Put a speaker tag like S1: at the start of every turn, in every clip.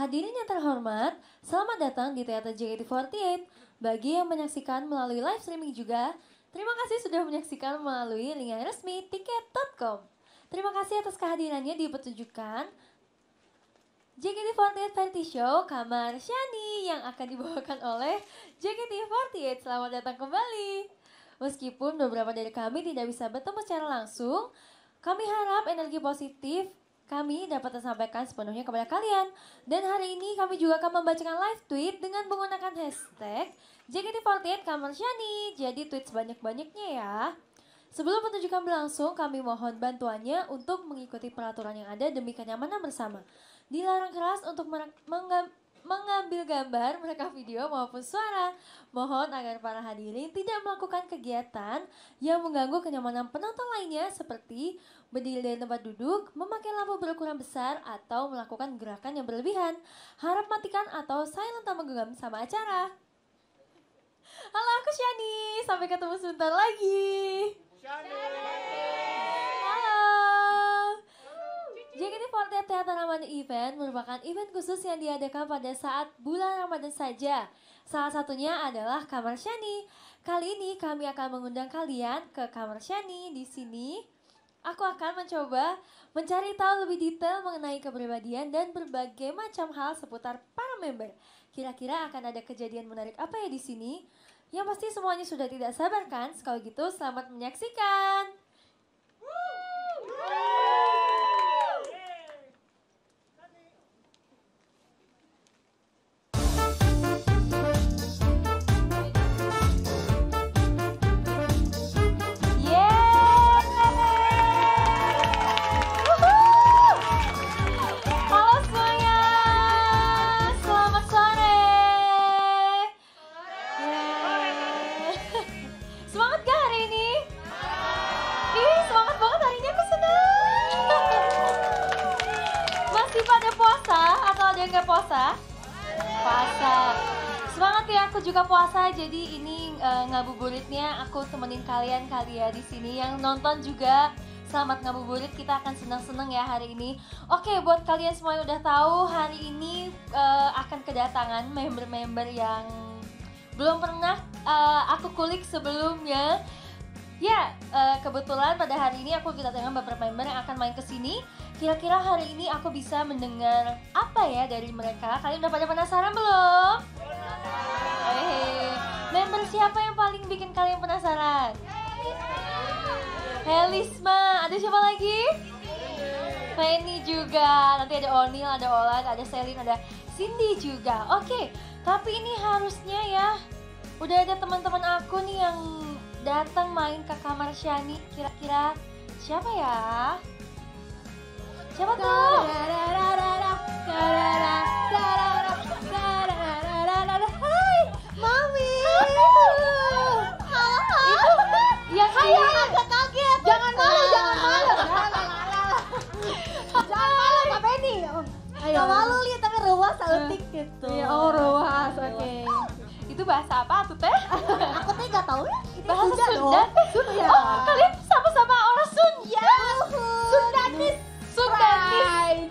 S1: Hadirin yang terhormat, selamat datang di Teater JKT48. Bagi yang menyaksikan melalui live streaming juga, terima kasih sudah menyaksikan melalui link yang resmi tiket.com. Terima kasih atas kehadirannya di pertunjukan JKT48 Variety Show Kamar Shani yang akan dibawakan oleh JKT48. Selamat datang kembali. Meskipun beberapa dari kami tidak bisa bertemu secara langsung, kami harap energi positif kami dapat tersampaikan sepenuhnya kepada kalian. Dan hari ini kami juga akan membacakan live tweet dengan menggunakan hashtag JKT48 Kamar Shani. Jadi tweet sebanyak-banyaknya ya. Sebelum pertunjukan berlangsung, kami mohon bantuannya untuk mengikuti peraturan yang ada demi kenyamanan bersama. Dilarang keras untuk mengambil gambar, mereka video maupun suara. Mohon agar para hadirin tidak melakukan kegiatan yang mengganggu kenyamanan penonton lainnya seperti berdiri dari tempat duduk, memakai lampu berukuran besar, atau melakukan gerakan yang berlebihan. Harap matikan atau silent tak mengganggu sama acara. Halo aku Shani, sampai ketemu sebentar lagi. Halo. JKT48 Teater Ramadan Event merupakan event khusus yang diadakan pada saat bulan Ramadan saja. Salah satunya adalah Kamar Shani. Kali ini kami akan mengundang kalian ke Kamar Shani. Di sini aku akan mencoba mencari tahu lebih detail mengenai kepribadian dan berbagai macam hal seputar para member. Kira-kira akan ada kejadian menarik apa ya di sini? Yang pasti semuanya sudah tidak sabar kan? Kalau gitu selamat menyaksikan. Nonton juga selamat ngabuburit kita akan senang-senang ya hari ini. Oke buat kalian semua yang udah tahu hari ini uh, akan kedatangan member-member yang belum pernah uh, aku kulik sebelumnya. Ya uh, kebetulan pada hari ini aku kedatangan beberapa member yang akan main ke sini. Kira-kira hari ini aku bisa mendengar apa ya dari mereka? Kalian udah pada penasaran belum? Hehehe. Member siapa yang paling bikin kalian penasaran? Helisma. Ada siapa lagi? Penny juga. Nanti ada Onil, ada Olan, ada Selin, ada Cindy juga. Oke, tapi ini harusnya ya. Udah ada teman-teman aku nih yang datang main ke kamar Shani. Kira-kira siapa ya? Siapa tuh? Mami. Halo. Itu yang
S2: Hai, agak kaget. Jangan malu, jangan malu. Jangan malu, Pak Penny. Ayo. Gak malu lihat tapi ruas sautik gitu.
S1: Iya, oh ruas, oke. Okay. Itu bahasa apa tuh teh?
S2: Aku teh gak tahu ya.
S1: Bahasa Sunda, Sunda. Sunda. Oh, kalian sama-sama orang Sunda.
S2: Sundanis.
S1: Sundanis.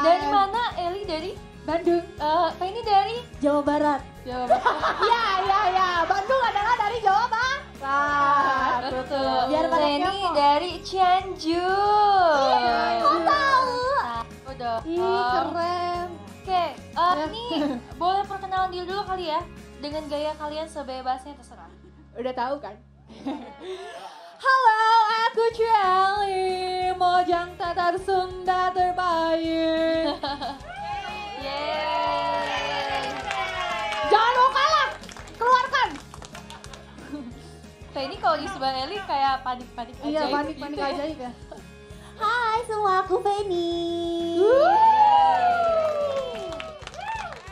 S1: Dari mana Eli dari
S2: Bandung.
S1: Uh, Penny dari
S2: Jawa Barat.
S1: Jawa Barat.
S2: Iya, iya, iya. Bandung adalah dari Jawa Barat.
S1: Wah, betul.
S2: Biar
S1: Penny dari Cianjur.
S2: Iya, kok tahu?
S1: Udah.
S2: Ih, keren.
S1: Oke, uh, ini boleh perkenalan diri dulu kali ya. Dengan gaya kalian sebebasnya terserah.
S2: Udah tahu kan? Halo, aku Charlie, Mojang Tatar Sunda terbaik.
S1: Yeay.
S2: Jangan mau
S1: Kayak ini kalau di sebelah Eli kayak panik-panik aja.
S2: Iya, panik-panik gitu. aja ya. Hai semua, aku Penny.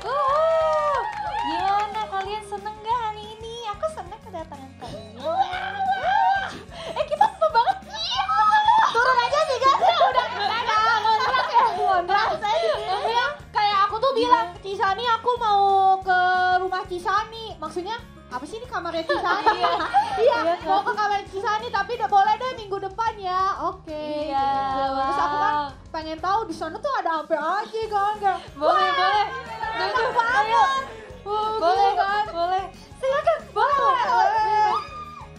S1: Uh, gimana kalian seneng gak hari ini? Aku seneng kedatangan kalian. eh kita seneng banget. Iya.
S2: Turun aja sih guys, udah udah ngontrak ya, ngontrak. Saya di sini ya, kayak aku tuh bilang, Cisani aku mau ke rumah Cisani. Maksudnya apa sih ini kamarnya Cisani?
S1: Iya.
S2: iya, mau ke kamar Cisani tapi udah boleh deh minggu depan ya. Oke.
S1: Iya,
S2: gitu. Terus aku kan pengen tahu di sana tuh ada apa aja kan kayak
S1: Boleh, boleh.
S2: enak banget Wah,
S1: Boleh,
S2: kan
S1: boleh. Silakan, boleh, boleh. boleh.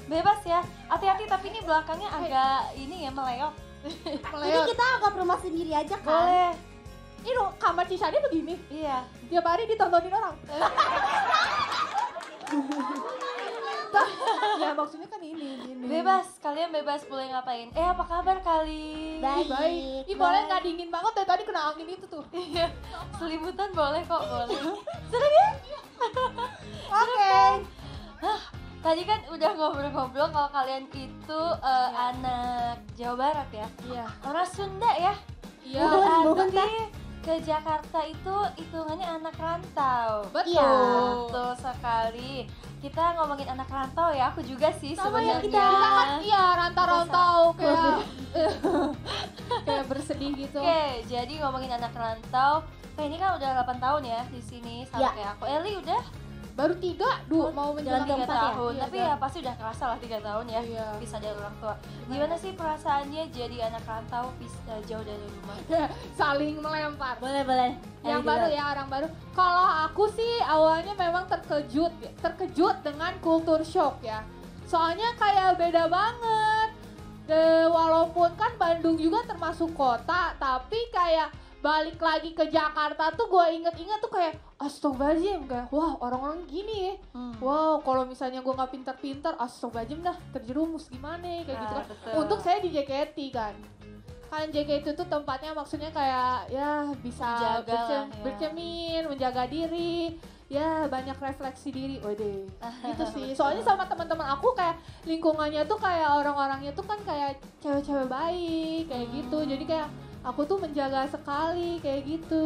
S1: Bebas ya. Hati-hati tapi ini belakangnya agak ini ya meleok.
S3: Jadi
S2: meleot
S3: kita anggap rumah sendiri aja kan?
S1: Boleh.
S2: Ini loh, kamar Cisani begini
S1: Iya.
S2: tiap hari ditontonin orang ya maksudnya kan ini gini
S1: Bebas, kalian bebas boleh ngapain. Eh, apa kabar kali?
S2: Ih, baik Ih boleh nggak dingin banget dari tadi kena angin itu tuh
S1: Iya. Selimutan boleh kok, boleh.
S2: oke
S1: Tadi kan udah ngobrol-ngobrol kalau kalian itu eh, anak Jawa Barat ya.
S2: iya
S1: Orang Sunda ya.
S2: iya
S1: Berarti ke Jakarta itu hitungannya anak rantau.
S2: betul
S3: Iya.
S1: Betul sekali. Kita ngomongin anak rantau ya, aku juga sih
S3: Sama ya
S1: sebenarnya.
S3: kita.
S2: kita kan iya rantau-rantau kayak kayak bersedih gitu
S1: Oke, jadi ngomongin anak rantau. Kayak ini kan udah 8 tahun ya di sini sama
S3: Ya.
S1: kayak aku. Eli udah
S2: baru tiga duh mau menjelang
S3: jalan
S1: tiga
S3: keempat ya?
S1: tahun,
S2: Iya,
S1: tapi
S2: dan-
S1: ya pasti udah kerasa lah tiga tahun ya.
S2: Iya.
S1: Bisa dari orang tua. Gimana sih perasaannya jadi anak rantau bisa jauh dari rumah?
S2: saling melempar
S3: Boleh, boleh.
S2: yang baru ya orang baru kalau aku sih awalnya memang terkejut terkejut dengan kultur shock ya soalnya kayak beda banget De, walaupun kan Bandung juga termasuk kota tapi kayak balik lagi ke Jakarta tuh gue inget-inget tuh kayak astagfirullahaladzim kayak wah orang-orang gini ya.
S1: Hmm.
S2: wow kalau misalnya gue nggak pintar-pintar astagfirullahaladzim dah terjerumus gimana ya, kayak gitu
S1: Nah,
S2: kan.
S1: betul.
S2: untuk saya di JKT kan. Kan JKT itu tempatnya maksudnya kayak ya bisa
S1: Menjaga
S2: berce-
S1: lah, ya.
S2: bercermin menjaga diri. Ya banyak refleksi diri. Wede gitu sih. Soalnya sama teman-teman aku kayak lingkungannya tuh kayak orang-orangnya tuh kan kayak cewek-cewek baik kayak gitu.
S1: Hmm.
S2: jadi kayak aku tuh menjaga sekali kayak gitu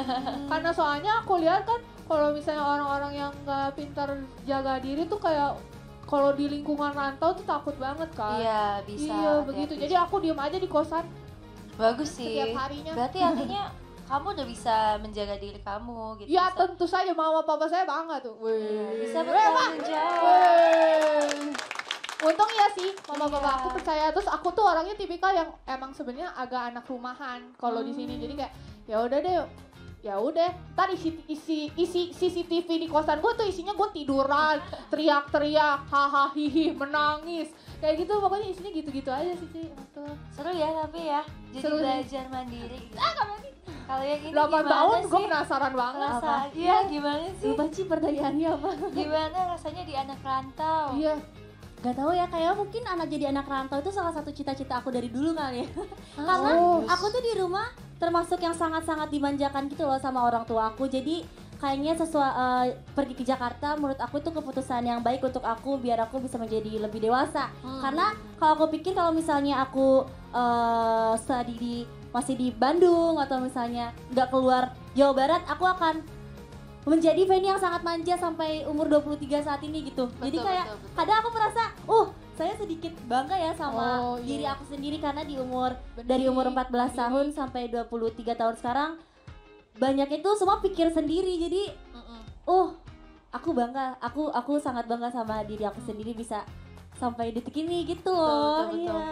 S2: karena soalnya aku lihat kan kalau misalnya orang-orang yang nggak pintar jaga diri tuh kayak kalau di lingkungan rantau tuh takut banget kan
S1: Iya, bisa.
S2: iya begitu jadi aku diem aja di kosan
S1: bagus sih.
S2: setiap harinya
S1: Berarti artinya kamu udah bisa menjaga diri kamu gitu.
S2: ya
S1: bisa,
S2: tentu saja mama papa saya bangga tuh Wih.
S1: bisa bertanggung jawab.
S2: Untung ya sih, mama
S1: Iya.
S2: papa aku percaya. Terus aku tuh orangnya tipikal yang emang sebenarnya agak anak rumahan kalau di sini. Jadi kayak ya udah deh, ya udah. Ntar isi isi isi CCTV di kosan gue tuh isinya gue tiduran, teriak-teriak, hahaha hihi, menangis. Kayak gitu pokoknya isinya gitu-gitu aja sih sih. Betul.
S1: Seru ya tapi ya. Jadi
S2: Seru sih.
S1: belajar mandiri. Gitu. Kalau yang ini
S2: 8
S1: gimana
S2: tahun
S1: sih?
S2: gue penasaran banget.
S1: Rasa, iya gimana sih?
S3: Lupa sih pertanyaannya apa?
S1: Gimana rasanya di anak rantau?
S2: Iya.
S3: Gak tahu ya, kayak mungkin anak jadi anak rantau itu salah satu cita-cita aku dari dulu kali ya. Karena
S2: Oh.
S3: aku tuh di rumah termasuk yang sangat-sangat dimanjakan gitu loh sama orang tua aku. Jadi kayaknya sesuai eh, pergi ke Jakarta menurut aku itu keputusan yang baik untuk aku biar aku bisa menjadi lebih dewasa.
S1: Hmm.
S3: Karena kalau aku pikir kalau misalnya aku eh study di masih di Bandung atau misalnya nggak keluar Jawa Barat, aku akan menjadi Feni yang sangat manja sampai umur 23 saat ini gitu. Jadi
S1: Betul,
S3: kayak
S1: betul, betul.
S3: kadang aku merasa, uh saya sedikit bangga ya sama
S2: Oh, iya.
S3: diri aku sendiri karena di umur
S2: Bener
S3: dari umur 14 tahun sampai 23 tahun sekarang banyak itu semua pikir sendiri. Jadi
S1: Mm-mm.
S3: uh aku bangga, aku aku sangat bangga sama diri aku sendiri bisa sampai detik ini gitu loh.
S1: betul, betul.
S3: Iya.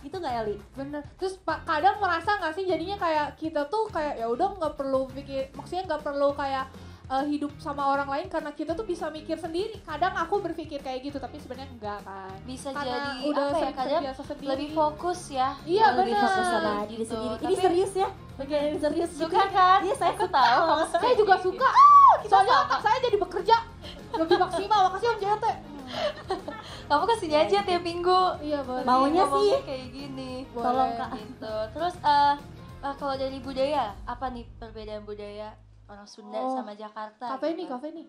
S3: Gitu nggak Eli?
S2: bener terus pak kadang merasa nggak sih jadinya kayak kita tuh kayak ya udah nggak perlu pikir maksudnya nggak perlu kayak eh, hidup sama orang lain karena kita tuh bisa mikir sendiri kadang aku berpikir kayak gitu tapi sebenarnya enggak kan
S1: Bisa
S2: karena
S1: jadi
S2: udah
S1: apa ya kadang
S2: sendiri
S1: lebih fokus ya.
S2: iya
S3: lebih
S2: bener
S3: fokus sama diri
S1: Gitu.
S3: sendiri. Ini
S1: Tapi-
S3: serius ya? Oke, serius
S1: Suka
S3: juga.
S1: kan?
S3: Iya, saya
S1: aku tahu.
S2: saya juga suka
S1: gitu.
S2: soalnya otak saya jadi bekerja lebih maksimal makasih om JT
S1: Kamu ke sini aja tiap minggu.
S2: iya boleh
S3: Maunya sih.
S1: kayak gini.
S2: Boleh.
S3: Tolong, Kak.
S1: Gitu. Terus eh eh, kalau dari budaya, apa nih perbedaan budaya orang Sunda
S2: Oh.
S1: sama Jakarta?
S2: kafe nih
S1: gitu?
S2: kafe nih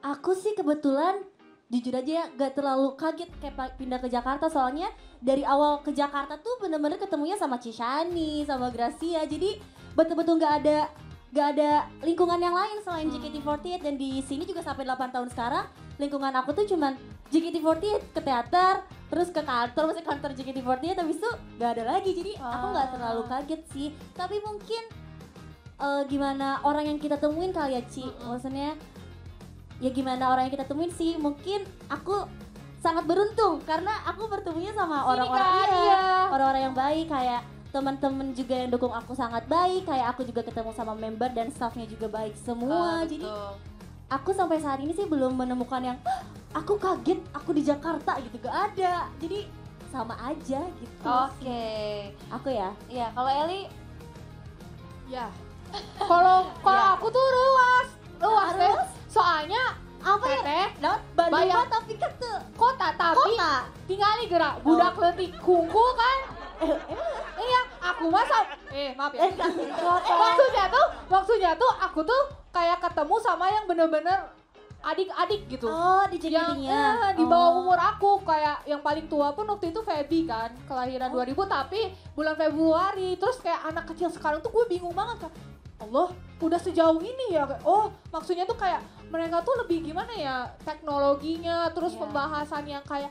S3: Aku sih kebetulan jujur aja ya gak terlalu kaget kayak pindah ke Jakarta soalnya dari awal ke Jakarta tuh bener-bener ketemunya sama Cishani, sama Gracia jadi betul-betul gak ada gak ada lingkungan yang lain selain
S1: Hmm.
S3: JKT48 dan di sini juga sampai 8 tahun sekarang lingkungan aku tuh cuman JKT48 ke teater terus ke kantor masih kantor JKT48 habis itu gak ada lagi jadi aku nggak
S1: Ah.
S3: terlalu kaget sih tapi mungkin eh, gimana orang yang kita temuin kali ya Ci?
S1: Mm-mm.
S3: maksudnya ya gimana orang yang kita temuin sih? Mungkin aku sangat beruntung karena aku bertemunya sama orang-orang
S2: kan,
S3: iya,
S2: iya.
S3: orang-orang yang baik kayak teman-teman juga yang dukung aku sangat baik kayak aku juga ketemu sama member dan staffnya juga baik semua.
S1: Ah,
S3: jadi aku sampai saat ini sih belum menemukan yang "Hah, aku kaget aku di Jakarta gitu. Gak ada. Jadi sama aja gitu.
S1: Oke.
S3: aku ya.
S1: Iya, kalau Eli?
S2: Ya. Kalau kalau
S1: Ya.
S2: aku tuh luas, luas deh. Soalnya
S3: apa ya? Dapat Bandung
S2: Bayang-
S3: tapi tuh.
S2: kota tapi
S3: kota?
S2: tinggal nih gerak. Budak letik kungku kan. Iya, aku masa eh maaf ya. maksudnya tuh, maksudnya tuh aku tuh kayak ketemu sama yang bener-bener adik-adik gitu.
S3: oh di
S2: yang eh, di bawah umur aku. Kayak yang paling tua pun waktu itu Feby kan kelahiran
S3: Oh.
S2: 2000 tapi bulan Februari. Terus kayak anak kecil sekarang tuh gue bingung banget kan Allah udah sejauh ini ya oh maksudnya tuh kayak mereka tuh lebih gimana ya teknologinya terus
S1: Iya.
S2: pembahasan yang kayak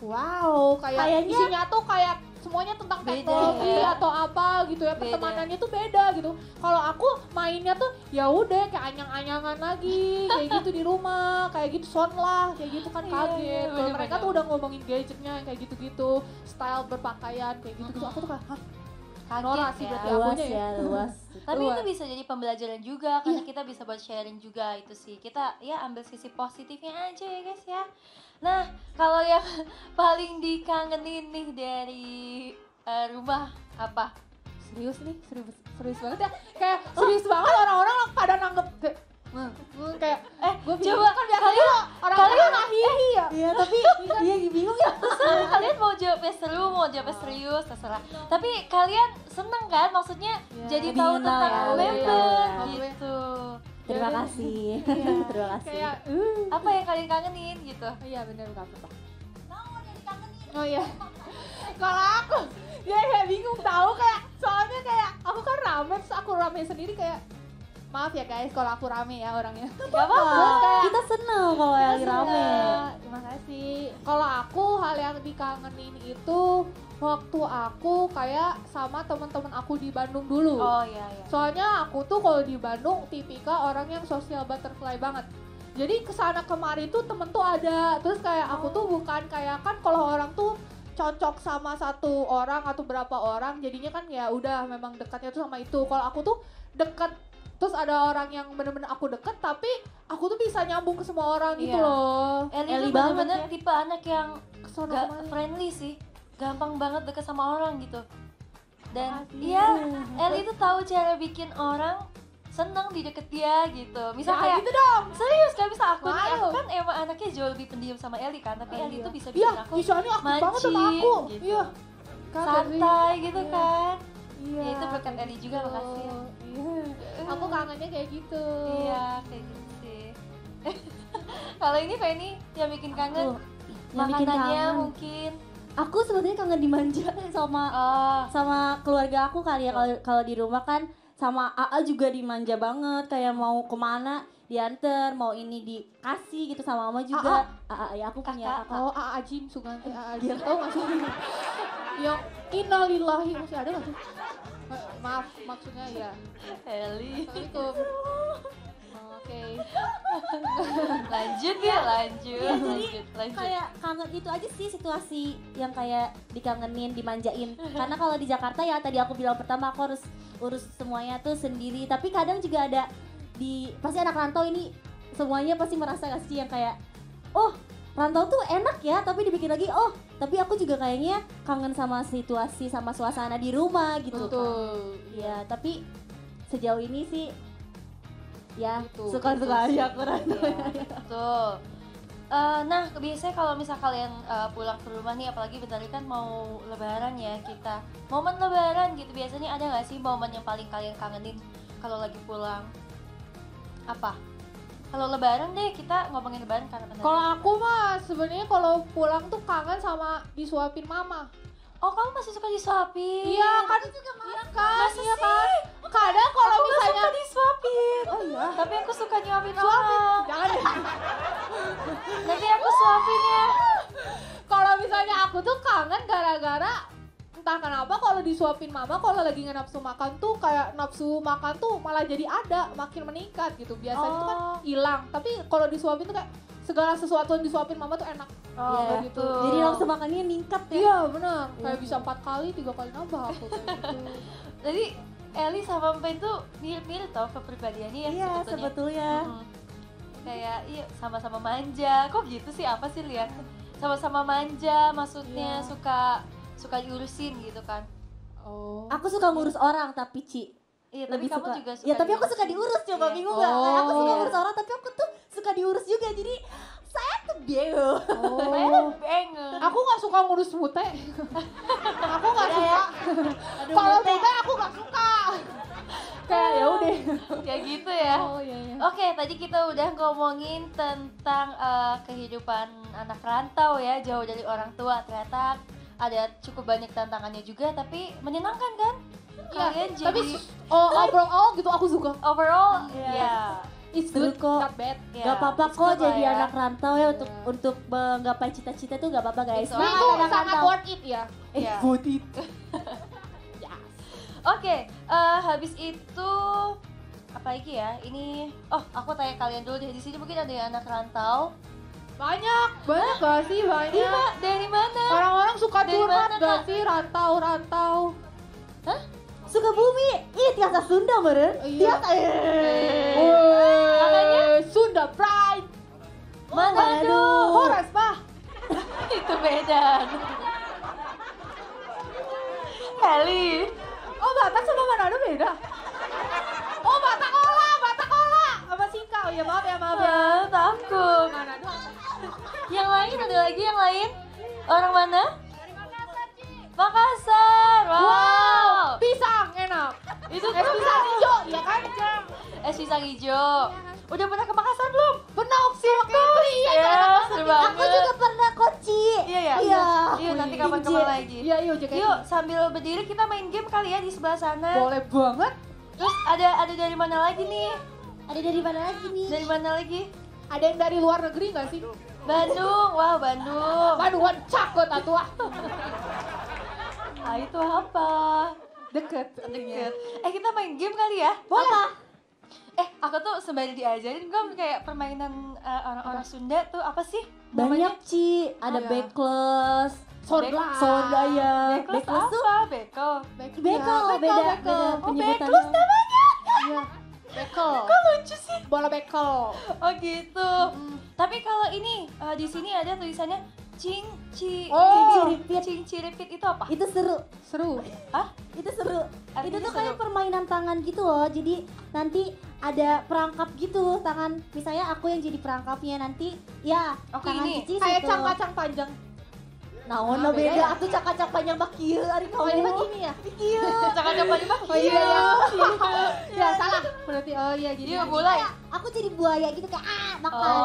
S2: wow kayak
S3: Kayaknya-
S2: isinya tuh kayak semuanya tentang
S1: Beda
S2: teknologi
S1: ya.
S2: atau apa gitu ya
S1: Beda.
S2: pertemanannya tuh beda gitu kalau aku mainnya tuh ya udah kayak anyang-anyangan lagi kayak gitu di rumah kayak gitu son lah kayak gitu kan
S1: Iya,
S2: kaget
S1: iya,
S2: Kalau mereka
S1: bener-bener.
S2: tuh udah ngomongin gadgetnya kayak gitu-gitu style berpakaian kayak gitu-gitu aku tuh kayak Hah,
S1: kaget
S2: Nora sih
S1: ya.
S2: berarti.
S3: luas
S2: akunya ya.
S3: ya luas
S1: Tapi
S2: Luas.
S1: itu bisa jadi pembelajaran juga karena kita bisa buat sharing juga itu sih. Kita ya ambil sisi positifnya aja ya guys ya. Nah, kalau yang paling dikangenin nih dari eh, rumah apa?
S2: serius nih serius serius banget ya kayak serius banget orang-orang pada nanggep kayak kayak
S1: Eh,
S2: gue
S1: coba
S2: kan biasanya
S1: kalian
S2: orang-orang
S1: kalian-
S2: nggak hihi ya
S3: iya tapi iya bingung ya
S1: kalian mau jawabnya seru, mau jawabnya serius, terserah. Tapi kalian seneng kan? Maksudnya
S2: Ya,
S1: jadi tahu tentang
S3: ya,
S1: member
S2: ya.
S1: gitu.
S3: terima kasih
S2: Iya.
S3: terima kasih
S2: kayak uh,
S1: Apa yang kalian kangenin gitu?
S2: iya bener nggak apa-apa oh iya kalau aku ya kayak bingung tahu kayak soalnya kayak aku kan rame terus aku rame sendiri kayak maaf ya guys kalau aku rame ya orangnya
S1: Gak apa-apa.
S3: Kita seneng kalau yang rame
S2: terima kasih. Kalau aku hal yang dikangenin itu waktu aku kayak sama teman-teman aku di Bandung dulu.
S1: Oh iya iya.
S2: Soalnya aku tuh kalau di Bandung tipikal orang yang social butterfly banget. Jadi ke sana kemari tuh temen tuh ada. Terus kayak aku tuh bukan kayak kan kalau orang tuh cocok sama satu orang atau berapa orang jadinya kan ya udah memang dekatnya tuh sama itu. Kalau aku tuh deket terus ada orang yang bener-bener aku deket tapi aku tuh bisa nyambung ke semua orang gitu
S1: Iya.
S2: loh.
S1: Eli,
S3: Eli
S1: tuh
S3: banget
S1: bener-bener
S3: ya.
S1: tipe anak yang
S2: Ke sana
S1: gak
S2: kemari.
S1: friendly sih. Gampang banget deket sama orang gitu. Dan iya, Eli tuh tahu cara bikin orang seneng di deket dia gitu. Misal
S2: Ya,
S1: kayak
S2: gitu dong.
S1: serius kayak bisa aku nih, aku
S2: Malu.
S1: kan emang anaknya jauh lebih pendiam sama Eli kan, tapi
S2: Oh,
S1: Eli
S2: iya.
S1: tuh bisa bikin
S2: Iya,
S1: aku
S2: Isani aktif banget sama aku.
S1: gitu.
S2: Iya.
S1: Santai gitu
S2: Iya.
S1: kan.
S2: Iya.
S1: Ya, itu berkat Eli juga,
S2: gitu.
S1: makasih ya.
S2: Iya. Aku kangennya kayak gitu.
S1: Iya, kayak gitu sih. Kalau ini Feni yang bikin kangen
S3: Aku, yang bikin
S1: makanannya
S3: kangen.
S1: mungkin.
S3: aku sebenarnya kangen dimanja sama
S1: Oh,
S3: sama keluarga aku kali ya kalau kalau di rumah kan sama AA juga dimanja banget kayak mau ke mana diantar mau ini dikasih gitu sama mama juga AA ya aku punya
S1: Kakak.
S2: Oh, Aa Jim Suganti Aa Jim. Tahu nggak sih? Yang innalillahi masih ada nggak sih? Maaf, maksudnya ya.
S1: Eli.
S2: Assalamualaikum. Oke.
S1: lanjut ya, lanjut.
S3: Iya, jadi
S1: lanjut, lanjut.
S3: kayak kangen itu aja sih situasi yang kayak dikangenin dimanjain karena kalau di Jakarta ya tadi aku bilang pertama aku harus urus semuanya tuh sendiri tapi kadang juga ada di pasti anak rantau ini semuanya pasti merasa gak sih yang kayak oh rantau tuh enak ya tapi dibikin lagi oh tapi aku juga kayaknya kangen sama situasi sama suasana di rumah gitu
S2: Betul.
S3: ya tapi sejauh ini sih ya
S2: Gitu,
S3: suka-suka
S2: gitu
S3: aja aku rantau
S1: Iya, betul. Eh, nah, biasanya kalau misal kalian eh, pulang ke rumah nih, apalagi bentar lagi kan mau lebaran ya kita. Momen lebaran gitu, biasanya ada nggak sih momen yang paling kalian kangenin kalau lagi pulang? Apa? Kalau lebaran deh, kita ngomongin lebaran karena
S2: Kalau aku mah sebenarnya kalau pulang tuh kangen sama disuapin mama.
S1: Oh, kamu masih suka disuapin?
S2: Iya kan? Iya kan?
S1: Masa
S2: Iya
S1: sih?
S2: kan? Kadang kalau misalnya
S1: suka disuapin.
S2: Oh iya.
S1: Tapi aku suka nyuapin
S2: Suapin.
S1: orang.
S2: Jangan.
S1: Nanti aku suapin ya.
S2: Kalau misalnya aku tuh kangen gara-gara entah kenapa kalau disuapin mama kalau lagi nggak nafsu makan tuh kayak nafsu makan tuh malah jadi ada makin meningkat gitu biasanya tuh kan
S1: Oh.
S2: hilang tapi kalau disuapin tuh kayak segala sesuatu yang disuapin mama tuh enak.
S1: Oh,
S3: Iya.
S2: gitu.
S3: Jadi langsung makannya ningkat ya.
S2: Iya benar, kayak
S3: Iya.
S2: bisa empat kali, tiga kali nambah aku. kayak gitu.
S1: Jadi Eli sama Mpen tuh mirip-mirip tau kepribadiannya ya
S3: Iya,
S1: sebetulnya.
S3: sebetulnya.
S1: Kayak iya sama-sama manja. Kok gitu sih? Apa sih lihat? Sama-sama manja, maksudnya
S2: Iya.
S1: suka suka diurusin gitu kan.
S2: Oh.
S3: Aku suka ngurus orang tapi Ci
S1: Iya, tapi
S3: lebih
S1: kamu
S3: suka.
S1: juga suka.
S3: ya tapi aku suka diurus coba
S1: Iya.
S3: bingung nggak? Kayak aku suka
S2: Oh.
S3: ngurus orang tapi aku tuh suka diurus juga jadi saya tuh bingung.
S1: Saya
S2: Oh.
S1: bengeng.
S2: Aku nggak suka ngurus mute. aku nggak
S3: Udah
S2: suka. Kalau
S3: Mute.
S2: aku nggak suka. Kayak ya udah.
S1: Kayak gitu ya.
S2: Oh iya iya.
S1: Oke, tadi kita udah ngomongin tentang eh, kehidupan anak rantau ya, jauh dari orang tua. Ternyata ada cukup banyak tantangannya juga, tapi menyenangkan kan? Kalian
S2: Iya, Tapi
S1: jadi
S2: oh, overall gitu aku suka.
S1: overall, ya.
S2: It's
S3: Seru
S2: good,
S3: kok.
S2: not bad.
S1: ya,
S3: Gak apa-apa kok
S1: good
S3: jadi
S1: ya.
S3: anak rantau ya untuk
S2: Iya.
S3: untuk menggapai cita-cita tuh gak apa-apa guys.
S2: Nah, itu
S3: anak
S2: sangat
S3: rantau.
S2: worth it ya.
S3: Eh,
S1: Iya.
S3: worth it.
S1: Oke, eh, habis itu apa lagi ya? Ini, oh aku tanya kalian dulu deh. Di sini mungkin ada yang anak rantau.
S2: Banyak, banyak gak sih banyak.
S1: ma- dari mana?
S2: Orang-orang suka
S1: Dari
S2: curhat
S1: mana,
S2: gak
S1: Kak?
S2: sih rantau-rantau.
S1: Hah?
S3: Sukabumi. Ih, tiasa Sunda meren.
S2: Iya.
S3: Tiasa. eh.
S1: Katanya?
S2: Woi, Sunda Pride.
S1: Mana?
S3: Aduh.
S2: Horas bah.
S1: itu Medan. Heli.
S2: Oh Batak sama Manado beda. Oh Batak Ola, Batak Ola. Apa sih kau? Ya maaf ya maaf ya.
S1: Takut.
S2: Manado.
S1: Yang lain ada lagi yang lain? Orang mana? Makassar. Wow.
S2: Pisang enak.
S1: Itu
S2: Es pisang hijau, ya kan?
S1: Es pisang hijau. Udah pernah ke Makassar belum?
S2: Benar sih pakai iya.
S1: Ya, seru banget.
S3: Aku juga pernah koci.
S1: Iya ya.
S3: Iya.
S1: Iya, nanti kapan-kapan
S3: Inje.
S1: lagi.
S2: Iya, yuk jaga.
S1: Yuk, sambil berdiri kita main game kali ya di sebelah sana.
S2: Boleh banget.
S1: Terus ada ada dari mana lagi nih?
S3: Ada dari mana lagi nih?
S1: Dari mana lagi?
S2: Ada yang dari luar negeri nggak sih?
S1: Bandung. Wow, Bandung.
S2: Bandungan cakot atuh ah.
S1: Ah, itu apa?
S2: Deket.
S1: Deket. Eh, kita main game kali ya?
S3: Boleh.
S1: Eh, aku tuh sembari diajarin kan kayak permainan eh, orang-orang Sunda tuh apa sih?
S3: Banyak Ci. Ada
S2: Iya.
S3: backless.
S2: Sorda.
S3: Sorda ya.
S1: Backless
S3: Backless tuh
S1: apa? Bekel.
S3: Bekel,
S2: Bekel,
S3: beda,
S2: bekel.
S3: beda
S1: Oh,
S3: penyebutannya.
S1: backless namanya.
S2: Iya. Bekel.
S1: Kok lucu sih?
S2: Bola bekel.
S1: Oh gitu. Tapi kalau ini eh, di sini ada tulisannya cing ci
S2: Oh.
S1: ciripit. Cing ciripit itu apa?
S3: Itu seru.
S2: Seru.
S1: Hah?
S3: Itu seru.
S1: Artinya
S3: itu tuh
S1: seru.
S3: kayak permainan tangan gitu loh. Jadi nanti ada perangkap gitu tangan. Misalnya aku yang jadi perangkapnya nanti ya
S1: Oke,
S3: tangan
S1: ini.
S3: Cici
S2: Kayak
S3: situ.
S2: cang-kacang panjang.
S3: Nah,
S2: Ah,
S3: ono
S2: beda ya?
S3: Aku cak-cak panjang bak kieu ari
S2: Oh, ini mah gini ya?
S3: Kieu.
S1: Jangan coba di
S2: Oh iya ya. salah. Berarti oh iya gini.
S1: Iya, mulai.
S3: Aku jadi buaya gitu kayak ah makan.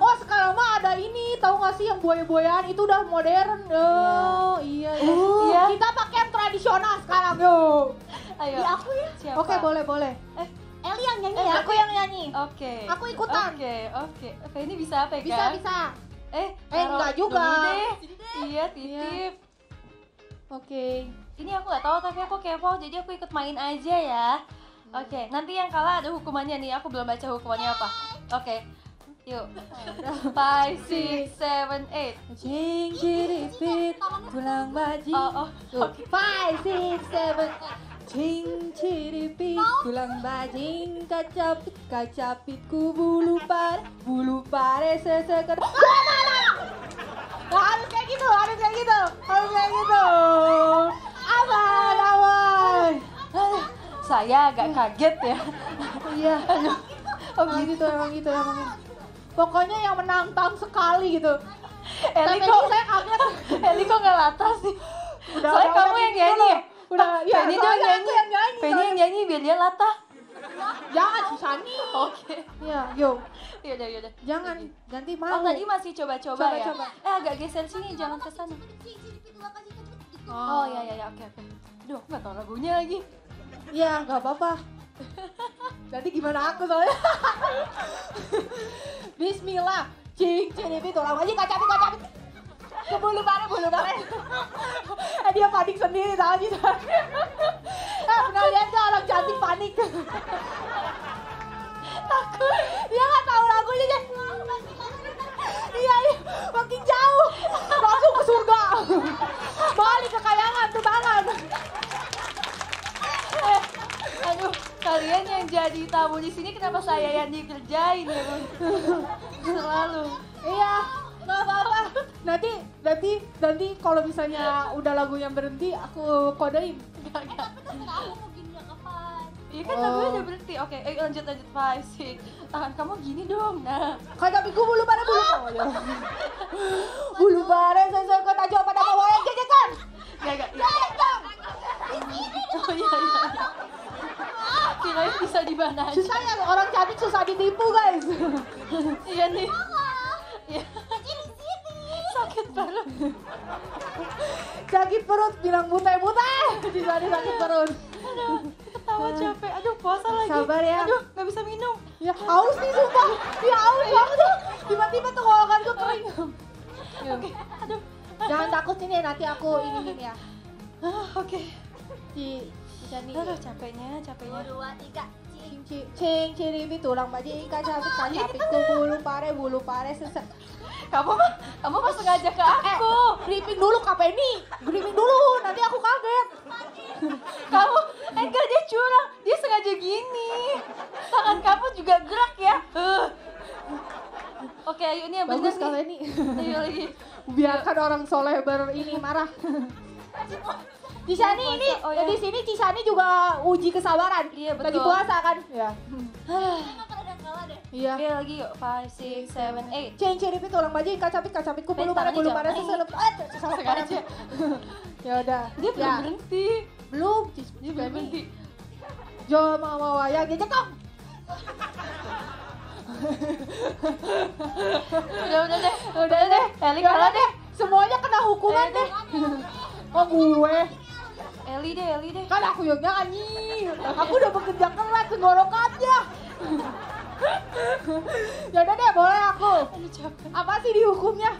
S1: Oh.
S2: Oh sekarang mah ada ini tahu gak sih yang buaya-buayaan itu udah modern. Oh iya. iya.
S3: Uh,
S1: Iya.
S2: Kita pakai yang tradisional sekarang yo.
S1: Ayo.
S3: Di aku ya.
S1: Siapa?
S2: Oke boleh boleh.
S3: Eli yang nyanyi
S2: Eh,
S3: ya.
S2: aku yang nyanyi.
S1: Oke.
S2: Aku ikutan.
S1: Oke, oke. Oke, ini bisa apa ya,
S2: Bisa bisa.
S1: Eh,
S2: Eh, enggak juga.
S1: deh. Iya, titip.
S2: Oke.
S1: Ini aku nggak tahu tapi aku kepo jadi aku ikut main aja ya. Oke, nanti yang kalah ada hukumannya nih. Aku belum baca hukumannya apa. Oke. Yuk. Five, six, seven, eight.
S2: Cing ciripit tulang baji.
S1: Oh, oh.
S2: Oke. Five, six, seven. Cing ciripit tulang bajing kacapit kacapitku bulu pare bulu pare sesekar. Nah, harus kayak gitu, harus kayak gitu, harus kayak gitu. Aman, aman.
S1: Saya agak kaget ya.
S2: Iya. Oh gitu, emang gitu, emang gitu. Pokoknya yang menantang sekali gitu.
S1: Eli
S2: Tapi
S1: kok
S2: saya kaget.
S1: Eli kok nggak latas sih?
S2: Udah,
S1: Soalnya kamu yang
S2: gitu
S1: nyanyi ya?
S2: Udah, ya, aku
S1: nyanyi.
S2: yang nyanyi.
S1: Penny yang nyanyi biar dia latah.
S2: Jangan Susani.
S1: Oke.
S2: Ya, yuk.
S1: Yaudah, yaudah.
S2: Jangan ganti
S1: Oh,
S2: mau.
S1: tadi masih coba-coba ya?
S2: Coba-coba.
S1: Eh, agak geser sini, jangan ke sana. Oh, ya, ya, ya, oke, oke. Duh, aku nggak tahu lagunya lagi.
S2: Ya, nggak apa-apa. Nanti gimana aku soalnya? Bismillah. Cing, cing, itu orang aja kacapit, kacapit bulu pare bulu pare eh, dia panik sendiri tahu gitu eh pernah lihat tuh orang cantik panik. Takut. Dia nggak tahu lagunya jadi iya iya. Makin jauh. Langsung ke surga. Balik ke kayangan tuh banget
S1: eh, aduh. Kalian yang jadi tamu di sini kenapa saya yang dikerjain ya selalu.
S2: Iya nggak apa-apa. Nanti, nanti, nanti kalau misalnya udah lagunya berhenti, aku kodein.
S1: Gak, gak.
S3: Aku mau gini kapan?
S1: Iya kan
S2: Oh.
S1: lagunya udah berhenti. Oke, eh, lanjut lanjut five six. Tangan kamu gini dong. Nah.
S2: Kadapiku bulu pada bulu. Oh, ya. bulu pada sesek aja pada bawah yang jajakan.
S1: Gak gak. Ya. Oh iya iya. iya. Kirain bisa di mana aja.
S2: Susah ya orang cantik susah ditipu guys.
S1: Iya nih. Iya. Sakit banget.
S2: sakit perut bilang mute-mute. Di sana sakit perut.
S1: Aduh, ketawa capek. Aduh, puasa lagi.
S2: Sabar ya.
S1: Aduh, nggak bisa minum.
S2: Ya haus nih sumpah. Ya haus banget tuh. Tiba-tiba tenggorokanku kering.
S1: Oke, aduh.
S2: Jangan takut ini nanti aku ini ya.
S1: Ah, Oke.
S2: Ci Cani.
S1: Aduh, capeknya, capeknya.
S3: Dua, tiga,
S2: Cing cing cing cirimi tulang bajingan capit kan capit bulu pare bulu pare sesek.
S1: Kamu mah, kamu mah sengaja ke aku.
S2: Briefing dulu KP ini. Briefing dulu nanti aku kaget.
S1: Kamu, eh enggak dia curang. Dia sengaja gini. Tangan kamu juga gerak ya. Uh. Oke, ayo ini yang
S2: Bagus kalau ini.
S1: Ayo lagi.
S2: Biarkan orang soleh ber ini marah. Cisani ini
S1: Oh, ya.
S2: di sini Cisani juga uji kesabaran.
S1: Iya,
S2: Lagi
S1: betul.
S2: puasa kan? Iya. Iya.
S1: Oke, lagi yuk. Five, six, seven, eight.
S2: Ceng ciripi tulang bajingan kacapit kacapit ku bulu pare
S1: tangannya
S2: bulu
S1: jangan
S2: pare
S1: naik.
S2: sesek. Ah, salah
S1: Sengaja.
S2: Ya udah.
S1: Dia belum
S2: Ya.
S1: berhenti.
S2: Belum.
S1: Dia belum berhenti.
S2: Jo mau mau ya gitu kok.
S1: Udah, udah deh. Udah deh. Eli kalah deh.
S2: Semuanya kena hukuman
S1: Eh,
S2: deh. Oh gue.
S1: Eli deh, Eli deh.
S2: Kan aku yang nyanyi. Aku udah bekerja keras tenggorokannya. ya udah deh boleh aku. Apa sih dihukumnya?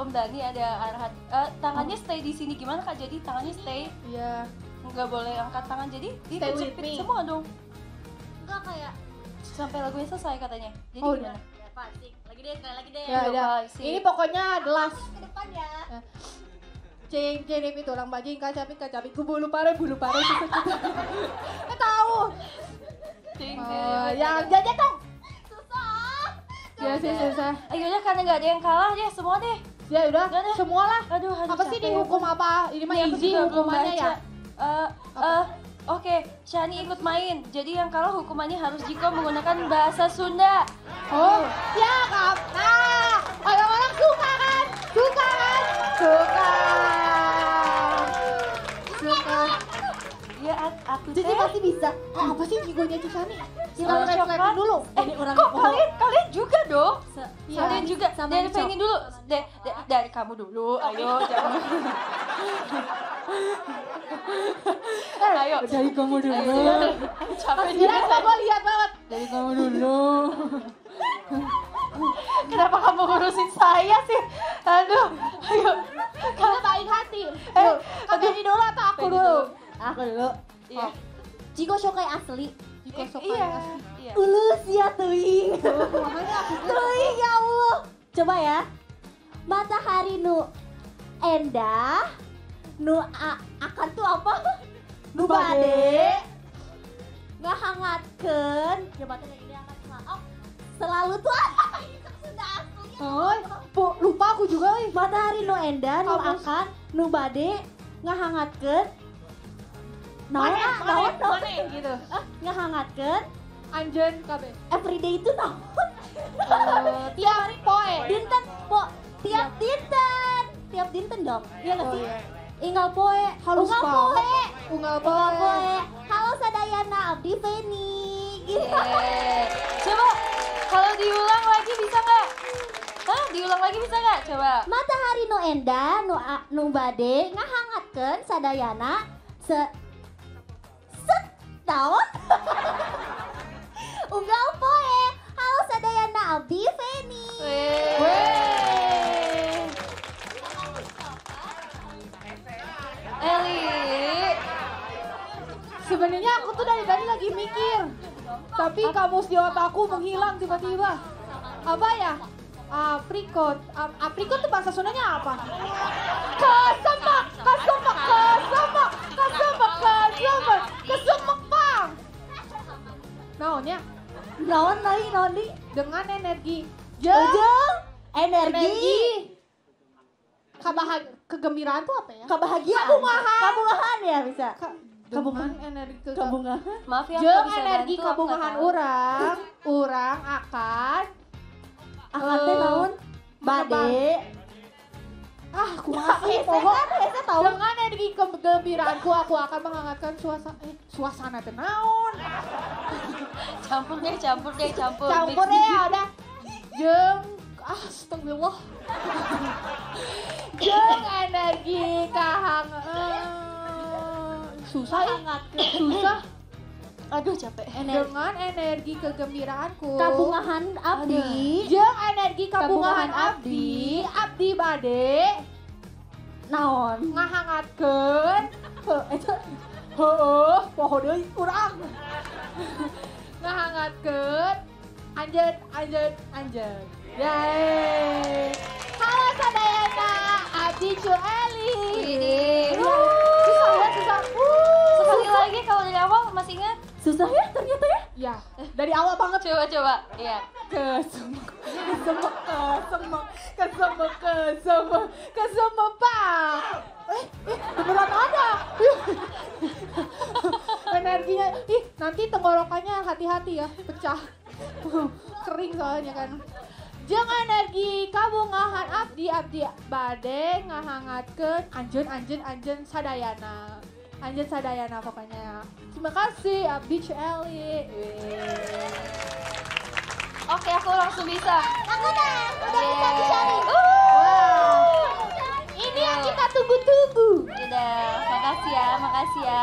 S1: Om Dani ada arahan. Eh, tangannya stay di sini gimana kak? Jadi tangannya stay,
S2: Iya.
S1: nggak boleh angkat tangan. Jadi
S2: Stay
S1: jepit
S2: me.
S1: semua dong.
S3: Enggak kayak
S1: Sampai lagunya selesai katanya. Jadi
S2: Oh,
S1: gimana?
S3: ya pasti. Lagi deh, sekali lagi deh.
S2: Ya
S1: sip.
S2: Ini pokoknya gelas.
S3: Ke depan ya.
S2: Cing cing itu tulang bajing kacapit kacapit ku bulu pare bulu pare. Eh tahu.
S1: Ding,
S2: Oh, yang
S1: ding.
S2: jajan dong.
S3: Susah.
S2: Ya sih susah.
S1: Ayo udah karena nggak ada yang kalah deh semua deh.
S2: Ya udah,
S1: Udah
S2: semua lah.
S1: Aduh,
S2: Apa sih dihukum apa? Ini mah
S1: belum
S2: hukumannya ya.
S1: Eh, eh, Oke, Shani ikut main. Jadi yang kalah hukumannya harus Jiko menggunakan bahasa Sunda.
S2: Oh, ya kak. Nah, orang-orang suka kan? Suka kan? Suka.
S1: Aku
S3: Cici pasti bisa.
S2: Oh, apa sih jigonya Cisani? Kita
S1: Sama
S2: refleksi
S1: coklat.
S2: dulu.
S1: Eh,
S3: Ini orang
S1: kok
S3: oh.
S1: kalian kalian juga dong?
S3: Se-
S2: Iya.
S1: Kalian juga.
S3: Sama
S1: dari Feni
S3: cok.
S1: dulu. De- dari kamu dulu. Ayo, jangan. Eh, ayo.
S3: Dari kamu dulu.
S1: Ayo, Capek juga.
S2: gue lihat banget.
S3: Dari kamu dulu.
S1: Kenapa kamu ngurusin saya sih? Aduh, ayo.
S2: Kita baik hati.
S1: Eh,
S2: kamu dulu atau aku dulu?
S3: Aku dulu.
S1: Iya.
S3: Jiko Shokai asli.
S2: Jiko
S1: I-
S2: sopan
S1: Iya.
S2: asli.
S1: Iya.
S3: Ulus ya tuing. Tuing ya Allah. Coba ya. Matahari nu endah nu akan tuh apa? Nu bade ngahangatkeun ya matanya ini akan maaf selalu tuh apa itu sudah asli
S2: Oh, po, lupa aku juga
S3: matahari nu endah nu akan nu bade ngahangatkeun naon ah, naon naon
S2: gitu.
S3: Ah, ngahangatkeun
S2: Anjen KB.
S3: everyday itu naon
S2: tiap poe.
S3: dinten po tiap dinten tiap dinten dong iya nggak
S2: Oh,
S3: sih
S2: iya.
S3: Inggal poe,
S2: Halus
S3: unggal poe,
S2: Unggal poe.
S3: Halo Sadayana, Abdi Feni. Gitu.
S1: Yeay. Coba kalau diulang lagi bisa nggak? Hah, diulang lagi bisa nggak? Coba.
S3: Matahari nu endah, nu a- nu bade ngahangatkeun sadayana se naon? unggal poe. Halo Sadayana, Abdi Feni.
S1: Eli.
S2: Sebenarnya aku tuh dari tadi lagi mikir. Tapi kamus di otakku menghilang tiba-tiba. Apa ya? Aprikot. Aprikot tuh bahasa Sundanya apa? Kasemak, kasemak, kasemak, kasemak, kasemak pang. Naonnya
S3: Naon lagi, naon di?
S2: dengan energi
S3: Ujung, energi,
S2: energi kabahag kegembiraan tuh apa ya
S3: kebahagiaan.
S2: Kabungahan.
S3: Kabungahan ya bisa.
S2: Ka-
S3: Kabungan.
S2: energi ke
S3: Kabungahan.
S1: Maaf ya, aku bisa
S2: energi
S1: aku
S2: kabungahan orang orang akan
S3: Akan teh
S2: Eh,
S3: naon? Bade.
S2: ah kumaha sih
S3: Saya
S2: poho
S3: kan, saya tahu.
S2: dengan energi kegembiraanku aku akan menghangatkan suasana eh, suasana teh naon
S1: Campur deh, campur deh, campur.
S2: campur deh ya udah jeung ah astagfirullah. Jeung energi kahang. Eh, susah ya? Susah.
S1: Aduh capek.
S3: Energi.
S2: dengan energi kegembiraanku.
S3: Kabungahan abdi.
S2: jeung energi kabungahan
S3: Kabungahan
S2: abdi. Abdi. Bade.
S3: Naon?
S2: ngahangatkeun.
S3: Heuh, Itu
S2: heuh poho deui urang ngahangatkeun anjeun anjeun anjeun Yeay. Halo sadayana, Abdi Cueli.
S1: Ini.
S2: Susah ya, susah.
S1: Sekali lagi kalau dari awal masih ingat?
S3: susah ya ternyata ya.
S2: Ya, dari awal banget.
S1: Coba coba. Iya.
S2: Kesemek, kesemek, kesemek, kesemek, kesemek, kesemek, Pak. Eh, eh, beneran ada. Energinya, ih nanti tenggorokannya hati-hati ya, pecah. Kering soalnya kan. Jeung energi kabungahan abdi abdi bade ngahangatkeun anjeun anjeun anjeun sadayana. Anjeun sadayana pokoknya. Terima kasih Abdi Cueli.
S1: Oke, aku langsung bisa.
S2: Aku dah,
S1: udah bisa nih.
S2: Wah. Ini yang kita tunggu-tunggu.
S1: Udah, makasih ya, makasih ya.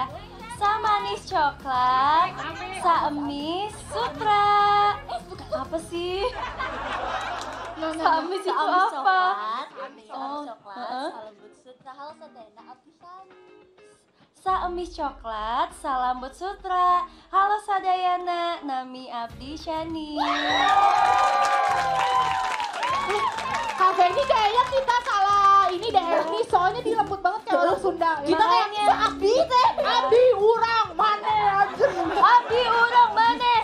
S1: Sa manis coklat, sa emis sutra. Eh, apa sih? Sa emis itu
S3: Amis
S1: apa?
S3: coklat, amis
S1: Oh,
S3: coklat,
S1: heeh.
S3: salembut sutra, halo sadayana abdi sanis.
S1: Sa emis coklat, salam but sutra. Halo Sadayana, Nami Abdi Shani.
S2: Kafe ini kayaknya kita salah ini deh ini soalnya dilembut banget kayak orang Sunda.
S3: Kita kayak
S1: Makanya.
S3: seabdi teh.
S2: Abdi urang mana anjir.
S1: Abdi urang maneh.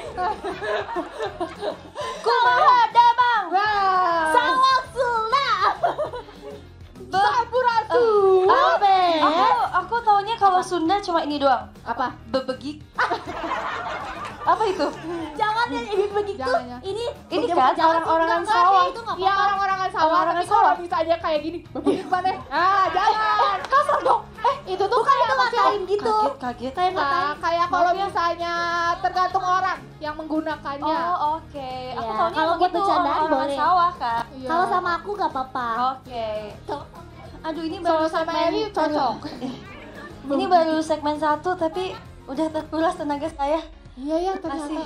S1: Kumaha damang.
S2: Wah.
S3: Sawak Sunda.
S2: Sampurasun.
S3: Abe.
S1: Aku aku taunya kalau Sunda cuma ini doang.
S2: Apa?
S1: Bebegik. Apa itu?
S3: Jangan ya ini begitu.
S2: Jangan, ya.
S3: Ini
S1: Ini kan
S3: enggak,
S1: sawah.
S2: Iya orang-orang sawah
S1: Orang-orang sawah.
S2: bisa aja kayak gini. Begini mana? Ah, jangan. Kasar dong. Eh, itu tuh kayak
S3: Itu ngatain gitu.
S1: Kaget, kaget.
S3: Kayak
S2: Nah,
S3: ngatain.
S2: kayak kalau
S1: ya.
S2: misalnya tergantung orang yang menggunakannya.
S1: Oh, oke. Aku taunya
S3: kalau buat
S1: gitu
S3: bercandaan
S1: orang-orang
S3: boleh.
S1: sawah, Kak.
S2: Iya.
S3: Kalau sama aku gak apa-apa.
S1: Oke. Aduh, ini baru
S2: sama Eli cocok.
S1: Ini baru segmen satu tapi udah terkuras tenaga saya.
S2: Iya ya
S1: Kasih.
S2: ternyata.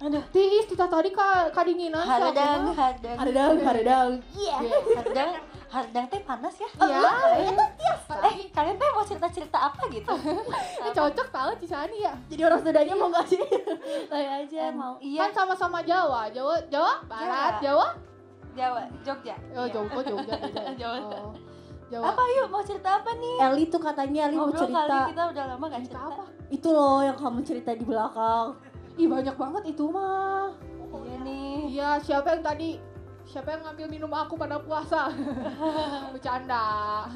S1: Aduh.
S2: Tiis kita tadi ka kadinginan
S1: Hadang,
S2: siapa?
S1: hadang.
S3: Hadang, hadang. Iya.
S1: Hadang, hadang teh panas ya?
S2: Iya.
S3: Itu tias.
S1: Eh, kalian teh mau cerita-cerita apa gitu?
S2: Ini cocok tahu Cisani ya.
S3: Jadi orang Sundanya mau gak sih? Kayak aja mau.
S1: Iya,
S2: Kan sama-sama Jawa. Jawa, Jawa, Barat,
S1: Iya.
S2: Jawa.
S1: Jawa, Jogja.
S2: Oh, Jogja beda.
S1: Jawa.
S2: Oh. Jawa.
S1: Apa yuk mau cerita apa nih?
S3: Eli tuh katanya Eli mau
S1: Ngobrol kali
S3: cerita.
S1: kita udah lama gak
S2: Cerita
S1: cerita.
S2: apa?
S3: Itu loh yang kamu cerita di belakang.
S2: Ih, banyak banget itu mah.
S1: Iya nih.
S2: Iya, siapa yang tadi siapa yang ngambil minum aku pada puasa? Bercanda.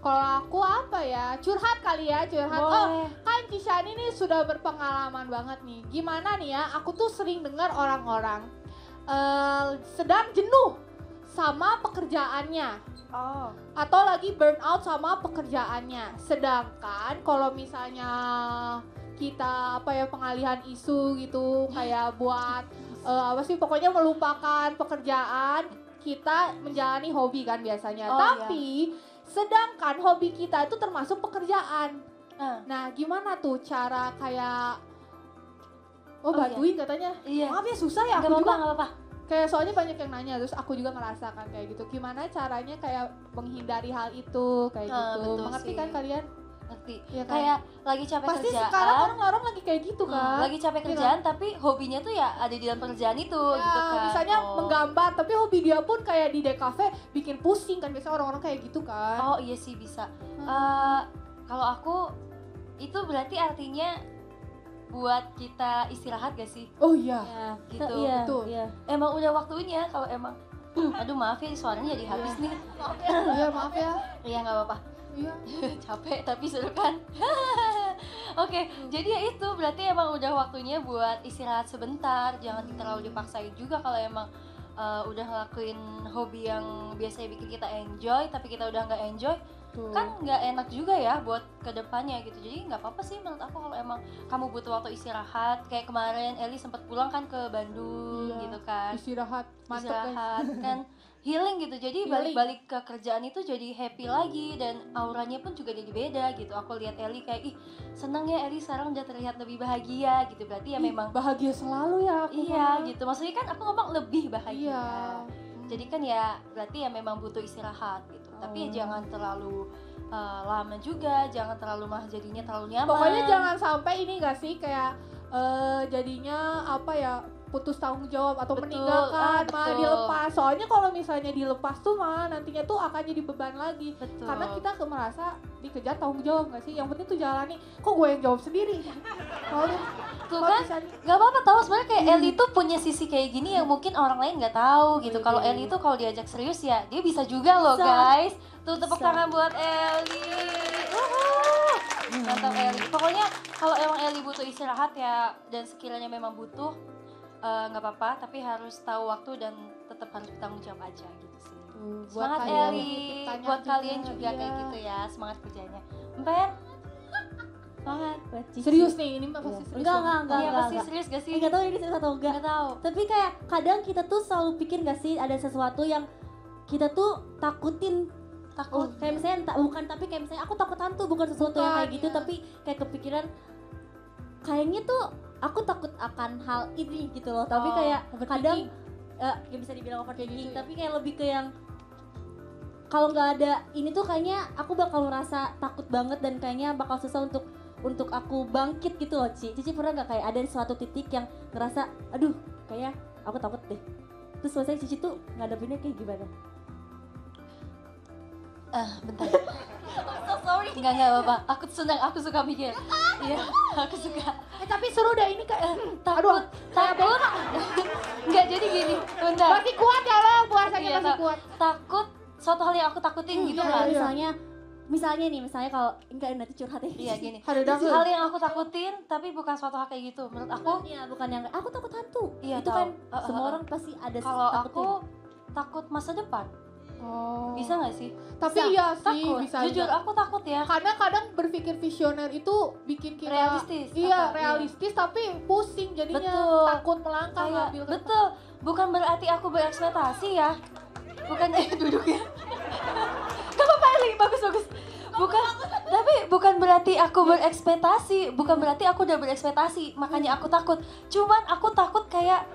S2: Kalau aku apa ya? Curhat kali ya, curhat. Oh,
S1: Boleh.
S2: kan Cisani nih sudah berpengalaman banget nih. Gimana nih ya? Aku tuh sering dengar orang-orang eh, sedang jenuh sama pekerjaannya
S1: Oh.
S2: atau lagi burnout sama pekerjaannya. Sedangkan kalau misalnya kita apa ya pengalihan isu gitu kayak buat eh, apa sih pokoknya melupakan pekerjaan kita menjalani hobi kan biasanya.
S1: Oh,
S2: Tapi sedangkan hobi kita itu termasuk pekerjaan.
S1: Ah.
S2: Nah, gimana tuh cara kayak Oh,
S1: Oh, iya.
S2: bantuin katanya.
S1: Iya.
S2: Maaf ya susah ya
S1: Gak
S2: aku
S1: apa-apa,
S2: juga
S1: gak apa-apa.
S2: Kayak soalnya banyak yang nanya terus aku juga ngerasakan kayak gitu gimana caranya kayak menghindari hal itu kayak
S1: Ah,
S2: gitu mengerti
S1: sih.
S2: kan kalian
S1: Ngerti.
S2: Iya kan?
S1: Kayak lagi capek
S2: pasti
S1: kerjaan.
S2: sekarang orang-orang lagi kayak gitu
S1: Hmm,
S2: kan
S1: lagi capek
S2: Iya
S1: kerjaan tapi hobinya tuh ya ada di dalam pekerjaan itu
S2: Ya,
S1: gitu kan.
S2: misalnya
S1: Oh.
S2: menggambar tapi hobi dia pun kayak di DKV bikin pusing kan biasanya orang-orang kayak gitu kan
S1: Oh iya sih bisa.
S2: Hmm.
S1: Eh, kalau aku itu berarti artinya buat kita istirahat gak sih?
S2: Oh iya.
S3: Ya,
S1: Gitu,
S3: iya,
S2: betul.
S3: iya.
S1: Emang udah waktunya kalau emang Aduh maaf ya suaranya jadi habis nih
S2: Iya maaf ya.
S1: Iya nggak apa-apa
S2: Iya.
S1: capek tapi seru kan oke jadi ya itu berarti emang udah waktunya buat istirahat sebentar jangan terlalu dipaksain juga kalau emang uh, udah ngelakuin hobi yang biasanya bikin kita enjoy tapi kita udah nggak enjoy
S2: Tuh.
S1: kan nggak enak juga ya buat ke depannya gitu jadi nggak apa-apa sih menurut aku kalau emang kamu butuh waktu istirahat kayak kemarin Eli sempat pulang kan ke Bandung
S2: Iya.
S1: gitu kan
S2: istirahat. Mantap guys.
S1: istirahat kan healing gitu jadi balik-balik ke kerjaan itu jadi happy lagi dan auranya pun juga jadi beda gitu aku lihat Eli kayak ih seneng ya Eli sekarang udah terlihat lebih bahagia gitu berarti ya
S2: Ih,
S1: memang
S2: bahagia selalu ya aku.
S1: iya
S2: mah.
S1: gitu maksudnya kan aku ngomong lebih bahagia
S2: Iya.
S1: jadi kan ya berarti ya memang butuh istirahat gitu tapi jangan terlalu uh, lama juga jangan terlalu mah jadinya terlalu nyaman.
S2: Pokoknya jangan sampai ini gak sih kayak eh, jadinya apa ya putus tanggung jawab atau
S1: Betul,
S2: meninggalkan
S1: ah,
S2: malah dilepas. Soalnya kalau misalnya dilepas tuh malah nantinya tuh akan jadi beban lagi.
S1: betul
S2: Karena kita merasa dikejar tanggung jawab gak sih? Yang penting tuh jalani. Kok gue yang jawab sendiri? Kalau
S1: tuh kan
S2: bisa
S1: Gak apa-apa tau sebenarnya kayak Eli tuh punya sisi kayak gini yang mungkin orang lain nggak tahu gitu. Kalau Eli tuh kalau diajak serius ya dia bisa juga loh
S3: Bisa.
S1: guys. Tuh tepuk
S3: Bisa.
S1: tangan buat Eli. Mantap Eli. Pokoknya kalau emang Eli butuh istirahat ya dan sekiranya memang butuh eh, nggak apa-apa tapi harus tahu waktu dan tetap harus bertanggung jawab aja gitu sih.
S2: Tuh, buat
S1: Semangat
S2: kalian yang
S1: Eli, buat kalian juga
S2: iya.
S1: kayak gitu ya, semangat kerjanya. Mpen.
S3: Buat Cici.
S2: Serius nih, ini pasti
S3: Iya.
S2: serius.
S3: Enggak,
S2: banget.
S3: enggak, enggak,
S1: Iya
S3: enggak,
S1: pasti
S3: enggak.
S1: serius gak sih?
S3: Enggak tahu ini serius atau enggak.
S1: Gak tahu.
S3: Tapi kayak kadang kita tuh selalu pikir gak sih ada sesuatu yang kita tuh takutin takut
S2: Oh,
S3: kayak misalnya tak bukan tapi kayak misalnya aku takut hantu bukan sesuatu yang
S2: Bukan,
S3: kayak gitu
S2: iya.
S3: tapi kayak kepikiran kayaknya tuh aku takut akan hal ini gitu loh tapi
S2: Oh,
S3: kayak kadang ya bisa dibilang overthinking
S2: gitu
S3: tapi kayak lebih ke yang kalau nggak ada ini tuh kayaknya aku bakal merasa takut banget dan kayaknya bakal susah untuk untuk aku bangkit gitu loh Ci. Cici pernah nggak kayak ada suatu titik yang ngerasa aduh kayaknya aku takut deh. Terus selesai Cici tuh ngadepinnya kayak gimana?
S1: Ah, bentar. so sorry. Enggak, enggak apa-apa. Aku senang, aku suka mikir. Iya, aku suka.
S2: Eh tapi seru deh ini kayak
S1: Takut, takut. Enggak, jadi gini. Bentar.
S2: masih kuat ya lo puasanya
S1: Iya,
S2: masih
S1: tak-
S2: kuat.
S1: Takut suatu hal yang aku takutin gitu
S2: iya,
S1: kan.
S2: iya.
S3: misalnya misalnya nih misalnya kalau enggak nanti curhat ya.
S1: Iya, gini. Hal yang aku takutin tapi bukan suatu hal kayak gitu. Menurut aku,
S3: Bukan, ya, bukan yang aku takut hantu.
S1: Iya,
S3: itu
S1: tahu.
S3: kan
S1: Eh, eh,
S3: semua
S1: eh.
S3: orang pasti ada
S1: kalau aku takut masa depan.
S2: Oh.
S1: Bisa nggak sih?
S2: Tapi
S3: Bisa.
S2: iya sih
S1: Takut.
S2: bisa.
S1: Jujur, aku takut ya.
S2: Karena kadang berpikir visioner itu bikin kita
S1: Realistis,
S2: Iya,
S1: apa?
S2: realistis tapi pusing jadinya
S1: Betul.
S2: takut melangkah
S1: Kayak,
S2: ngambil
S1: betul. Bukan berarti aku berekspektasi ya. Bukan eh duduknya. Gak apa-apa Eli, bagus bagus. Bukan, tapi bukan berarti aku berekspektasi, bukan berarti aku udah berekspektasi, makanya aku takut. Cuman aku takut kayak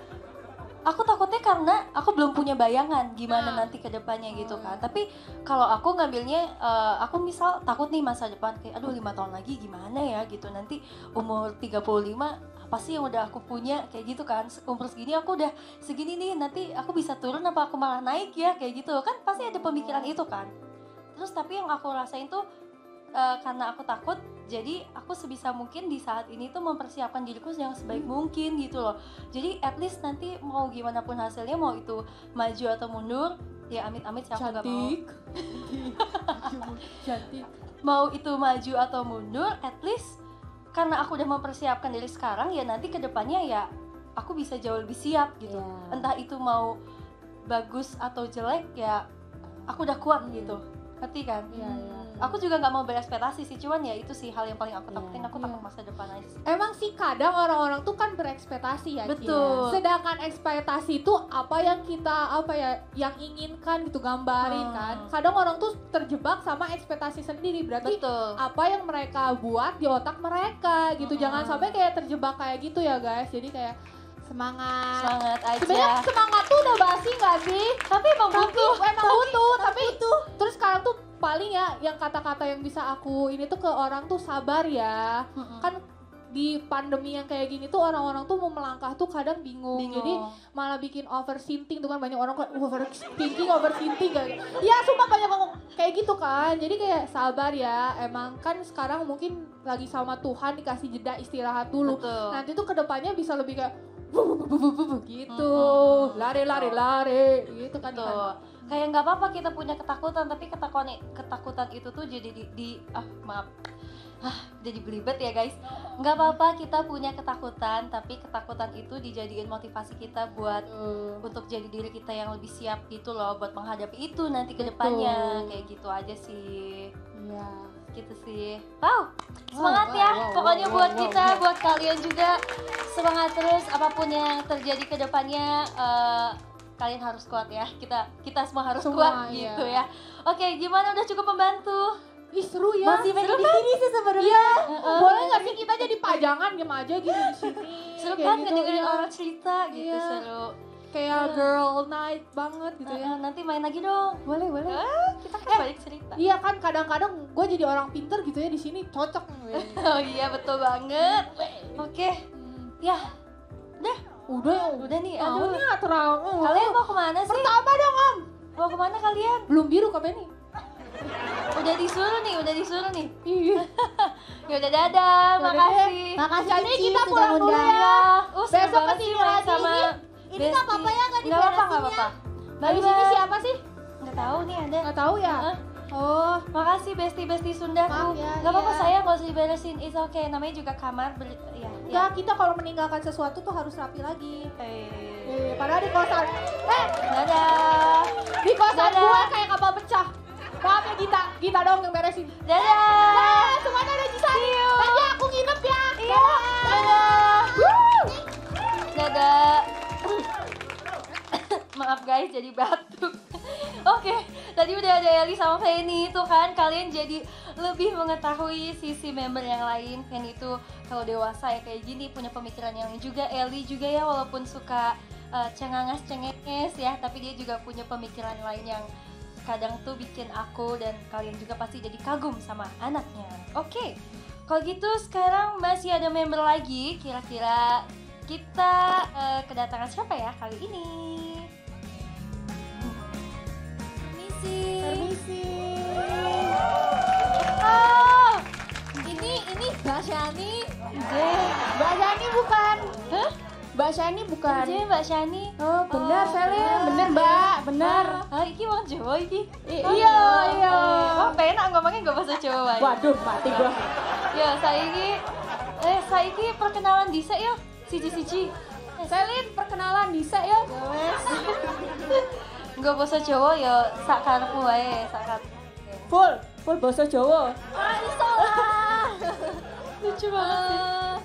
S1: aku takutnya karena aku belum punya bayangan gimana
S2: Nah.
S1: nanti ke depannya gitu kan. Tapi kalau aku ngambilnya eh, aku misal takut nih masa depan kayak aduh lima tahun lagi gimana ya gitu. Nanti umur 35 apa sih yang udah aku punya kayak gitu kan. Umur segini aku udah segini nih nanti aku bisa turun apa aku malah naik ya kayak gitu. Kan pasti ada pemikiran itu kan. Terus tapi yang aku rasain tuh eh, karena aku takut jadi aku sebisa mungkin di saat ini tuh mempersiapkan diriku yang sebaik mungkin gitu loh jadi at least nanti mau gimana pun hasilnya mau itu maju atau mundur ya amit-amit sih aku nggak mau
S2: cantik. cantik.
S1: mau itu maju atau mundur at least karena aku udah mempersiapkan diri sekarang ya nanti ke depannya ya aku bisa jauh lebih siap gitu
S3: Iya.
S1: entah itu mau bagus atau jelek ya aku udah kuat
S3: Hmm.
S1: gitu ngerti kan
S3: Iya, iya.
S1: Aku juga nggak mau berekspektasi sih cuman ya itu sih hal yang paling aku takutin aku takut
S2: Iya.
S1: masa depan aja sih
S2: Emang sih kadang orang-orang tuh kan berekspektasi ya.
S1: Betul.
S2: Sedangkan ekspektasi itu apa yang kita apa ya yang inginkan gitu gambarin
S1: Hmm.
S2: kan. Kadang orang tuh terjebak sama ekspektasi sendiri. Berarti
S1: betul
S2: apa yang mereka buat di otak mereka gitu.
S1: Hmm.
S2: Jangan sampai kayak terjebak kayak gitu ya guys. Jadi kayak semangat.
S1: semangat
S2: Sebenarnya
S1: aja
S2: semangat tuh udah basi gak sih?
S1: tapi emang butuh
S2: emang butuh, tapi terus sekarang tuh paling ya yang kata-kata yang bisa aku ini tuh ke orang tuh sabar ya.
S1: Mm-mm.
S2: Kan di pandemi yang kayak gini tuh orang-orang tuh mau melangkah tuh kadang bingung.
S1: Bingung.
S2: Jadi malah bikin overthinking tuh kan banyak orang kayak overthinking, overthinking kayak. Ya sumpah banyak ngomong kayak gitu kan. Jadi kayak sabar ya. Emang kan sekarang mungkin lagi sama Tuhan dikasih jeda istirahat dulu.
S1: Betul.
S2: Nanti tuh ke depannya bisa lebih kayak gitu. Lari lari lari gitu kan. Ivan.
S1: Kayak nggak apa-apa kita punya ketakutan, tapi ketakutan ketakutan itu tuh jadi di, di- ah maaf. Ah, jadi belibet ya guys. Nggak apa-apa kita punya ketakutan, tapi ketakutan itu dijadiin motivasi kita buat
S2: Tuh.
S1: untuk jadi diri kita yang lebih siap gitu loh buat menghadapi itu nanti ke depannya.
S2: Betul.
S1: Kayak gitu aja sih.
S2: Iya.
S1: Gitu sih. Wow, semangat
S2: wow,
S1: ya.
S2: wow,
S1: Pokoknya
S2: wow,
S1: buat
S2: wow,
S1: kita,
S2: wow.
S1: buat kalian juga semangat terus apa pun yang terjadi ke depannya eh, kalian harus kuat ya. Kita kita semua harus
S2: Semua,
S1: kuat
S2: iya.
S1: gitu ya. Oke, gimana udah cukup membantu?
S2: Ih seru ya.
S3: Masih pengen
S1: seru
S3: di sini sih sebenarnya.
S2: Iya.
S1: Heeh.
S2: Boleh nggak sih kita jadi pajangan diem aja gitu di sini?
S1: Seru kan
S2: gitu,
S1: ngedengerin
S2: iya.
S1: orang cerita gitu
S2: Iya.
S1: seru.
S2: Kayak girl night banget gitu ya.
S1: Heeh, nanti main lagi dong.
S2: Boleh boleh.
S1: Ah, kita kan banyak cerita.
S2: Iya kan kadang-kadang gue jadi orang pinter gitu ya di sini cocok.
S1: Oh iya betul banget. Oke, ya
S2: Udah ya.
S1: udah nih. Aduh,
S2: Aduh. terang.
S1: kalian mau ke mana sih?
S2: Pertama dong om.
S1: Mau ke mana kalian?
S2: Belum biru kok nih.
S1: Udah disuruh nih, udah disuruh nih.
S2: Iya.
S1: Ya udah dadah,
S2: Yaudah
S1: makasih.
S3: Makasih
S2: Jadi kita pulang dulu ya.
S1: Uh,
S2: Besok
S1: ke sini
S2: lagi.
S1: sama
S3: Ini nggak apa-apa ya, nggak
S1: Nggak apa-apa, nggak
S3: diberesin
S1: apa-apa.
S2: Habis ini siapa sih?
S1: Nggak tahu nih ada.
S2: Nggak tahu ya. Oh.
S1: Makasih besti-besti Sundaku.
S2: Maaf ya,
S1: Gak apa-apa
S2: iya.
S1: saya nggak usah diberesin. It's okay. Namanya juga kamar. Beli, ya, ya.
S2: Enggak, kita kalau meninggalkan sesuatu tuh harus rapi lagi.
S1: Eh,
S2: padahal di kosan. Eh,
S1: dadah.
S2: di kosan
S1: Dadah.
S2: gua kayak kapal pecah. Maaf ya Gita, Gita dong yang beresin.
S1: Dadah.
S2: Dah, semuanya udah Cisani. Nanti aku nginep ya.
S1: Iya. Dadah. Dadah. Maaf guys, jadi batuk. Oke, tadi udah ada Eli sama Feni itu kan kalian jadi lebih mengetahui sisi member yang lain. Feni itu kalau dewasa ya kayak gini punya pemikiran yang juga. Eli juga ya walaupun suka eh, cengangas cengenges ya, tapi dia juga punya pemikiran lain yang kadang tuh bikin aku dan kalian juga pasti jadi kagum sama anaknya. Oke, kalau gitu sekarang masih ada member lagi. Kira-kira kita eh, kedatangan siapa ya kali ini? Permisi.
S3: Permisi.
S1: Oh,
S3: Ini ini Mbak Shani.
S1: Jeh.
S2: Mbak Shani bukan.
S1: Hah?
S2: Mbak Shani bukan.
S1: Jeh, Mbak Shani.
S2: Oh, benar
S1: Oh,
S2: Selin.
S1: benar.
S2: Mbak. Benar.
S1: Ah, iki wong Jawa iki. Oh,
S2: iya, iya.
S1: Oh, penak ngomongnya gak bahasa Jawa. wae.
S2: Waduh, mati gua.
S1: Ya, saiki eh saiki perkenalan dhisik ya. Siji-siji.
S2: Selin, perkenalan Disa ya.
S1: Enggak bahasa Jawa ya sak karepmu wae, sak karepmu.
S2: Full, full bahasa Jawa.
S1: Lucu banget sih.
S3: Eh,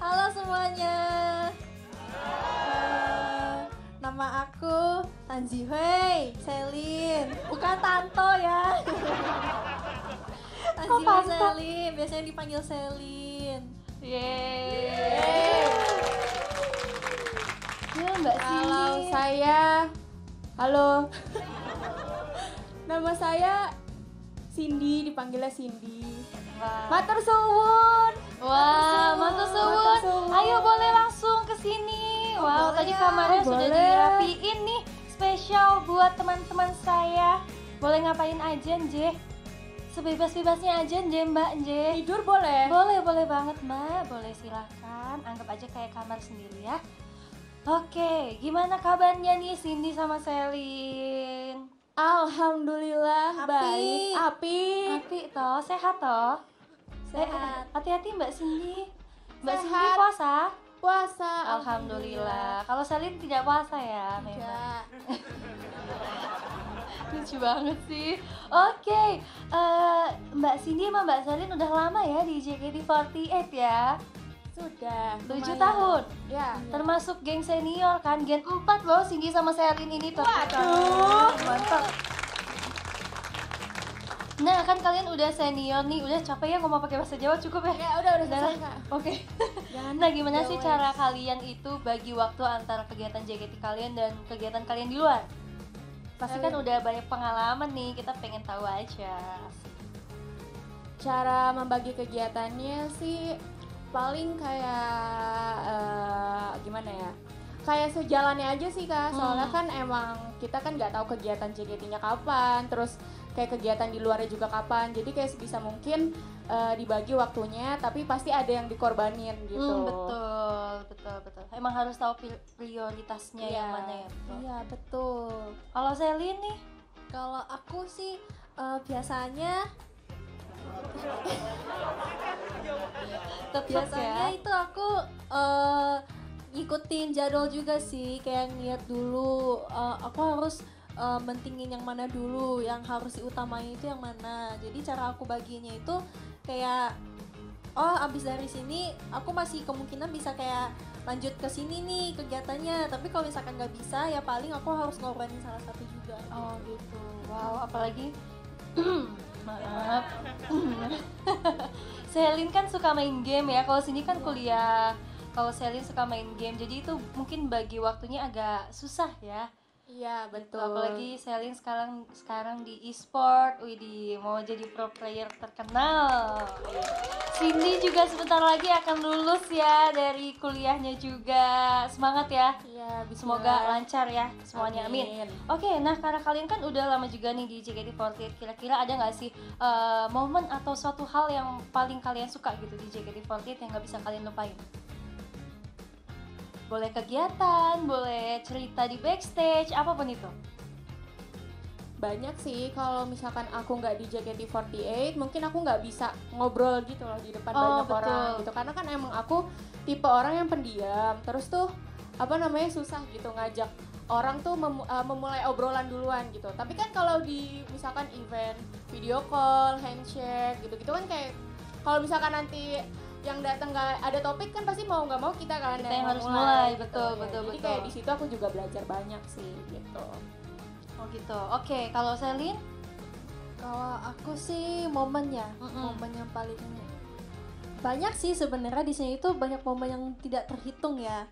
S3: halo semuanya. Eh, nama aku Tanji Hui, Selin. Bukan Tanto ya. Tanji
S1: Tanto?
S3: Selin, biasanya dipanggil Selin.
S1: Yeay. Ya, Mbak
S2: Kalau saya Halo. Nama saya Cindy, dipanggilnya Cindy.
S1: Wah.
S2: Matur suwun.
S1: Wah, mantu
S2: Matur
S1: suwun. Ayo boleh langsung ke sini. Wow,
S3: boleh
S1: tadi
S3: ya,
S1: kamarnya sudah
S2: boleh.
S1: dirapiin nih. Spesial buat teman-teman saya. Boleh ngapain aja, Nje? Sebebas-bebasnya aja, Nje, Mbak, Nje.
S2: Tidur boleh?
S1: Boleh, boleh banget, Mbak. Boleh silakan. Anggap aja kayak kamar sendiri ya. Oke, gimana kabarnya nih Cindy sama Selin?
S2: Alhamdulillah
S3: Api.
S2: baik. Api.
S1: Api toh, sehat toh? Eh,
S3: Sehat.
S1: Hati-hati Mbak Cindy. Mbak Cindy
S2: Sehat.
S1: puasa?
S2: Puasa.
S1: Alhamdulillah. Kalau Selin tidak puasa ya, memang.
S2: Tidak.
S1: Lucu banget sih. Oke, eh, Mbak Cindy sama Mbak Selin udah lama ya di JKT48 ya?
S2: Sudah.
S1: 7
S2: lumayan.
S1: tahun.
S2: Ya.
S1: Termasuk geng senior kan, gen 4 loh Cindy sama Selin ini tuh.
S2: Waduh.
S1: Mantap. Nah kan kalian udah senior nih, udah capek ya ngomong pakai bahasa Jawa cukup ya?
S2: Ya udah udah selesai. Kak.
S1: Oke.
S2: Jangan
S1: Nah gimana sih
S2: Jawa.
S1: cara kalian itu bagi waktu antara kegiatan JKT kalian dan kegiatan kalian di luar? Pasti kan
S2: Kalian-
S1: udah banyak pengalaman nih, kita pengen tahu aja.
S2: Cara membagi kegiatannya sih paling kayak eh, gimana ya kayak sejalannya aja sih kak soalnya
S1: Hmm.
S2: kan emang kita kan nggak tahu kegiatan JKT-nya kapan terus kayak kegiatan di luarnya juga kapan jadi kayak sebisa mungkin eh, dibagi waktunya tapi pasti ada yang dikorbanin gitu
S1: Hmm, betul, betul, betul. Emang harus tahu pri- prioritasnya yang
S2: Iya.
S1: mana ya. betul.
S3: Iya betul.
S1: Kalau Selin nih,
S3: Kalau aku sih eh, biasanya
S1: tetap
S3: biasanya
S1: ya.
S3: itu aku eh, ngikutin jadwal juga sih kayak ngeliat dulu eh, aku harus eh, mentingin yang mana dulu yang harus diutamain itu yang mana jadi cara aku baginya itu kayak oh abis dari sini aku masih kemungkinan bisa kayak lanjut ke sini nih kegiatannya tapi kalau misalkan nggak bisa ya paling aku harus ngorbanin salah satu juga
S1: Oh gitu. Wow, apalagi maaf. Selin kan suka main game ya. Kalau sini kan kuliah. Kalau Selin suka main game, jadi itu mungkin bagi waktunya agak susah ya.
S2: iya
S1: Betul. Apalagi Selin sekarang sekarang di e-sport, Widih mau jadi pro player terkenal. Cindy juga sebentar lagi akan lulus ya dari kuliahnya juga. Semangat ya.
S2: iya
S1: Semoga lancar ya semuanya. Amin. Oke, nah karena kalian kan udah lama juga nih di JKT48, kira-kira ada nggak sih eh, momen atau suatu hal yang paling kalian suka gitu di JKT48 yang nggak bisa kalian lupain? Boleh kegiatan, boleh cerita di backstage, apa pun itu.
S2: Banyak sih kalau misalkan aku nggak di JKT48 mungkin aku nggak bisa ngobrol gitu loh di depan
S1: Oh,
S2: banyak orang
S1: betul.
S2: gitu karena kan emang aku tipe orang yang pendiam terus tuh apa namanya susah gitu ngajak orang tuh mem- uh, memulai obrolan duluan gitu tapi kan kalau di misalkan event video call handshake gitu gitu kan kayak kalau misalkan nanti yang datang nggak ada topik kan pasti mau nggak mau kita kan
S1: Kita yang harus
S2: memulai,
S1: mulai,
S2: gitu.
S1: betul,
S2: Ya,
S1: betul,
S2: jadi
S1: betul.
S2: kayak di situ aku juga belajar banyak sih gitu
S1: Oh gitu. Oke, kalau Selin?
S3: Kalau aku sih momennya,
S1: Mm-mm.
S3: momen yang paling banyak sih sebenarnya di sini itu banyak momen yang tidak terhitung ya.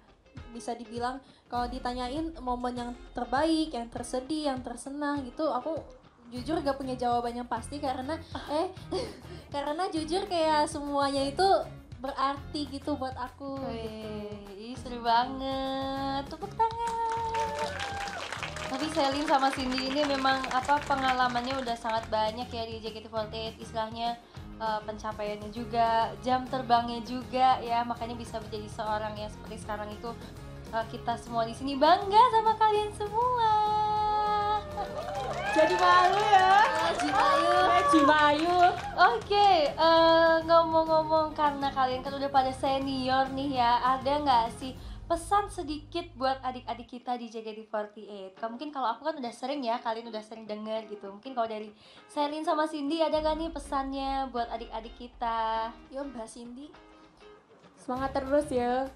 S3: Bisa dibilang kalau ditanyain momen yang terbaik, yang tersedih, yang tersenang gitu, aku jujur gak punya jawaban yang pasti karena eh karena jujur kayak semuanya itu berarti gitu buat aku.
S1: Wih, seru banget. Tepuk tangan. Tapi Selin sama Cindy ini memang apa pengalamannya udah sangat banyak ya di JKT48 istilahnya eh, pencapaiannya juga, jam terbangnya juga ya, makanya bisa menjadi seorang yang seperti sekarang itu eh, kita semua di sini bangga sama kalian semua.
S2: jadi malu ya
S3: Jimayu.
S2: Eh, Cimayu
S1: Oke, eh, ngomong-ngomong karena kalian kan udah pada senior nih ya, ada nggak sih pesan sedikit buat adik-adik kita di JKT48? Kalau mungkin kalau aku kan udah sering ya, kalian udah sering denger gitu. Mungkin kalau dari Selin sama Cindy ada nggak nih pesannya buat adik-adik kita?
S3: Yo Mbak Cindy.
S2: semangat terus ya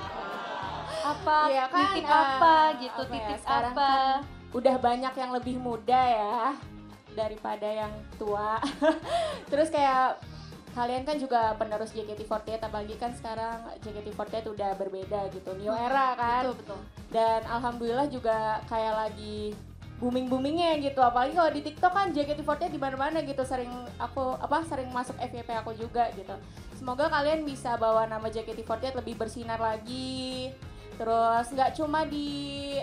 S1: Apa
S2: Iya kan,
S1: titip
S2: eh,
S1: apa gitu,
S2: apa ya,
S1: titip
S2: sekarang
S1: apa?
S2: kan udah banyak yang lebih muda ya daripada yang tua terus kayak kalian kan juga penerus JKT48 apalagi kan sekarang JKT48 udah berbeda gitu. New era kan?
S1: Betul betul.
S2: dan alhamdulillah juga kayak lagi booming boomingnya gitu. Apalagi kalau di TikTok kan JKT48 di mana mana gitu. Sering aku apa sering masuk FYP aku juga gitu. Semoga kalian bisa bawa nama JKT48 lebih bersinar lagi. Terus nggak cuma di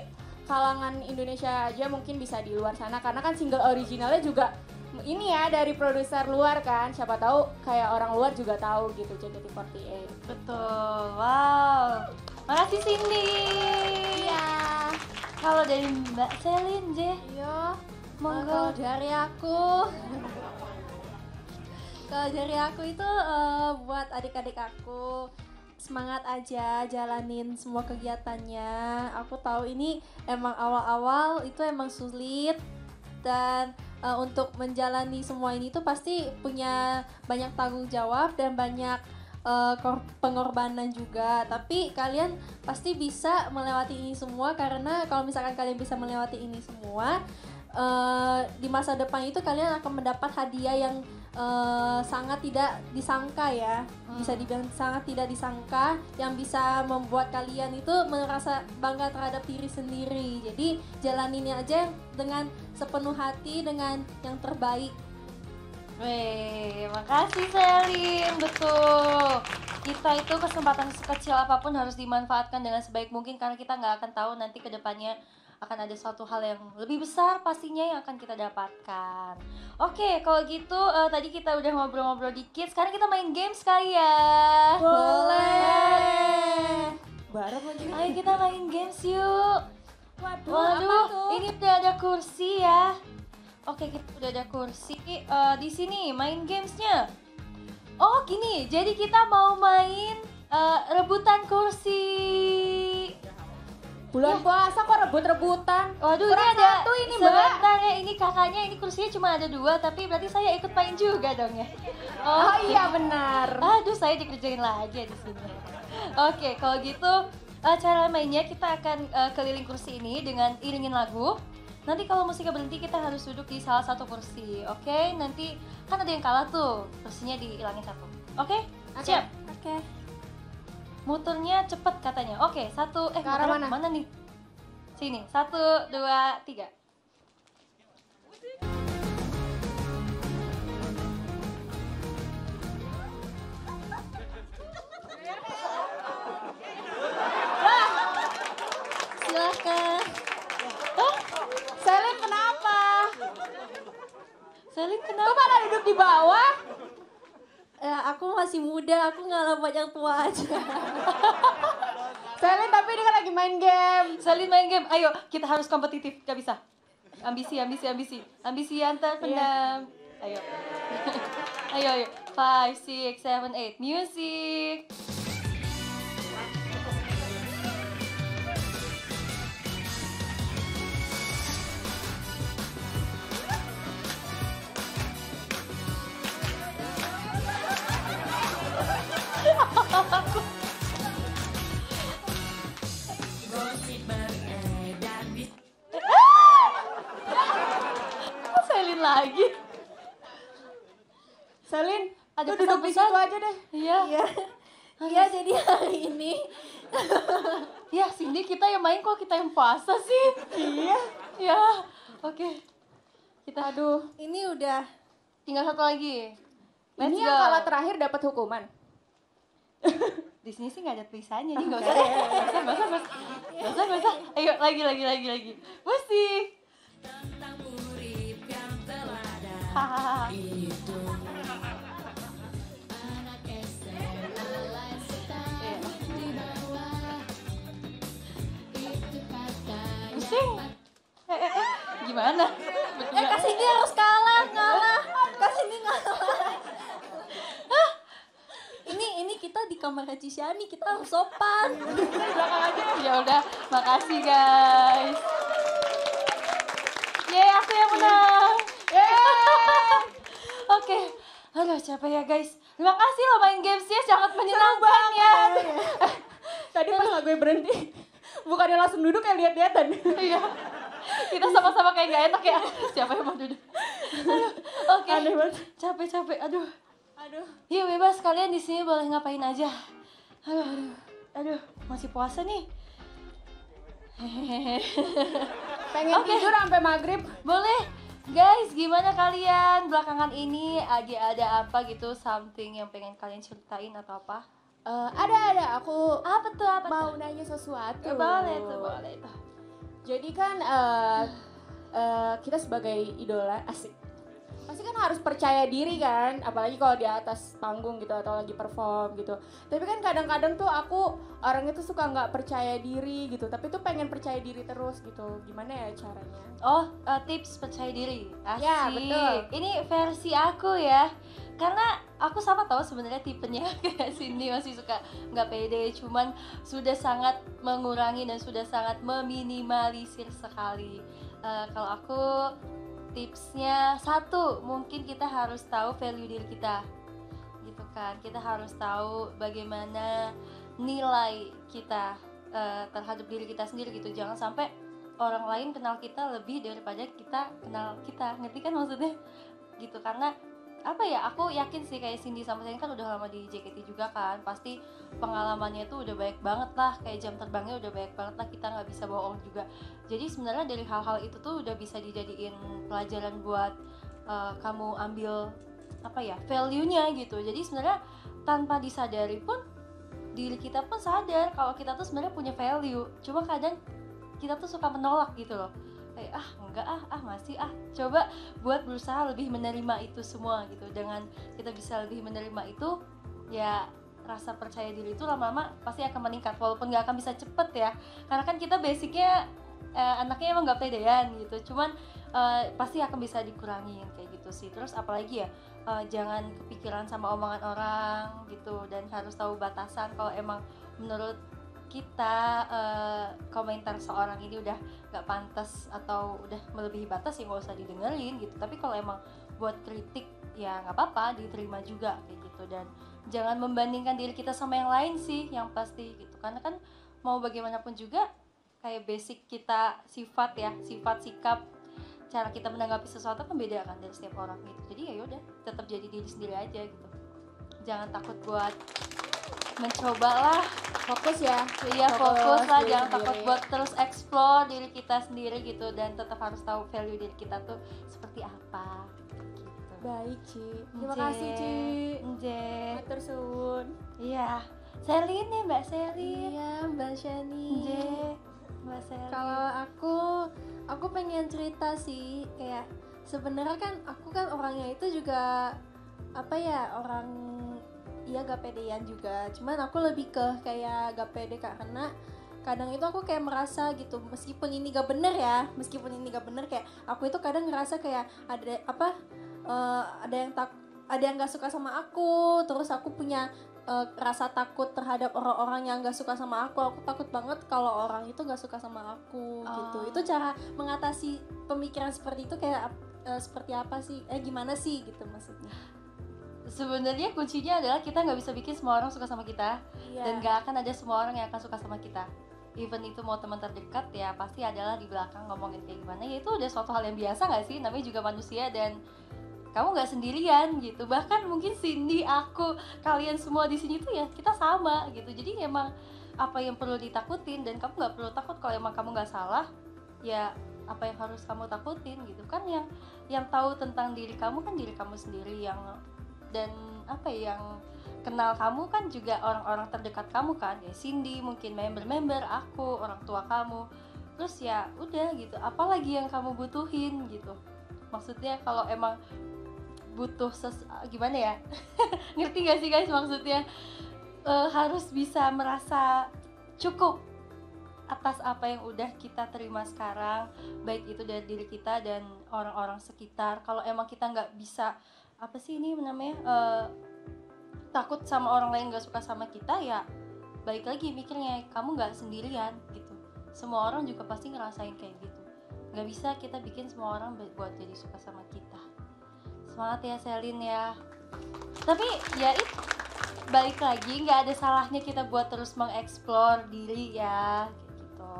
S2: kalangan Indonesia aja mungkin bisa di luar sana. Karena kan single originalnya juga ini ya dari produser luar kan siapa tahu kayak orang luar juga tahu gitu JKT48
S1: Betul. Wow. Makasih Cindy.
S2: iya
S1: Kalau dari Mbak Selin, Je,
S3: Iya.
S1: monggo.
S3: Dari aku Kalau dari aku itu eh, buat adik-adik aku semangat aja jalanin semua kegiatannya. Aku tahu ini emang awal-awal itu emang sulit dan eh, untuk menjalani semua ini tuh pasti punya banyak tanggung jawab dan banyak kor- pengorbanan juga. Tapi kalian pasti bisa melewati ini semua karena kalau misalkan kalian bisa melewati ini semua eh, di masa depan itu kalian akan mendapat hadiah yang eh, sangat tidak disangka ya. Bisa dibilang sangat tidak disangka. Yang bisa membuat kalian itu merasa bangga terhadap diri sendiri. Jadi jalaninnya aja dengan sepenuh hati dengan yang terbaik.
S1: Weh, makasih Selin, betul. kita itu kesempatan sekecil apa pun harus dimanfaatkan dengan sebaik mungkin karena kita nggak akan tahu nanti ke depannya akan ada suatu hal yang lebih besar pastinya yang akan kita dapatkan. Oke, kalau gitu eh, tadi kita udah ngobrol-ngobrol dikit, sekarang kita main games kali ya.
S3: Boleh.
S2: Bareng lagi.
S1: Ayo kita main games yuk.
S3: Waduh,
S1: Waduh, ini udah ada kursi ya. Oke, kita udah ada kursi. Eh, di sini main gamesnya. Oh, gini. Jadi kita mau main eh, rebutan kursi.
S2: Bulan puasa kok rebut-rebutan.
S1: Waduh,
S2: Kurang
S1: ini ada
S2: satu ini, Mbak.
S1: sebentar ya. Ini kakaknya, ini kursinya cuma ada dua, tapi berarti saya ikut main juga dong ya.
S2: Oh iya benar.
S1: Aduh, saya dikerjain lagi ya di sini. Oke, kalau gitu eh, cara mainnya kita akan eh, keliling kursi ini dengan iringin lagu. Nanti kalau musiknya berhenti kita harus duduk di salah satu kursi. Oke, nanti kan ada yang kalah tuh, kursinya dihilangin satu. Oke?
S2: Oke.
S1: Siap.
S3: Oke.
S1: Muternya cepet katanya. Oke, satu eh
S2: Ke arah mana?
S1: ke mana nih? Sini, satu, dua, tiga.
S3: Silahkan.
S2: Selin kenapa?
S1: Selin
S2: Kok
S1: kenapa?
S2: malah duduk di bawah?
S3: Eh, aku masih muda, aku ngalah banyak tua aja.
S2: Selin tapi dia kan lagi main game.
S1: Selin main game. Ayo, kita harus kompetitif. Gak bisa. Ambisi, ambisi, ambisi. Ambisi yang terpendam. Ayo. ayo, ayo. Five, six, seven, eight. Music. Selin lagi?
S2: Selin,
S1: Ada
S2: lu duduk di situ aja deh.
S1: Iya.
S3: Iya. Iya, jadi hari ini
S1: Ya, sini kita yang main kok kita yang puasa sih?
S2: Iya.
S1: Ya. Oke. Kita
S2: Aduh,
S3: ini udah
S1: tinggal satu lagi. Let's
S2: ini
S1: go.
S2: yang kalah terakhir dapat hukuman.
S1: Di sini sih nggak ada tulisannya, jadi nggak usah. Nggak usah, nggak usah, nggak usah. Ayo, lagi, lagi, lagi, lagi. Musik. Iya. Pusing. Eh, eh, eh. Gimana?
S3: Eh, kasih dia harus kalah, ngalah. Kasih dia ngalah. Ini kita di kamar Cisiani, kita harus sopan.
S1: belakang aja. Ya udah makasih guys. Yeay aku yang menang. Oke. Aduh capek ya guys. Terima kasih loh main gamesnya sangat menyenangkan ya.
S2: Tadi pas lagu berhenti, bukannya langsung duduk kayak lihat-lihatan.
S1: iya. Kita sama-sama kayak gak enak ya. Siapa yang mau duduk? Oke
S2: Aneh banget.
S1: capek capek. Aduh
S2: Aduh.
S1: Iya bebas kalian di sini boleh ngapain aja. Aduh, aduh, aduh, masih puasa nih.
S2: Pengen
S1: Oke.
S2: tidur sampai maghrib.
S1: Boleh, guys. Gimana kalian belakangan ini lagi ada apa gitu, something yang pengen kalian ceritain atau apa?
S2: Eh, ada ada aku
S1: Apa tuh? Apa
S2: mau
S1: tuh?
S2: nanya sesuatu.
S1: Eh, boleh tuh, boleh tuh.
S2: Jadi kan eh, eh, kita sebagai idola asik. Pasti kan harus percaya diri kan, apalagi kalau di atas panggung gitu atau lagi perform gitu. Tapi kan kadang-kadang tuh aku orangnya tuh suka nggak percaya diri gitu, tapi tuh pengen percaya diri terus gitu. Gimana ya caranya?
S1: Oh, eh, tips percaya diri. Asik.
S2: Ya, betul.
S1: Ini versi aku ya. Karena aku sama tahu sebenarnya tipenya kayak Cindy masih suka nggak pede, cuman sudah sangat mengurangi dan sudah sangat meminimalisir sekali. Eh, kalau aku tipsnya satu, mungkin kita harus tahu value diri kita, gitu kan. Kita harus tahu bagaimana nilai kita eh, terhadap diri kita sendiri gitu. Jangan sampai orang lain kenal kita lebih daripada kita kenal kita ngerti kan maksudnya gitu karena apa ya aku yakin sih kayak Cindy sama Selin kan udah lama di JKT juga kan. Pasti pengalamannya tuh udah baik banget lah kayak jam terbangnya udah baik banget lah kita nggak bisa bohong juga. Jadi sebenarnya dari hal-hal itu tuh udah bisa dijadiin pelajaran buat eh, kamu ambil apa ya value nya gitu. Jadi sebenarnya tanpa disadari pun diri kita pun sadar kalau kita tuh sebenarnya punya value. Cuma kadang kita tuh suka menolak gitu loh kayak ah enggak ah ah masih ah coba buat berusaha lebih menerima itu semua gitu. Dengan kita bisa lebih menerima itu ya rasa percaya diri itu lama-lama pasti akan meningkat walaupun nggak akan bisa cepet ya. Karena kan kita basicnya eh, anaknya emang nggak pedean gitu. Cuman eh, pasti akan bisa dikurangin kayak gitu sih. Terus apalagi ya eh, jangan kepikiran sama omongan orang gitu. Dan harus tahu batasan kalau emang menurut kita eh, komentar seorang ini udah nggak pantas atau udah melebihi batas ya nggak usah didengerin gitu. Tapi kalau emang buat kritik ya nggak apa-apa diterima juga kayak gitu. Dan jangan membandingkan diri kita sama yang lain sih yang pasti gitu. Karena kan mau bagaimanapun juga kayak basic kita sifat ya sifat sikap cara kita menanggapi sesuatu kan beda kan dari setiap orang gitu. Jadi ya yaudah tetap jadi diri sendiri aja gitu. Jangan takut buat mencoba lah
S3: Fokus ya.
S1: iya
S3: Fokus
S1: fokus lah
S3: diri
S1: jangan
S3: sendiri.
S1: takut buat terus explore diri kita sendiri gitu dan tetap harus tahu value diri kita tuh seperti apa gitu
S3: Baik, Ci. Terima kasih, Ci.
S1: Nje.
S3: Matur suwun.
S1: iya Selin nih mbak Selin
S3: Iya, Mbak Shani.
S1: Nje mbak Selin
S3: Kalau aku, aku pengen cerita sih kayak sebenarnya kan aku kan orangnya itu juga apa ya orang iya gak pedean juga. Cuman aku lebih ke kayak gak pede karena kadang itu aku kayak merasa gitu meskipun ini gak bener ya meskipun ini gak bener kayak aku itu kadang ngerasa kayak ada apa eh, ada yang tak ada yang gak suka sama aku terus aku punya eh, rasa takut terhadap orang-orang yang gak suka sama aku. Aku takut banget kalau orang itu gak suka sama aku gitu.
S1: Oh.
S3: itu cara mengatasi pemikiran seperti itu kayak eh, seperti apa sih? Eh gimana sih? Gitu maksudnya
S1: sebenarnya kuncinya adalah kita nggak bisa bikin semua orang suka sama kita.
S3: Iya.
S1: dan gak akan ada semua orang yang akan suka sama kita. Even itu mau teman terdekat ya pasti adalah di belakang ngomongin kayak gimana. Ya itu udah suatu hal yang biasa gak sih? Namanya juga manusia dan kamu nggak sendirian gitu. Bahkan mungkin Cindy aku kalian semua di sini tuh ya kita sama gitu. Jadi emang apa yang perlu ditakutin dan kamu nggak perlu takut kalau emang kamu nggak salah ya apa yang harus kamu takutin gitu. Kan yang yang tahu tentang diri kamu kan diri kamu sendiri yang dan apa ya, yang kenal kamu kan juga orang-orang terdekat kamu kan. Ya Cindy mungkin member-member aku orang tua kamu. Terus ya udah gitu apalagi yang kamu butuhin gitu? Maksudnya kalau emang butuh ses gimana ya? Ngerti gak sih guys maksudnya? Eh, harus bisa merasa cukup atas apa yang udah kita terima sekarang baik itu dari diri kita dan orang-orang sekitar. Kalau emang kita nggak bisa apa sih ini namanya eh, takut sama orang lain nggak suka sama kita ya balik lagi mikirnya kamu nggak sendirian gitu. Semua orang juga pasti ngerasain kayak gitu. Nggak bisa kita bikin semua orang buat jadi suka sama kita. Semangat ya Selin ya. Tapi ya itu balik lagi nggak ada salahnya kita buat terus mengeksplor diri ya gitu.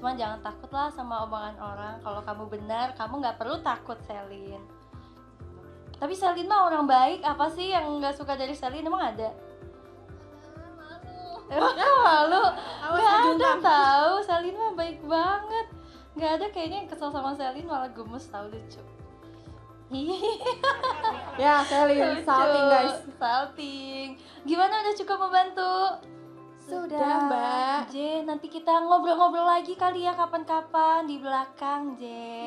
S1: Cuman jangan takut lah sama omongan orang. Kalau kamu benar kamu nggak perlu takut Selin tapi Selin mah orang baik apa sih yang nggak suka dari Selin? Emang ada? Emang malu. Gak ada tahu. Selin mah baik banget. Gak ada kayaknya yang kesel sama Selin malah gemes tahu lucu
S3: ya Selin salting guys.
S1: Salting. Gimana udah cukup membantu?
S3: Sudah, Mbak.
S1: J, nanti kita ngobrol-ngobrol lagi kali ya kapan-kapan di belakang, J.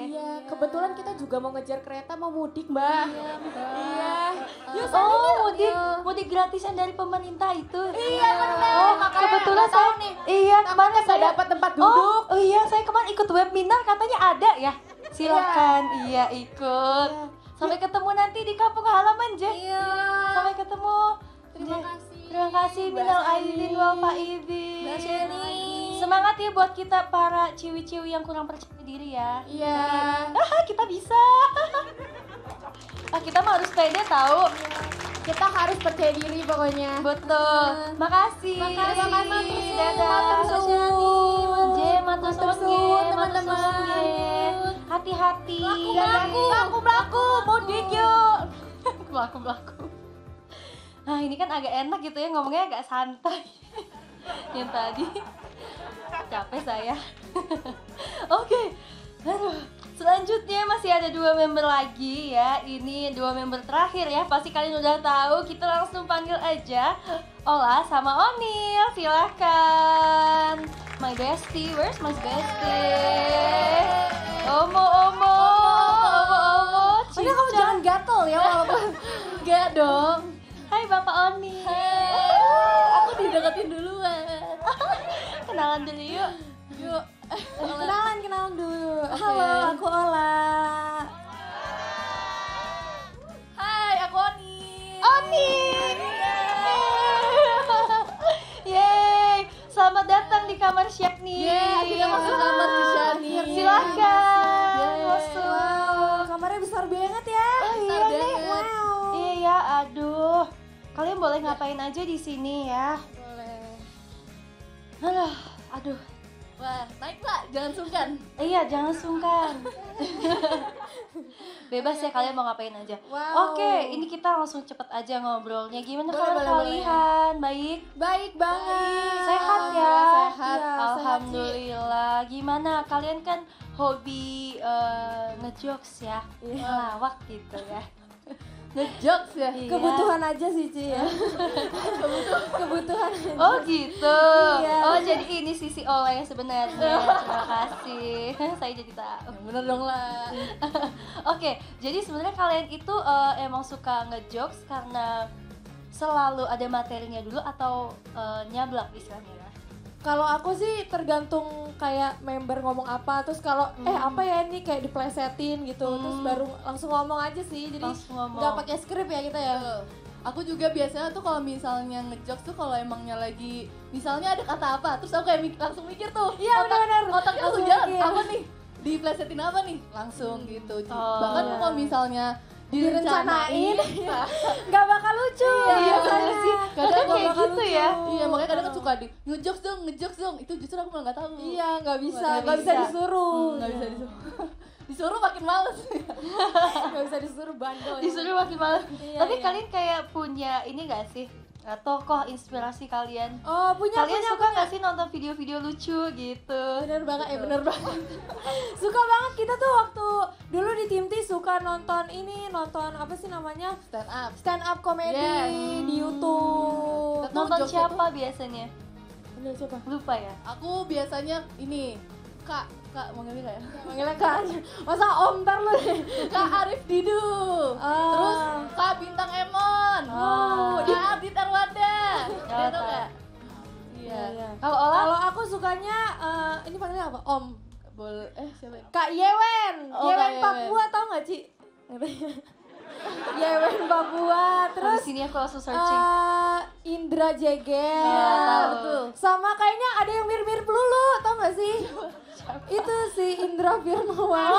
S3: Iya, kebetulan kita juga mau ngejar kereta mau mudik, Mbak.
S1: Iya, Mbak.
S3: Iya. Yuk,
S1: Oh, mudik, mudik gratisan dari pemerintah itu.
S3: Iya, benar.
S1: Oh,
S3: Makanya
S1: kebetulan saya
S3: nih.
S1: Iya, kemarin saya
S3: dapat tempat
S1: Oh,
S3: duduk.
S1: oh iya, saya kemarin ikut webinar katanya ada ya. Silakan, iya, ikut. Sampai ketemu nanti di kampung halaman, J.
S3: Iya.
S1: Sampai ketemu.
S3: Terima
S1: J.
S3: kasih.
S1: Terima kasih
S3: Shani.
S1: aidin faidin.
S3: Mbak Shani.
S1: Semangat ya buat kita para ciwi-ciwi yang kurang percaya diri ya.
S3: Iya.
S1: Ah, kita bisa. ah, kita mah harus pede tahu.
S3: Kita harus percaya diri pokoknya.
S1: Betul. Makasih.
S3: Makasih. Terima kasih.
S1: Dadah. J, matur suwun,
S3: teman-teman.
S1: suwun, J. Hati-hati.
S3: Melaku, melaku, melaku, mudik yuk.
S1: Melaku, melaku. Nah, ini kan agak enak gitu ya ngomongnya agak santai. Yang tadi capek saya. Oke. Aduh. Selanjutnya masih ada dua member lagi ya. Ini dua member terakhir ya. Pasti kalian udah tahu. Kita langsung panggil aja Ola sama Onil. Silahkan. My bestie, where's my bestie? Omo, Omo, Omo, Omo.
S2: Ini kamu jangan gatel ya walaupun
S4: Enggak dong.
S1: Hai Bapak Onil.
S4: Aku dideketin duluan.
S1: Kenalan dulu yuk.
S4: Yuk.
S2: kenalan kenalan dulu.
S4: Halo, aku Ola. Hai, aku Oni.
S1: Oni. Yeay, selamat datang di kamar nih.
S4: Yeay, akhirnya masuk kamar si Shani.
S1: Silahkan
S4: Yeay.
S1: masuk.
S2: Wow, kamarnya besar banget ya.
S1: Oh, iya
S4: Besar
S1: nih.
S4: banget.
S2: Wow.
S1: Iya, aduh. Kalian boleh ngapain aja di sini ya?
S2: Boleh.
S1: Aduh, aduh.
S4: Wah, naik lah, jangan sungkan.
S1: Iya, jangan sungkan. Bebas ya kalian mau ngapain aja.
S2: Wow.
S1: Oke, ini kita langsung cepet aja ngobrolnya. Gimana
S2: Boleh, boleh, boleh.
S1: kalian? Baik?
S2: Baik banget.
S1: Sehat ya?
S2: Sehat. Iya,
S1: Alhamdulillah. Gimana? Kalian kan hobi eh, ngejokes ya,
S2: Iya.
S1: ngelawak gitu ya.
S4: Ngejokes ya.
S1: Iya.
S2: Kebutuhan aja sih Ci ya. Kebutuhan. aja.
S1: Oh gitu.
S2: Iya.
S1: Oh jadi ini sisi yang sebenarnya. Terima kasih. Saya jadi tahu.
S4: Bener dong lah.
S1: Oke, jadi sebenarnya kalian itu eh, emang suka ngejokes karena selalu ada materinya dulu atau eh, nyablak istilahnya ya?
S2: Kalau aku sih tergantung kayak member ngomong apa, terus kalau eh
S1: Hmm.
S2: apa ya ini kayak diplesetin gitu, terus
S1: Hmm.
S2: baru langsung ngomong aja sih. Jadi nggak pakai skrip ya kita ya.
S4: Betul. Aku juga biasanya tuh kalau misalnya ngejokes tuh kalau emangnya lagi misalnya ada kata apa, terus aku kayak mik- langsung mikir tuh.
S2: Iya,
S4: otak-
S2: benar-benar.
S4: Otaknya langsung
S2: Langsung
S4: jalan. Apa nih? Diplesetin apa nih? Langsung gitu. Ci.
S1: Oh.
S4: Bahkan
S2: Iya.
S4: kalau misalnya
S2: Direncanain. Nggak bakal lucu.
S4: Iya,
S2: biasanya.
S4: sih. Kadang
S2: Nggak
S1: kayak gitu ya.
S4: Iya, makanya kadang suka di ngejokes dong, ngejokes dong. Itu justru aku malah nggak tahu.
S2: Iya, nggak bisa,
S4: Nggak
S2: nggak bisa disuruh.
S4: Hmm, nggak bisa disuruh. disuruh makin males.
S2: Nggak bisa disuruh bandel. ya.
S1: Disuruh makin malas.
S2: Iya,
S1: Tapi
S2: iya.
S1: kalian kayak punya ini gak sih? Eh, tokoh inspirasi kalian?
S2: Oh, punya
S1: kalian
S2: punya
S1: suka
S2: punya.
S1: gak sih nonton video-video lucu gitu?
S2: Bener banget, eh bener banget. suka banget kita tuh waktu dulu di tim T suka nonton ini, nonton apa sih namanya?
S4: Stand up.
S2: Stand up comedy
S4: Yes.
S2: di YouTube.
S4: Tuh
S1: Nonton siapa biasanya?
S2: Bener siapa?
S1: Lupa ya?
S4: Aku biasanya ini Kak, Kak manggilnya Kak ya?
S2: Manggilnya Kak aja. Masa Om ntar lu deh.
S4: Kak Arif Didu.
S2: Ah.
S4: Terus Kak Bintang Emon.
S1: Oh.
S4: Kak Adit Arwada. Dia tau nggak?
S2: Iya, iya.
S1: Kalau Ola?
S2: Kalau aku sukanya eh, ini panggilnya apa? Om.
S4: Boleh eh siapa ya?
S2: Kak Yewen.
S4: Oh,
S2: Yewen
S4: Kak Yewen.
S2: Papua tau gak Ci? Yewen Papua.
S1: Terus
S2: Terus
S1: sini aku langsung searching.
S2: eh, Indra Jegel.
S1: Iya, tahu.
S2: Sama kayaknya ada yang mirip-mirip Lulu, tau gak sih? itu si Indra Firmawan.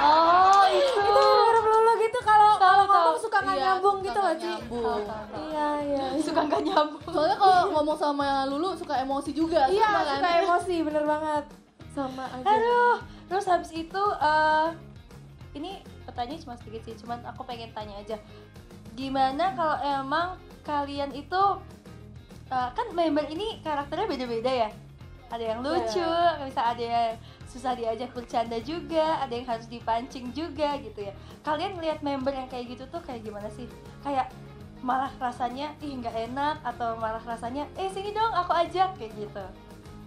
S1: Oh, itu.
S2: itu mirip Lulu gitu kalau kalau ngomong suka nggak
S4: Iya,
S2: nyambung
S4: suka
S2: gitu
S4: nggak
S2: loh, Ci.
S1: tahu.
S2: Iya, iya.
S1: Suka nggak nyambung.
S4: Soalnya kalau ngomong sama Lulu suka emosi juga.
S2: Iya,
S4: suka kan?
S2: suka emosi, bener banget. Sama aja.
S1: Aduh, terus habis itu eh ini pertanyaan cuma sedikit sih, cuman aku pengen tanya aja. Gimana kalau emang kalian itu eh, kan member ini karakternya beda-beda ya? Ada yang lucu, bisa ada yang susah diajak bercanda juga, ada yang harus dipancing juga gitu ya. Kalian ngelihat member yang kayak gitu tuh kayak gimana sih? Kayak malah rasanya ih nggak enak atau malah rasanya eh sini dong aku ajak kayak gitu.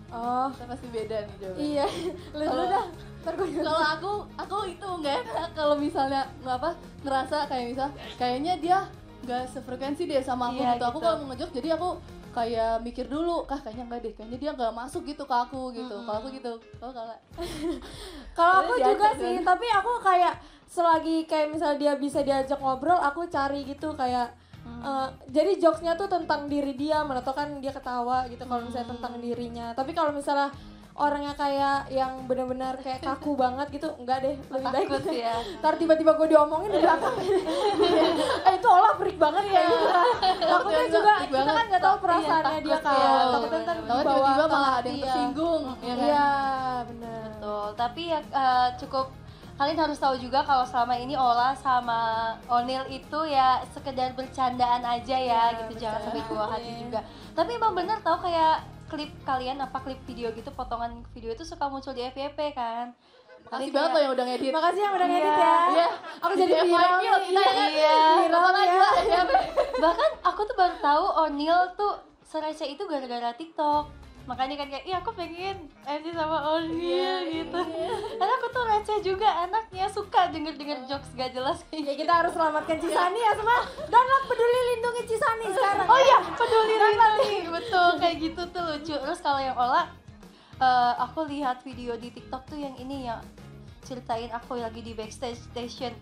S2: Oh,
S4: Kita pasti beda nih jawabannya.
S2: iya. Lu dulu dah.
S4: Kalau aku aku itu nggak enak kalau misalnya nggak apa ngerasa kayak misal kayaknya dia nggak sefrekuensi deh sama aku
S1: Iya,
S4: gitu. Aku
S1: gitu.
S4: kalau mau ngejok jadi aku kayak mikir dulu kah kayaknya enggak deh kayaknya dia nggak masuk gitu ke aku gitu
S1: Mm-mm.
S4: kalau aku gitu kalau kalau
S2: Kalau aku juga sih,
S4: kan?
S2: tapi aku kayak selagi kayak misal dia bisa diajak ngobrol, aku cari gitu kayak
S1: Hmm.
S2: eh, jadi jokesnya tuh tentang diri dia, mana tau kan dia ketawa gitu kalau misalnya
S1: Hmm.
S2: tentang dirinya. Tapi kalau misalnya orangnya kayak yang benar-benar kayak kaku banget gitu, enggak deh, lebih baik.
S1: Takut ya.
S2: Ntar tiba-tiba gue diomongin di belakang. eh itu olah freak banget ya. Takutnya
S4: Iya,
S2: juga
S4: freak
S2: kita kan nggak tahu perasaannya
S1: Iya,
S2: dia
S1: takut
S2: kan.
S1: ya,
S2: Takutnya ntar
S4: tiba-tiba malah ada yang
S2: ya.
S4: tersinggung ya kan
S2: Iya, benar.
S1: Betul, tapi ya eh, cukup kalian harus tahu juga kalau selama ini Ola sama Onil itu ya sekedar bercandaan aja ya
S2: Iya,
S1: gitu jangan sampai
S2: bercanda.
S1: buah hati
S2: Iya.
S1: juga. Tapi emang bener tahu kayak klip kalian apa klip video gitu potongan video itu suka muncul di FYP kan.
S4: Makasih banget lo yang udah ngedit.
S2: Makasih yang udah ngedit ya.
S4: Iya.
S2: Aku jadi viral
S4: FYP
S2: nih.
S4: loh kita ya.
S1: Iya.
S2: Viral ya.
S1: Bahkan aku tuh baru tahu O'Neil tuh serese itu gara-gara TikTok. Makanya kan kayak, iya aku pengen MC sama O'Neil gitu. Karena aku tuh receh juga anaknya suka denger-denger jokes gak jelas
S2: Ya kita harus selamatkan Cisani ya semua. Download peduli lindungi Cisani sekarang.
S1: Oh iya, peduli lindungi. Betul, kayak gitu tuh lucu. Terus kalau yang Ola, eh, aku lihat video di TikTok tuh yang ini ya ceritain aku lagi di backstage station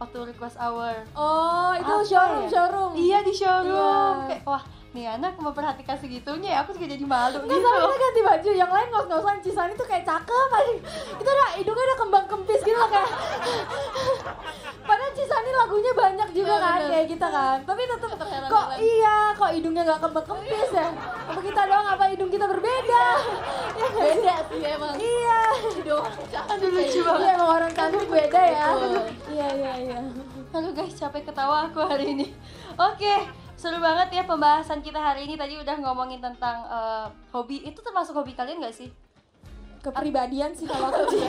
S1: waktu request hour.
S2: Oh, itu
S1: Apa
S2: showroom,
S1: ya?
S2: showroom.
S1: Iya di showroom.
S2: Iya.
S1: Kayak wah, nih anak memperhatikan segitunya ya. Aku juga jadi malu
S2: Nggak
S1: gitu.
S2: sama kita ganti baju, yang lain ngos-ngosan Cisani tuh kayak cakep aja Kita udah, hidungnya udah kembang kempis gitu loh kayak Padahal Cisani lagunya banyak juga
S4: Iya,
S2: kan,
S4: bener.
S2: kayak kita kan Tapi
S4: Terheran-heran.
S2: kok iya, kok hidungnya gak kembang kempis ya Apa kita doang, apa hidung kita berbeda Ya nggak sih?
S4: Beda sih emang.
S2: Iya
S4: Doang.
S1: Aduh lucu
S2: Iya
S1: banget.
S2: emang orang cantik beda ya. Iya, iya, iya
S1: Aduh guys, capek ketawa aku hari ini. Oke, seru banget ya pembahasan kita hari ini. Tadi udah ngomongin tentang eh, hobi. Itu termasuk hobi kalian gak sih?
S2: Kepribadian sih kalau aku sih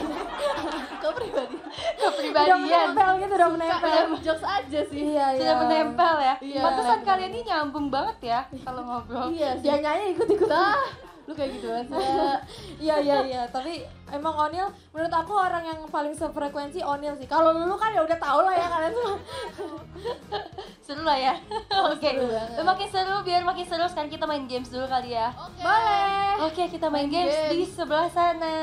S4: Kau pribadi.
S2: Udah
S1: Kepribadian.
S2: menempel gitu, udah menempel
S4: jokes aja sih.
S2: Iya, iya
S1: Sudah menempel ya.
S4: Iya.
S1: Pantesan kalian ini nyambung banget ya kalau ngobrol.
S4: Iya sih.
S2: Dia nyanyi ikut-ikutan
S4: Lu kayak gitu sih.
S2: Iya iya iya, tapi emang Onil menurut aku orang yang paling sefrekuensi Onil sih. Kalau lu kan ya udah tau lah ya kalian semua.
S1: Seru lah ya. Oke.
S2: Seru banget.
S1: Makin seru biar makin seru sekarang kita main games dulu kali ya.
S2: Boleh.
S1: Oke, kita main,
S4: Main
S1: games, di
S4: games.
S1: sebelah sana.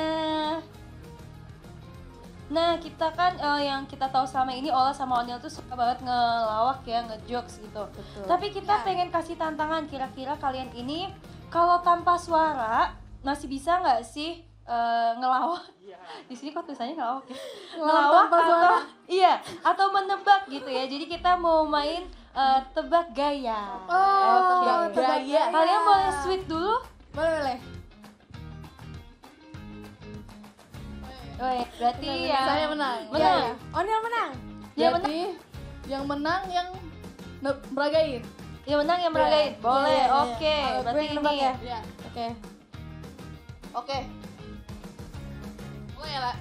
S1: Nah, kita kan eh, yang kita tahu selama ini Ola sama Onil tuh suka banget ngelawak ya, ngejokes gitu.
S2: Betul.
S1: Tapi kita pengen kasih tantangan kira-kira kalian ini kalau tanpa suara masih bisa nggak sih eh, ngelawak? Di sini kok tulisannya ngelawak ya?
S2: Ngelawak tanpa
S1: atau
S2: suara?
S1: iya, atau menebak gitu ya. Jadi kita mau main eh, tebak gaya.
S2: Oh,
S1: Oke.
S2: tebak
S4: Gaya.
S1: Kalian boleh sweet dulu?
S2: Boleh boleh.
S1: Weh, berarti ya.
S4: Saya menang.
S1: Menang.
S2: Iya, iya. Onil menang.
S1: Ya
S4: Jadi yang menang yang meragain.
S1: Yang menang yang meragain. Boleh,
S2: Iya, iya, iya.
S1: oke. Berarti ini
S2: ya?
S4: Iya.
S2: Oke.
S4: Oke. Gue ya, Lah.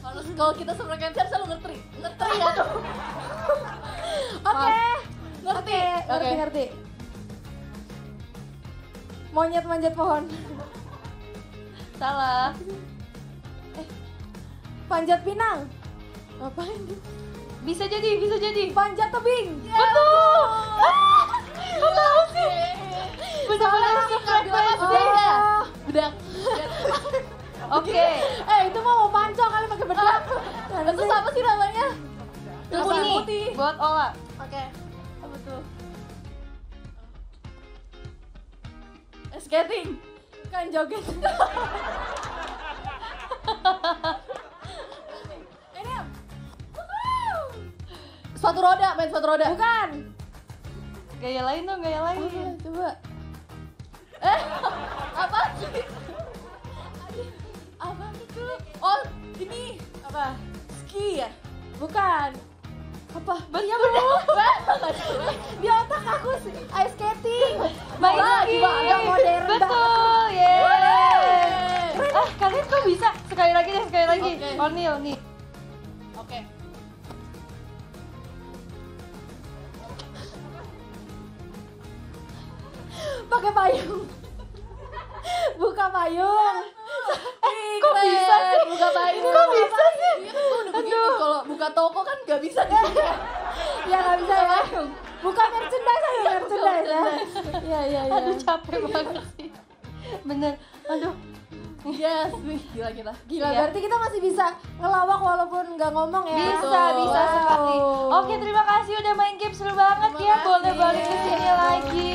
S4: Kalau kalau kita sefrekuensi harus selalu ngetri. Ngetri ya.
S2: Oke.
S4: Ngerti.
S2: Oke, ngerti
S4: Oke.
S2: ngerti. Monyet manjat pohon.
S1: salah.
S2: Panjat pinang. Ngapain?
S1: Bisa jadi, bisa jadi.
S2: Panjat tebing.
S1: Betul. Ah, tahu sih? Benar-benar
S4: Salah,
S1: sefrekuensi.
S4: Beda.
S2: Oh.
S4: Bedak.
S1: Oke.
S2: Eh, itu mah mau panco kali pakai bedak.
S4: Itu
S2: sih?
S4: apa sih namanya?
S1: Terus ini
S4: Putih.
S1: buat Ola.
S4: Oke. Apa tuh? Skating.
S2: Kan joget.
S4: Sepatu roda, main sepatu roda.
S2: bukan.
S1: Gaya lain dong, gaya lain.
S4: Apa? Coba. Eh, apa sih? Apa itu? Oh, ini
S2: Apa?
S4: ski ya?
S2: Bukan.
S4: Apa?
S2: Iya bener. Di otak aku sih ice skating.
S1: Main ski.
S2: gimana modern
S1: Betul, yeay. Ah, kalian kok bisa? Sekali lagi deh, sekali lagi.
S4: Oke.
S1: Onil nih.
S2: Pakai payung. Buka payung.
S4: Eh,
S1: kok bisa sih?
S4: Buka payung.
S1: Kok bisa sih?
S4: Iya kan udah begini. Kalau buka toko kan gak bisa nih.
S2: Ya nggak bisa ya. Buka merchandise aja merchandise ya. Iya iya iya.
S1: Aduh, capek banget sih. Bener. Aduh.
S4: Yes, wih, gila gila.
S2: Gila,
S1: Iya.
S2: berarti kita masih bisa ngelawak walaupun nggak ngomong ya.
S1: Bisa, bisa
S2: Wow.
S1: sekali. Oke, terima kasih udah main game seru banget
S4: Terima
S1: ya.
S4: kasih.
S1: Boleh balik ke sini lagi.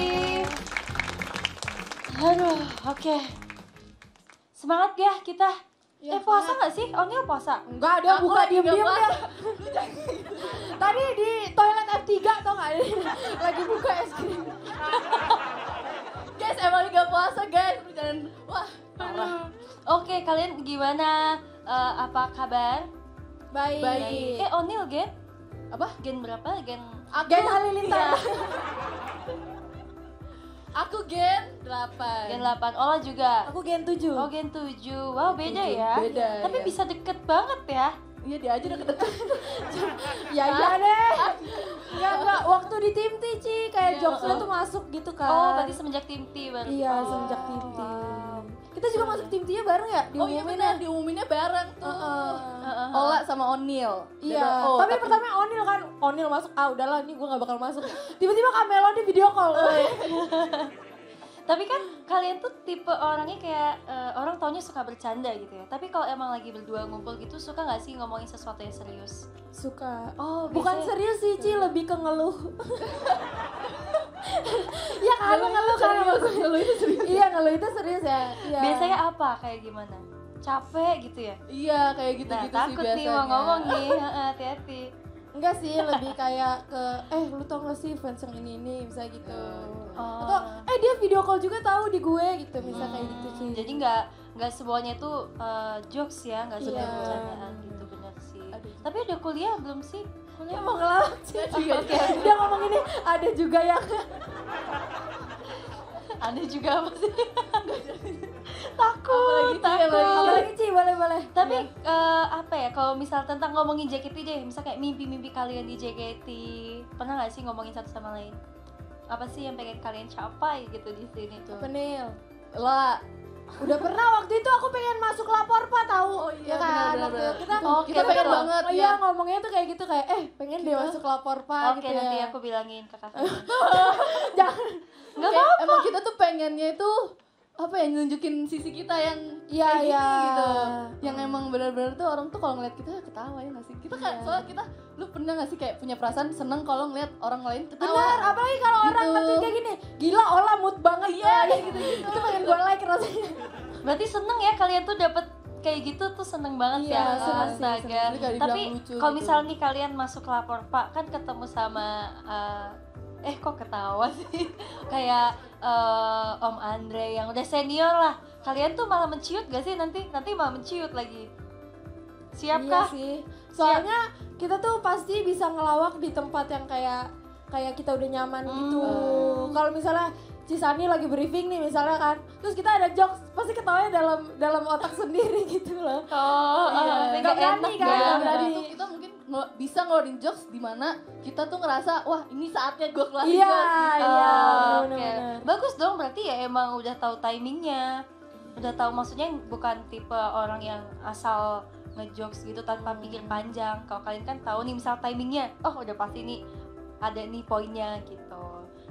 S1: Aduh, oke. Semangat ya kita.
S2: Ya,
S1: eh puasa nggak sih? Onil puasa?
S2: Enggak, dia
S4: Aku
S2: buka diem-diem
S4: nggak
S2: dia. Tadi di toilet F3 tau nggak? Lagi buka es krim.
S4: Guys, emang gak puasa guys. Jangan, wah, parah.
S1: Oke, kalian gimana? Eh, apa kabar?
S2: Baik.
S4: Baik.
S1: Eh, Onil gen?
S4: Apa?
S1: Gen berapa? Gen
S4: Aku,
S2: Gen Halilintar.
S4: Aku gen delapan
S1: Gen 8. Ola juga.
S3: Aku gen 7.
S1: Oh Gen 7. Wow, beda ya.
S4: beda
S1: Tapi
S4: ya.
S1: bisa deket banget ya.
S4: iya dia aja udah deket
S2: Ya iya deh. Enggak enggak waktu di tim T Ci kayak
S4: Iya,
S2: jokesnya
S4: oh.
S2: tuh masuk gitu kan.
S1: Oh, berarti semenjak tim T baru.
S2: Iya,
S1: Oh.
S2: semenjak tim T.
S1: Wow.
S2: Kita juga masuk tim T-nya bareng ya?
S4: oh iya benar
S2: ya?
S4: diumuminnya bareng tuh
S2: Heeh.
S1: Heeh.
S4: Ola sama Onil
S2: Iya,
S4: oh,
S2: tapi, pertama Onil kan, Onil masuk, ah udahlah ini gue gak bakal masuk Tiba-tiba Kamelo di video call
S1: Tapi kan kalian tuh tipe orangnya kayak eh, orang taunya suka bercanda gitu ya. Tapi kalau emang lagi berdua ngumpul gitu suka nggak sih ngomongin sesuatu yang serius?
S2: Suka
S1: Oh,
S2: Bukan
S1: biasanya-
S2: serius sih Ci, lebih ke ngeluh Iya kan, ngeluh kan
S4: Ngeluh itu serius.
S2: Iya ngeluh itu serius ya iya.
S1: Biasanya apa kayak gimana? Capek gitu ya?
S4: iya kayak gitu
S1: Nah,
S4: gitu sih
S1: takut
S4: biasanya
S1: nih mau ngomong nih, hati-hati.
S2: Enggak sih, lebih kayak ke Eh lu tau gak sih fans yang ini ini Bisa gitu
S1: Oh.
S2: Atau eh dia video call juga tahu di gue gitu Bisa kayak gitu
S1: Hmm, Jadi nggak nggak semuanya tuh eh, jokes ya, nggak semuanya
S2: Iya.
S1: bercandaan gitu benar sih.
S4: Aduh.
S1: Tapi udah kuliah belum sih? Kuliah
S2: Emang ngelawak sih
S1: Iya, Oke.
S2: Dia ngomong ini ada juga yang
S1: Aneh juga apa sih? takut,
S4: Apalagi
S1: takut.
S4: apalagi
S2: Apalagi Ci, boleh-boleh
S1: Tapi eh, apa ya kalau misal tentang ngomongin JKT deh, misal kayak mimpi-mimpi kalian di JKT, pernah nggak sih ngomongin satu sama lain? Apa sih yang pengen kalian capai gitu di sini tuh?
S2: Apa Nil?
S4: lah
S2: Udah pernah waktu itu aku pengen masuk lapor pak tahu
S4: Oh
S2: ya
S4: benar,
S2: kita
S4: pengen
S1: betul.
S4: banget
S2: oh
S4: ya.
S2: iya ngomongnya tuh kayak gitu kayak eh pengen deh
S4: Kita-
S2: masuk lapor pak
S1: Oke,
S2: gitu
S1: nanti
S2: ya.
S1: aku bilangin ke kakak.
S2: jangan.
S1: Nggak
S4: Kayak emang kita tuh pengennya itu apa ya nunjukin sisi kita yang
S2: Iya,
S4: kayak gini
S2: iya.
S4: gitu. yang emang benar-benar tuh orang tuh kalau ngeliat kita ketawa ya nggak sih? Kita kan
S2: Iya.
S4: soalnya kita lu pernah nggak sih kayak punya perasaan seneng kalau ngeliat orang lain ketawa?
S2: Benar apalagi kalau orang
S4: Gitu.
S2: nge-tweet kayak gini gila olah mood banget
S4: Iya,
S2: kayak gitu itu pengen gue like rasanya.
S1: Berarti seneng ya kalian tuh dapet kayak gitu tuh seneng banget
S2: Iya,
S1: ya astaga.
S4: kayak
S1: Tapi kalau
S4: gitu.
S1: misal nih kalian masuk lapor Pak kan ketemu sama eh, eh kok ketawa sih kayak eh, Om Andre yang udah senior lah. Kalian tuh malah menciut gak sih nanti nanti malah menciut lagi. Siapkah?
S2: iya sih soalnya kita tuh pasti bisa ngelawak di tempat yang kayak kayak kita udah nyaman gitu
S1: Hmm.
S2: kalau misalnya Cisani lagi briefing nih misalnya kan terus kita ada jokes pasti ketawanya dalam dalam otak sendiri gitu loh
S1: Oh,
S4: Iya.
S1: tapi
S2: Nggak berani
S1: enak
S2: kan, berani.
S4: itu kita mungkin ngel- bisa ngeluarin jokes di mana kita tuh ngerasa wah ini saatnya gue keluarin
S2: Iya,
S4: jokes gitu.
S2: iya.
S1: Oh,
S2: benar.
S1: Bagus dong berarti ya emang udah tahu timingnya. Udah tahu maksudnya bukan tipe orang yang asal ngejokes gitu tanpa
S2: Hmm.
S1: pikir panjang. Kalau kalian kan tahu nih misal timingnya, oh udah pasti nih ada nih poinnya gitu.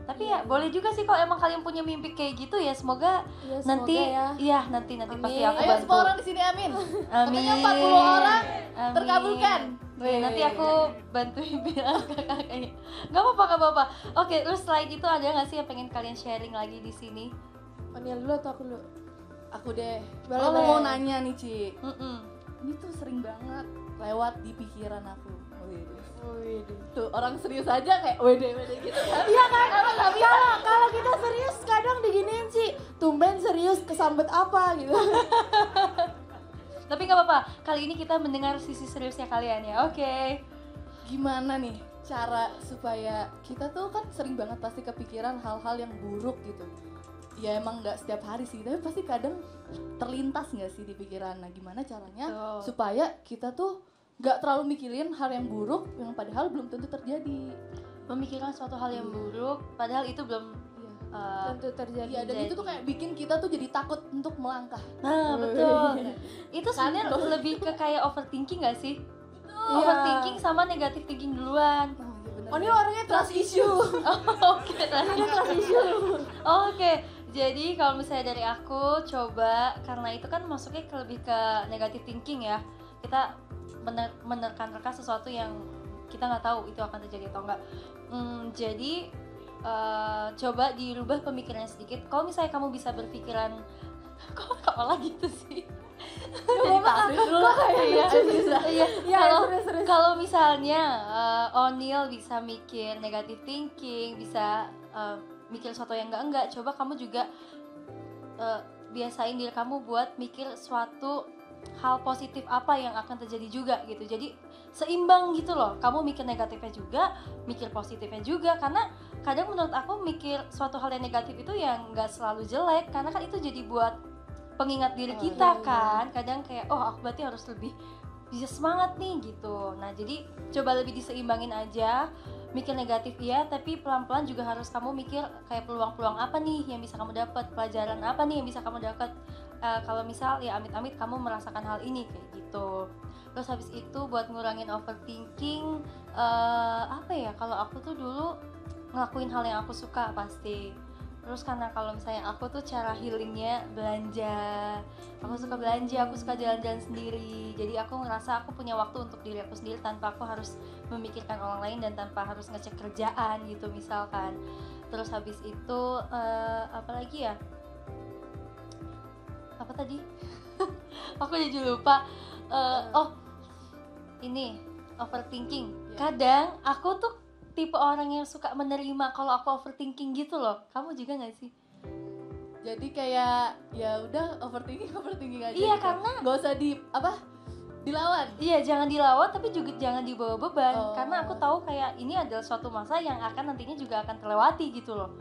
S1: Tapi ya boleh juga sih kalau emang kalian punya mimpi kayak gitu ya semoga
S2: Iya, semoga
S1: nanti
S2: ya.
S1: iya nanti nanti pasti
S2: Amin.
S1: aku
S4: Ayo
S1: bantu.
S4: semua orang di sini amin.
S1: Amin.
S4: Katanya 40 orang
S1: Amin.
S4: terkabulkan.
S1: Wih, nanti aku bantuin bilang ke kakaknya. Gak apa-apa, gak apa-apa. Oke, terus selain itu ada gak sih yang pengen kalian sharing lagi di sini?
S2: Oniel dulu atau aku dulu
S4: Aku deh.
S2: Boleh,
S4: Kalau mau nanya nih Ci,
S1: Mm-mm.
S4: ini tuh sering banget lewat di pikiran aku. Tuh orang serius aja kayak wede wede gitu kan.
S2: Iya kan? Kalau kalau kita serius kadang diginiin sih, tumben serius kesambet apa gitu.
S1: Tapi gak apa-apa, kali ini kita mendengar sisi seriusnya kalian ya, oke.
S4: Gimana nih cara supaya kita tuh kan sering banget pasti kepikiran hal-hal yang buruk gitu. Ya emang nggak setiap hari sih, tapi pasti kadang terlintas nggak sih di pikiran. Nah gimana caranya
S1: Betul.
S4: supaya kita tuh nggak terlalu mikirin hal yang buruk yang padahal belum tentu terjadi.
S1: Memikirkan suatu hal yang buruk, padahal itu belum...
S4: Iya.
S1: uh,
S2: Tentu terjadi.
S4: Iya dan itu tuh kayak bikin kita tuh jadi takut untuk melangkah.
S1: nah, betul. itu sebenarnya lebih ke kayak overthinking gak sih?
S2: Iya.
S1: Overthinking sama negative thinking duluan.
S4: Oh, iya bener.
S2: Oh ini orangnya trust issue.
S1: Oh, Oke,
S2: trust issue.
S1: Oke, jadi kalau misalnya dari aku coba karena itu kan masuknya ke lebih ke negative thinking ya. Kita mener- menerka-nerka sesuatu yang kita nggak tahu itu akan terjadi atau enggak. Hmm, jadi eh, coba dirubah pemikirannya sedikit. Kalau misalnya kamu bisa berpikiran kok olah gitu sih. Kalau misalnya uh, O'Neil bisa mikir negative thinking, bisa uh, mikir sesuatu yang enggak-enggak, coba kamu juga uh, biasain diri kamu buat mikir suatu hal positif apa yang akan terjadi juga gitu. Jadi seimbang gitu loh. Kamu mikir negatifnya juga mikir positifnya juga. Karena kadang menurut aku mikir suatu hal yang negatif itu yang nggak selalu jelek. Karena kan itu jadi buat pengingat diri
S4: Oh,
S1: kita
S4: iya, iya.
S1: kan. Kadang kayak oh aku berarti harus lebih bisa semangat nih gitu. Nah jadi coba lebih diseimbangin aja. Mikir negatif iya. Tapi pelan-pelan juga harus kamu mikir kayak peluang-peluang apa nih yang bisa kamu dapat pelajaran apa nih yang bisa kamu dapat Eh, kalau misal ya amit-amit kamu merasakan hal ini kayak gitu. Terus habis itu buat ngurangin overthinking eh, apa ya kalau aku tuh dulu ngelakuin hal yang aku suka pasti. Terus karena kalau misalnya aku tuh cara healingnya belanja. Aku suka belanja aku suka jalan-jalan sendiri. Jadi aku ngerasa aku punya waktu untuk diri aku sendiri tanpa aku harus memikirkan orang lain dan tanpa harus ngecek kerjaan gitu misalkan. Terus habis itu eh, apa lagi ya apa tadi aku jadi lupa Eh, oh ini overthinking
S4: Iya.
S1: kadang aku tuh tipe orang yang suka menerima kalau aku overthinking gitu loh kamu juga nggak sih
S4: jadi kayak ya udah overthinking overthinking aja
S1: Iya,
S4: gitu.
S1: karena-
S4: nggak usah di apa dilawan
S1: Iya, jangan dilawat tapi juga jangan dibawa beban
S4: Oh.
S1: karena aku tahu kayak ini adalah suatu masa yang akan nantinya juga akan terlewati gitu loh.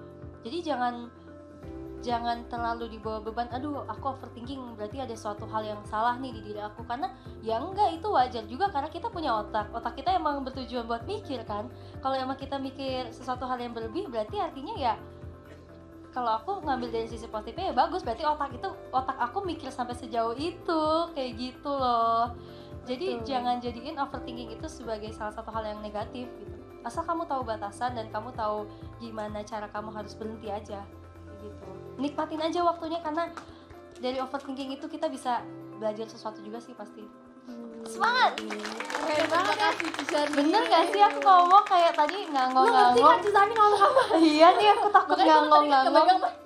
S1: Jadi jangan jangan terlalu dibawa beban. Aduh, aku overthinking berarti ada suatu hal yang salah nih di diri aku karena ya enggak itu wajar juga karena kita punya otak. Otak kita emang bertujuan buat mikir kan. Kalau emang kita mikir sesuatu hal yang berlebih berarti artinya ya kalau aku ngambil dari sisi positifnya ya bagus berarti otak itu otak aku mikir sampai sejauh itu kayak gitu loh jadi
S2: Betul.
S1: jangan jadiin overthinking itu sebagai salah satu hal yang negatif gitu asal kamu tahu batasan dan kamu tahu gimana cara kamu harus berhenti aja kayak gitu nikmatin aja waktunya karena dari overthinking itu kita bisa belajar sesuatu juga sih pasti. Semangat!
S4: Keren banget kasih Cisani
S1: bener gak sih aku ngomong kayak tadi
S2: Lu ngerti kan ngomong apa?
S1: iya nih aku takut nganggong-nganggong
S4: kepegang-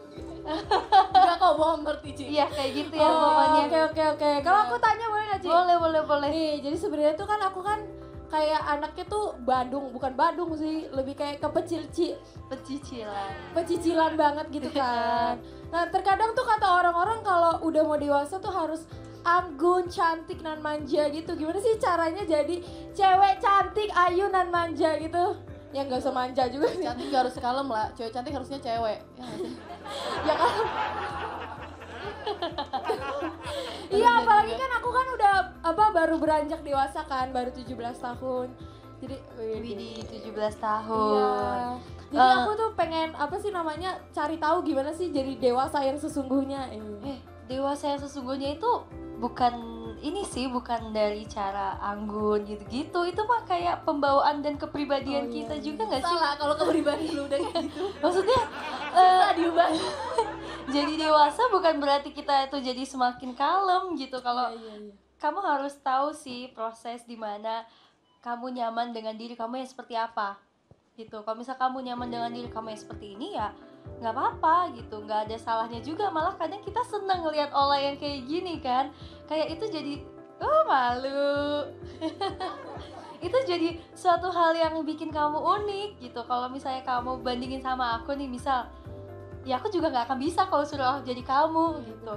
S4: Enggak kok bohong ngerti Ci.
S1: Iya kayak gitu ya
S2: Oh,
S1: pokoknya.
S2: Oke oke oke. Kalau aku tanya boleh nggak Ci?
S1: boleh boleh boleh.
S2: Nih, jadi sebenarnya tuh kan aku kan kayak anaknya tuh Bandung, bukan Bandung sih, lebih kayak kepecil ci,
S1: pecicilan
S2: pecicilan banget gitu kan. Nah, terkadang tuh kata orang-orang kalau udah mau dewasa tuh harus anggun, cantik, nan manja gitu. Gimana sih caranya jadi cewek cantik, ayu, nan manja gitu? Ya nggak usah manja juga sih.
S4: cantik gak harus kalem lah cewek cantik harusnya cewek ya
S2: ya kan iya apalagi kan aku kan udah apa baru beranjak dewasa kan baru 17 tahun jadi wih,
S1: Widih 17
S2: iya
S1: tahun
S2: jadi
S1: Eh.
S2: aku tuh pengen apa sih namanya cari tahu gimana sih jadi dewasa yang sesungguhnya eh.
S1: Eh, dewasa yang sesungguhnya itu bukan ini sih bukan dari cara anggun gitu-gitu. Itu mah kayak pembawaan dan kepribadian
S2: Oh, iya,
S1: kita
S2: iya.
S1: juga nggak sih?
S4: Salah kalau kepribadian lu udah kayak gitu.
S1: Maksudnya eh,
S4: diubah.
S1: jadi dewasa bukan berarti kita itu jadi semakin kalem gitu. Kalau
S2: Iya, iya, iya.
S1: kamu harus tahu sih proses di mana kamu nyaman dengan diri kamu yang seperti apa gitu. Kalau misal kamu nyaman dengan diri kamu yang seperti ini ya nggak apa-apa gitu nggak ada salahnya juga. Malah kadang kita seneng ngelihat Ola yang kayak gini kan. Kayak itu jadi oh malu. Itu jadi suatu hal yang bikin kamu unik gitu. Kalau misalnya kamu bandingin sama aku nih misal ya aku juga nggak akan bisa kalau suruh jadi kamu gitu.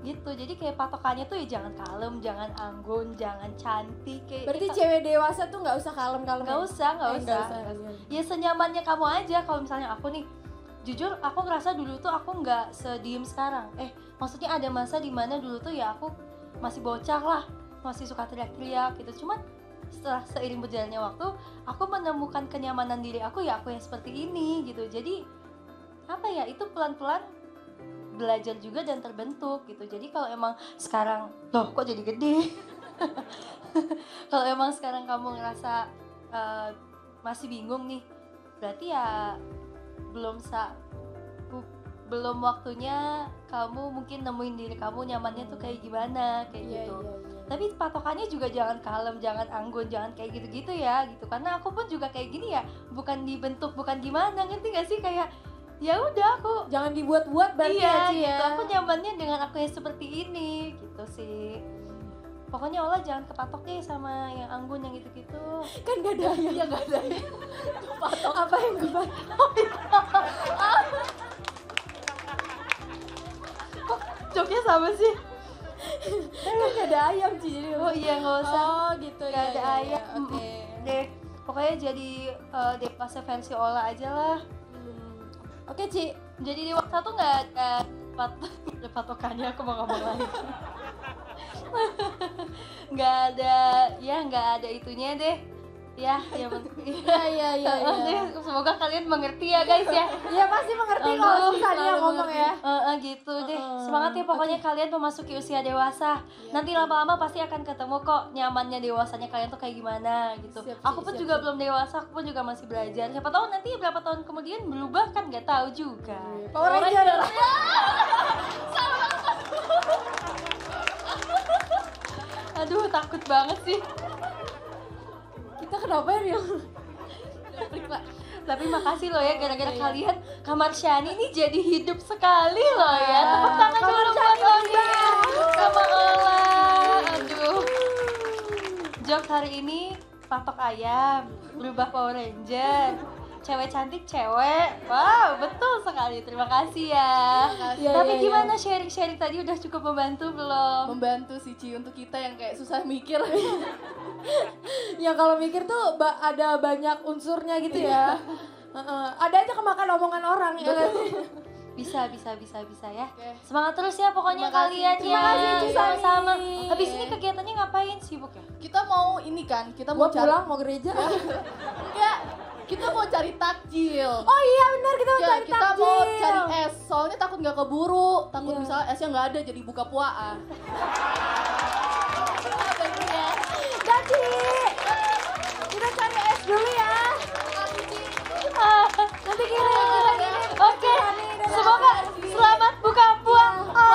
S1: Gitu. Jadi kayak patokannya tuh ya jangan kalem jangan anggun jangan cantik kayak
S2: berarti
S1: kita-
S2: cewek dewasa tuh nggak usah kalem-kalem
S1: nggak
S2: ya?
S1: usah nggak
S2: Eh,
S1: usah,
S2: nggak usah,
S1: nggak usah.
S2: iya.
S1: ya senyamannya kamu aja. Kalau misalnya aku nih jujur aku ngerasa dulu tuh aku nggak sediem sekarang. Eh maksudnya ada masa di mana dulu tuh ya aku masih bocah lah masih suka teriak-teriak gitu. Cuman setelah seiring berjalannya waktu aku menemukan kenyamanan diri aku ya aku yang seperti ini gitu. Jadi apa ya itu pelan-pelan belajar juga dan terbentuk gitu. Jadi kalau emang sekarang loh kok jadi gede? Kalau emang sekarang kamu ngerasa eh, masih bingung nih berarti ya belum sa bu- belum waktunya kamu mungkin nemuin diri kamu nyamannya tuh kayak gimana kayak
S2: Iya,
S1: gitu.
S2: iya, iya.
S1: tapi patokannya juga jangan kalem jangan anggun jangan kayak gitu-gitu ya gitu. Karena aku pun juga kayak gini ya bukan dibentuk bukan gimana ngerti gak sih? Kayak ya udah aku
S2: jangan dibuat-buat berarti
S1: iya
S2: ya
S1: gitu.
S2: ya.
S1: Aku nyamannya dengan aku yang seperti ini gitu sih pokoknya Allah jangan kepatok deh sama yang anggun yang gitu-gitu
S2: kan gak ada yang
S4: ya nggak ada
S2: apa yang gue
S1: joknya sama sih
S3: kan gak ada ayam sih jadi
S1: Oh iya nggak usah.
S4: Oh gitu
S1: Nggak
S4: ya.
S1: ada
S4: ya, ya.
S1: ayam.
S4: Oke.
S1: Deh, pokoknya jadi uh, Depase versi Ola aja lah.
S3: Oke Ci,
S1: Jadi dewasa tuh nggak ada pat ada patokannya aku mau ngomong lagi. Nggak ada, ya nggak ada itunya deh. Ya, ya.
S3: Iya iya iya iya.
S1: Semoga kalian mengerti ya guys ya.
S2: Iya pasti mengerti
S1: Aduh,
S2: kalau sisanya
S3: selalu
S2: ngomong ya.
S1: Eh, eh, gitu deh. Semangat ya pokoknya kalian memasuki usia dewasa. Nanti lama-lama pasti akan ketemu kok nyamannya dewasanya kalian tuh kayak gimana gitu.
S4: Siap,
S1: aku pun
S4: siap,
S1: juga
S4: siap.
S1: belum dewasa, aku pun juga masih belajar. Siapa tahu nanti berapa tahun kemudian berubah kan nggak tahu juga.
S2: Power Ranger.
S1: Aduh takut banget sih.
S3: Kita kenapa ya?
S1: Tapi makasih loh ya gara-gara kalian Kamar Shani ini jadi hidup sekali loh ya. Tepuk tangan dulu buat Ola sama Ola. Aduh. Jokes hari ini patok ayam, berubah Power Ranger. Cewek cantik cewek. Wow, betul sekali. Terima kasih ya.
S3: Iya,
S1: Tapi
S3: iya,
S1: gimana sharing-sharing tadi udah cukup membantu belum?
S4: Membantu sih Ci untuk kita yang kayak susah mikir.
S3: Ya kalau mikir tuh ba- ada banyak unsurnya gitu ya. Heeh. Ada aja kemakan omongan orang ya kan?
S1: Bisa, bisa, bisa, bisa ya.
S4: Oke.
S1: Semangat terus ya pokoknya
S4: Terima kasih.
S1: kalian ya.
S3: kasih, Cisani.
S1: Sama-sama. Habis ini kegiatannya ngapain sibuk ya?
S4: Kita mau ini kan, kita mau
S3: Gua pulang mau gereja.
S4: Enggak, kita mau cari takjil.
S3: Oh iya benar kita mau
S4: Ya,
S3: cari
S4: kita
S3: takjil.
S4: mau cari es, soalnya takut nggak keburu, takut
S3: Iya.
S4: misalnya esnya nggak ada jadi buka puaan.
S3: Jadi kita cari es dulu ya. Nanti kirim kita kirim.
S1: Oke, semoga selamat buka puasa.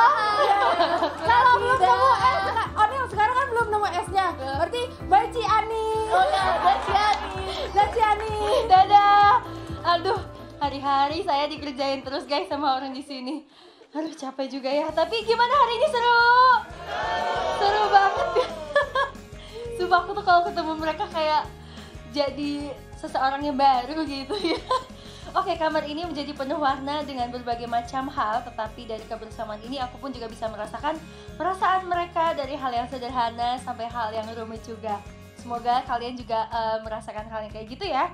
S3: Kalau belum nemu es, belum nemu esnya. Berarti bye Ci Ani.
S1: Oh ya, dan Ciani.
S3: Dan Ci Ani.
S1: Dadah. Aduh, hari-hari saya dikerjain terus guys sama orang di sini. Aduh, capek juga ya. Tapi gimana hari ini seru? Seru banget. Sumpah aku tuh kalau ketemu mereka kayak jadi seseorang yang baru gitu ya. Oke, kamar ini menjadi penuh warna dengan berbagai macam hal, tetapi dari kebersamaan ini aku pun juga bisa merasakan perasaan mereka dari hal yang sederhana sampai hal yang rumit juga. Semoga kalian juga eh, merasakan hal yang kayak gitu ya.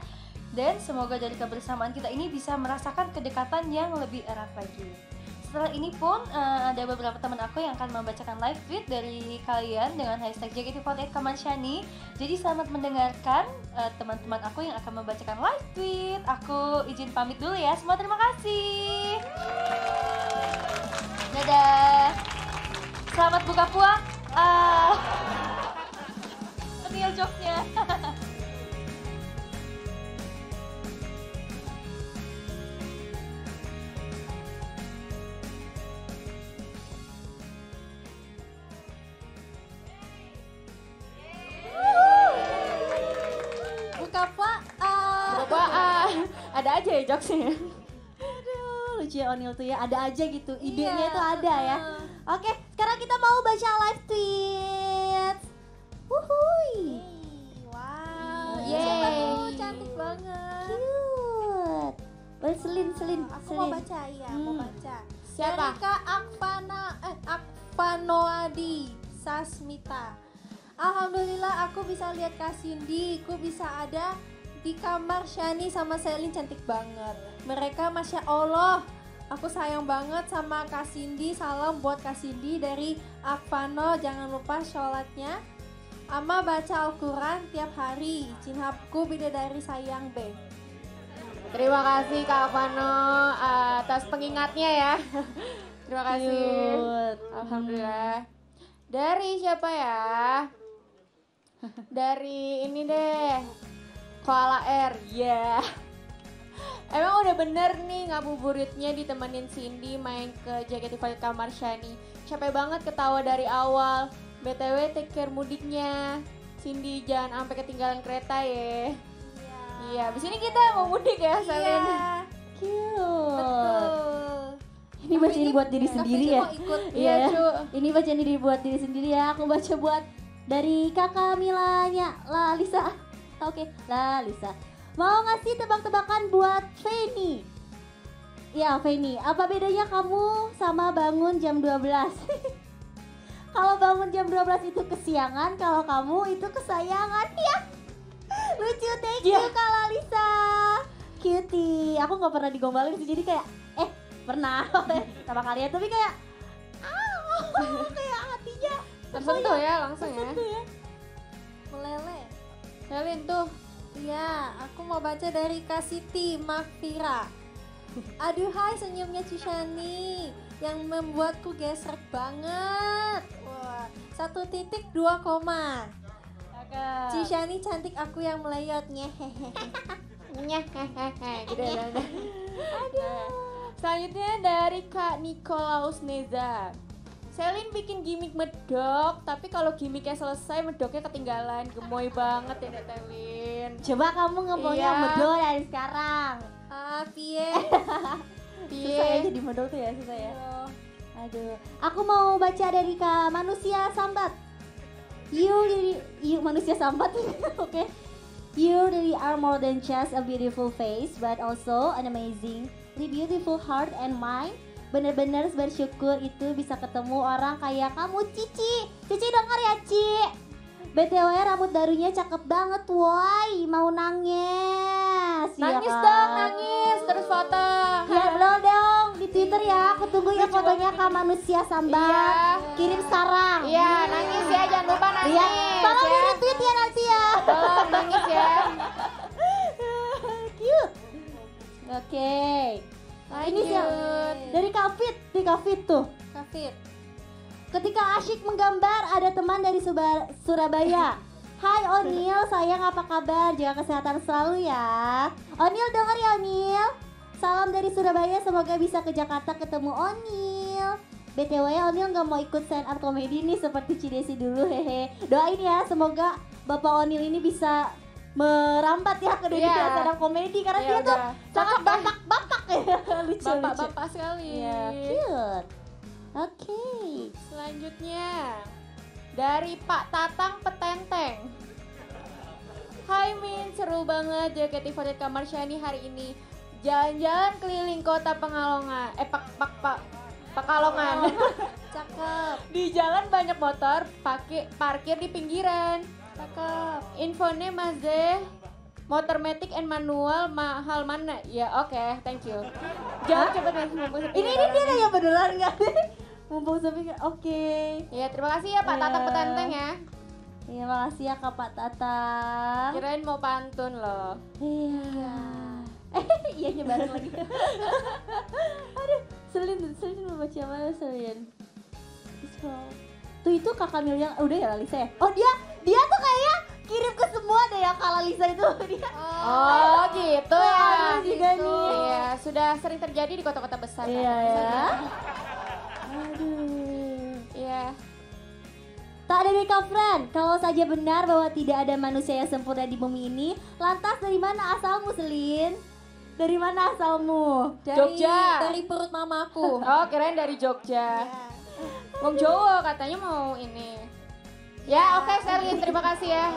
S1: Dan semoga dari kebersamaan kita ini bisa merasakan kedekatan yang lebih erat lagi. Setelah ini pun eh, ada beberapa teman aku yang akan membacakan live tweet dari kalian dengan hashtag JKT48 Kamansyani. Jadi selamat mendengarkan eh, teman-teman aku yang akan membacakan live tweet. Aku izin pamit dulu ya. Semua terima kasih. Dadah. Selamat buka puasa. Ah. Real jokesnya.
S3: aja ya jokesnya. Aduh, lucu ya Onil tuh ya. Ada aja gitu. Idenya
S1: Iya,
S3: itu ada ya. Oke, sekarang kita mau baca live tweet. Wuhui.
S2: Wow.
S3: Yeay.
S2: Siapa tuh? Cantik banget.
S3: Cute. Boleh selin selin.
S2: Aku mau
S3: selin.
S2: baca ya, mau
S3: Hmm.
S2: baca.
S3: Siapa?
S2: Dari Kak Akvana eh Akvanoadi Sasmita. Alhamdulillah aku bisa lihat Kak Cindy, aku bisa ada di kamar Shani sama Selin cantik banget. Mereka masya Allah, aku sayang banget sama Kak Cindy. Salam buat Kak Cindy dari Akvano. Jangan lupa sholatnya. Ama baca Al-Quran tiap hari. Cinhapku bidadari sayang be. Terima kasih Kak Akvano atas pengingatnya ya. Terima kasih.
S3: Cute.
S2: Alhamdulillah. Dari siapa ya? Dari ini deh. Koala R. Ya. Emang udah bener nih ngabuburitnya ditemenin Cindy main ke JKT48 Kamar Shani. Capek banget ketawa dari awal. BTW take care mudiknya. Cindy jangan sampai ketinggalan kereta ya. Iya, abis ini kita mau mudik ya, Selin.
S3: Cute. Ini bacain buat diri sendiri ya.
S2: Iya,
S3: ya.
S2: cu.
S3: Ini bacaan diri buat diri sendiri ya. Aku baca buat dari kakak Milanya, Lalisa. Oke, Lalisa. Mau ngasih tebak-tebakan buat Feni. Ya, Feni, apa bedanya kamu sama bangun jam 12? Kalau bangun jam 12 itu kesiangan, kalau kamu itu kesayangan ya. Lucu, thank you Kak Lalisa. Cutie. Aku nggak pernah digombalin sih, jadi kayak eh pernah sama kalian tapi kayak ah kayak hatinya
S2: Tersentuh ya langsung ya.
S3: tersentuh ya.
S1: Meleleh.
S2: Selin tuh.
S1: Iya, aku mau baca dari Kasiti Makfira. Aduhai senyumnya Cishani yang membuatku gesrek banget. Wah, satu titik dua koma. Cishani cantik aku yang nyehehe.
S2: Nyehehehe gitu ya. Aduh. Selanjutnya dari Kak Nikolaus Neza. Selin bikin gimmick medok, tapi kalau gimmicknya selesai medoknya ketinggalan. Gemoy banget ya Selin.
S3: Coba kamu ngomongnya
S2: Iya.
S3: medol dari sekarang.
S1: Ah, Pie.
S3: Susah ya jadi medol tuh ya, susah ya. Aduh, aku mau baca dari Kak Manusia Sambat. You really, you manusia sambat, oke? You really are more than just a beautiful face, but also an amazing, really beautiful heart and mind. Bener-bener bersyukur itu bisa ketemu orang kayak kamu, Cici. Cici denger ya, Ci. BTW rambut barunya cakep banget, woi. Mau nangis. Ya
S2: Nangis
S3: kan?
S2: dong, nangis. Terus foto.
S3: Ya belum dong di Twitter ya. Aku tunggu ya fotonya Kak Manusia Sambat.
S2: Iya.
S3: Kirim sekarang.
S2: Iya, nangis ya, jangan lupa nangis.
S3: Lihat. Tolong
S2: ya.
S3: di retweet ya nanti ya.
S2: Tolong nangis ya.
S3: Cute. Oke. Nah, ini sih dari Kak Fit, di Kak Fit tuh.
S1: Kafir.
S3: Ketika asyik menggambar, ada teman dari Suba- Surabaya. Hai Onil, sayang apa kabar? Jaga kesehatan selalu ya. Onil denger ya Onil. Salam dari Surabaya, semoga bisa ke Jakarta ketemu Onil. BTW Onil nggak mau ikut stand up comedy nih seperti Cidesi dulu hehe. Doain ya, semoga Bapak Onil ini bisa merambat ya ke dunia
S2: Iya.
S3: stand up comedy karena
S2: Iya,
S3: dia tuh
S2: udah.
S3: sangat bapak-bapak ya. lucu lucu.
S2: Bapak-bapak sekali.
S3: Iya, cute. Oke.
S2: Selanjutnya dari Pak Tatang Petenteng. Hai Min, seru banget JKT48 Kamar Shani hari ini. Jalan-jalan keliling kota Pengalongan. Eh, Pak Pak Pak Pekalongan.
S1: Cakep.
S2: di jalan banyak motor, pakai parkir di pinggiran.
S1: Cakep.
S2: Infonya Mas Zeh, motor matic and manual mahal mana? Ya oke, thank you. Jawab cepet Mas, mumpung sepi
S3: Ini ini dia nanya beneran nggak? Mumpung sepi? Oke.
S2: Ya terima kasih ya Pak Tatang
S3: Iya.
S2: Petenteng ya.
S3: Iya makasih ya Kak Pak Tatang.
S2: Kirain mau pantun loh.
S3: Iya. Eh, iya nyebarin lagi. Aduh, Selin, Selin mau baca mana Selin? Tuh itu kakak Milya, udah ya Lalisa ya? Oh dia, dia tuh kayaknya kirim ke semua deh yang Kak Lalisa itu dia.
S2: Oh, gitu ya.
S3: juga nih.
S2: Iya, sudah sering terjadi di kota-kota besar. kan?
S3: Iya
S2: Bisa
S3: ya.
S2: gitu.
S3: Aduh.
S2: Iya.
S3: Tak ada dari Kak Fran, kalau saja benar bahwa tidak ada manusia yang sempurna di bumi ini, lantas dari mana asalmu Selin? Dari mana asalmu?
S1: Dari,
S2: Jogja.
S1: Dari perut mamaku.
S2: Oh, kirain dari Jogja. Wong Jawa katanya mau ini. Ya, oke Selin, terima kasih ya.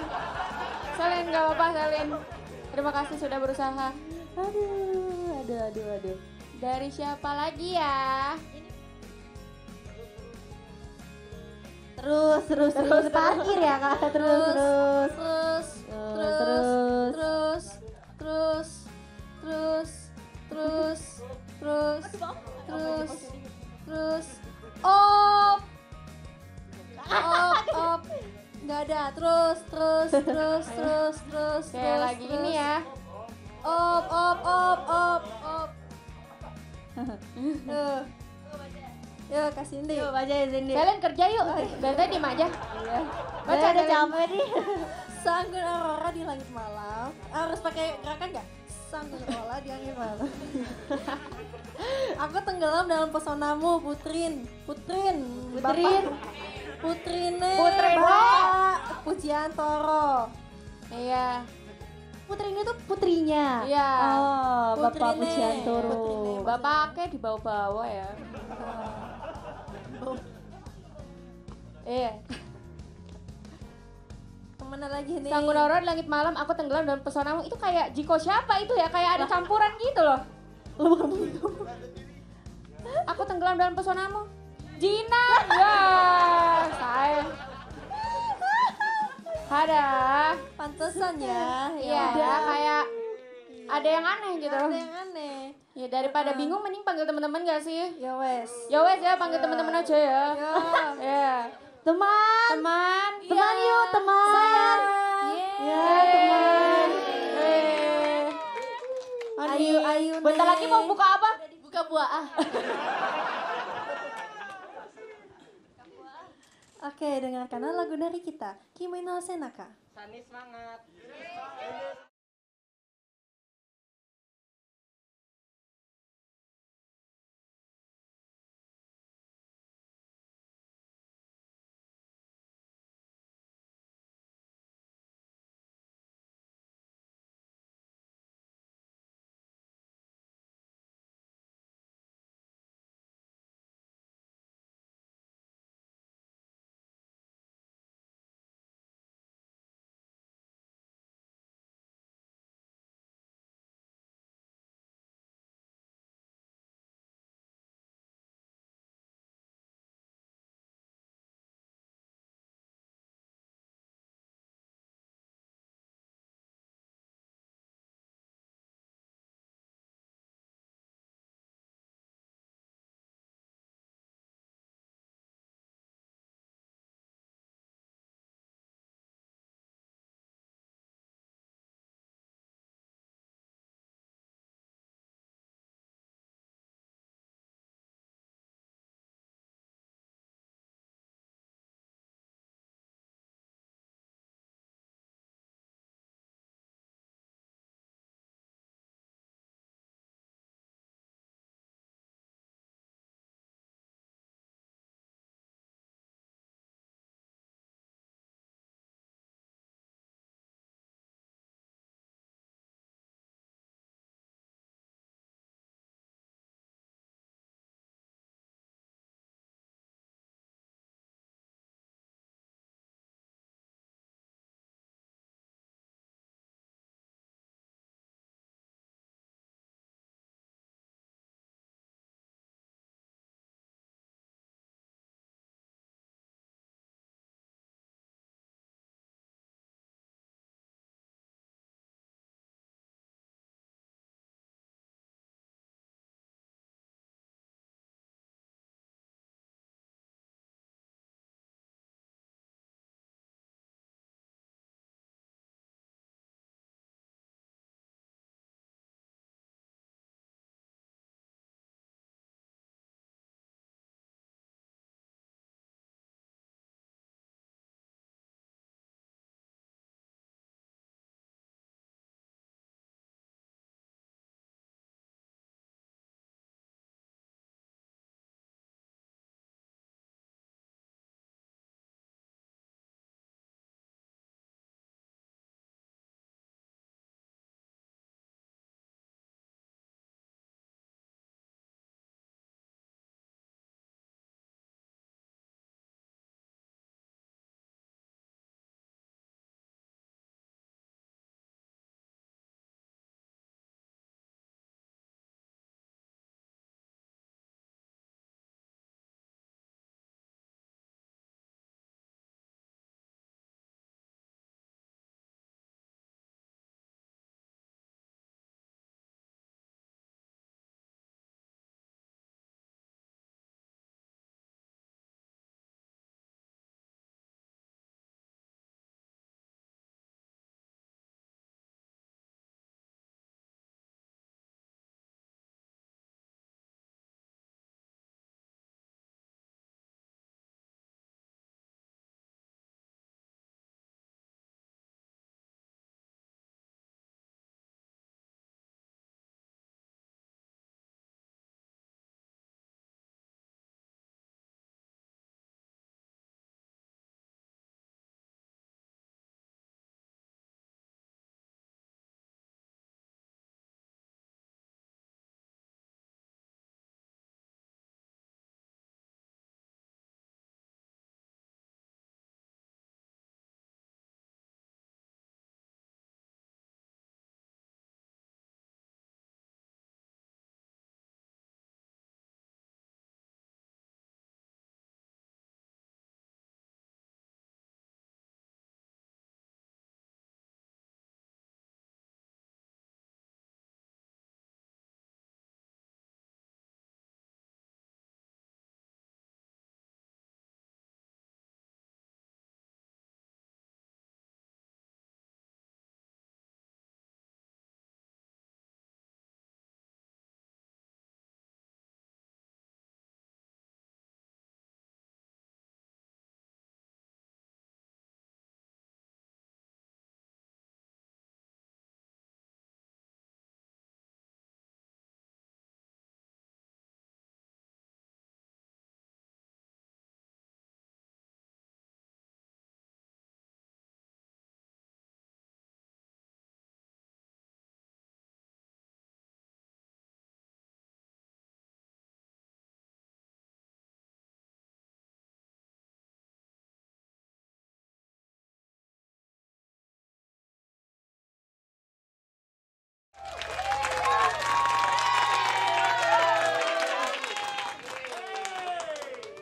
S2: Selin gak apa-apa Selin. Terima kasih sudah berusaha.
S3: Aduh, aduh, aduh, aduh.
S2: Dari siapa lagi ya?
S3: Terus, terus, terus, parkir ya kak, terus, terus.
S1: Terus,
S3: Terus,
S1: terus, terus, terus, terus, terus, terus, terus, op, op, op, nggak ada, terus, terus, terus, terus, terus,
S2: Kayak
S1: terus,
S2: lagi
S1: terus.
S2: ini ya.
S1: op, op, op, op, op. Tuh. Yuk kasih Indi.
S3: Yuk, baca ya Cindy.
S2: Kalian kerja yuk. Dari tadi diem aja.
S3: Iya.
S2: Baca, Selin.
S3: capek nih.
S1: Sanggun aurora di langit malam. Harus pakai gerakan nggak? Sanggun aurora di langit malam. Aku tenggelam dalam pesonamu, Putrin. Putrin.
S2: Putrin.
S1: Bapak- Putrine.
S2: Putrin.
S1: Bapak Pujian Toro.
S2: Iya.
S3: Putri ini tuh putrinya.
S2: Iya.
S3: Oh, Bapak
S1: Putrine.
S3: Pujiantoro.
S1: Putrine.
S2: Bapaknya dibawa-bawa ya. Iya.
S1: Ke mana lagi nih?
S2: Di langit malam, aku tenggelam dalam pesonamu. Itu kayak Jiko siapa itu ya? Kayak ada campuran gitu loh.
S3: Lu bukan.
S2: Aku tenggelam dalam pesonamu. Gina. Ya, saya. Ada.
S1: Pantesan ya.
S2: Iya, ya, kayak ada yang aneh gitu.
S1: Ada yang aneh.
S2: Ya daripada bingung mending panggil teman-teman gak sih?
S1: Ya wes.
S2: Ya wes ya panggil teman-teman aja ya.
S1: Ya.
S2: Ya.
S3: Teman,
S2: Teman.
S3: teman yuk teman. Ya teman.
S2: Eh.
S3: Ayu, ayu,
S2: Bentar lagi mau buka apa?
S4: Buka buah ah.
S1: Oke, dengarkanlah lagu dari kita. Kimi no Senaka.
S5: Sani semangat.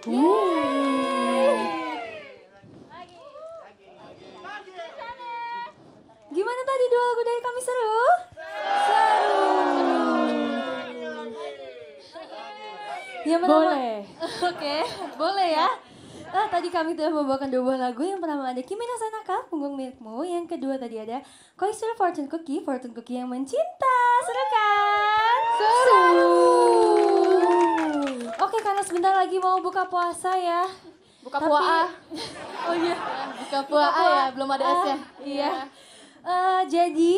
S1: Gimana tadi dua lagu dari kami seru? Seru. Pertama,
S2: Boleh.
S1: Oke, boleh ya. Ah, tadi kami telah membawakan dua buah lagu. Yang pertama ada Kimi no Sanaka, Punggung Milikmu. Yang kedua tadi ada Koisura Fortune Cookie, Fortune Cookie yang mencinta. Seru kan? Seru. Oke, karena sebentar lagi mau buka puasa ya.
S2: Buka
S1: Tapi-
S2: puasa.
S1: Oh iya.
S4: Buka puasa ya, belum ada
S1: Ah,
S4: esnya.
S1: Iya. Eh, jadi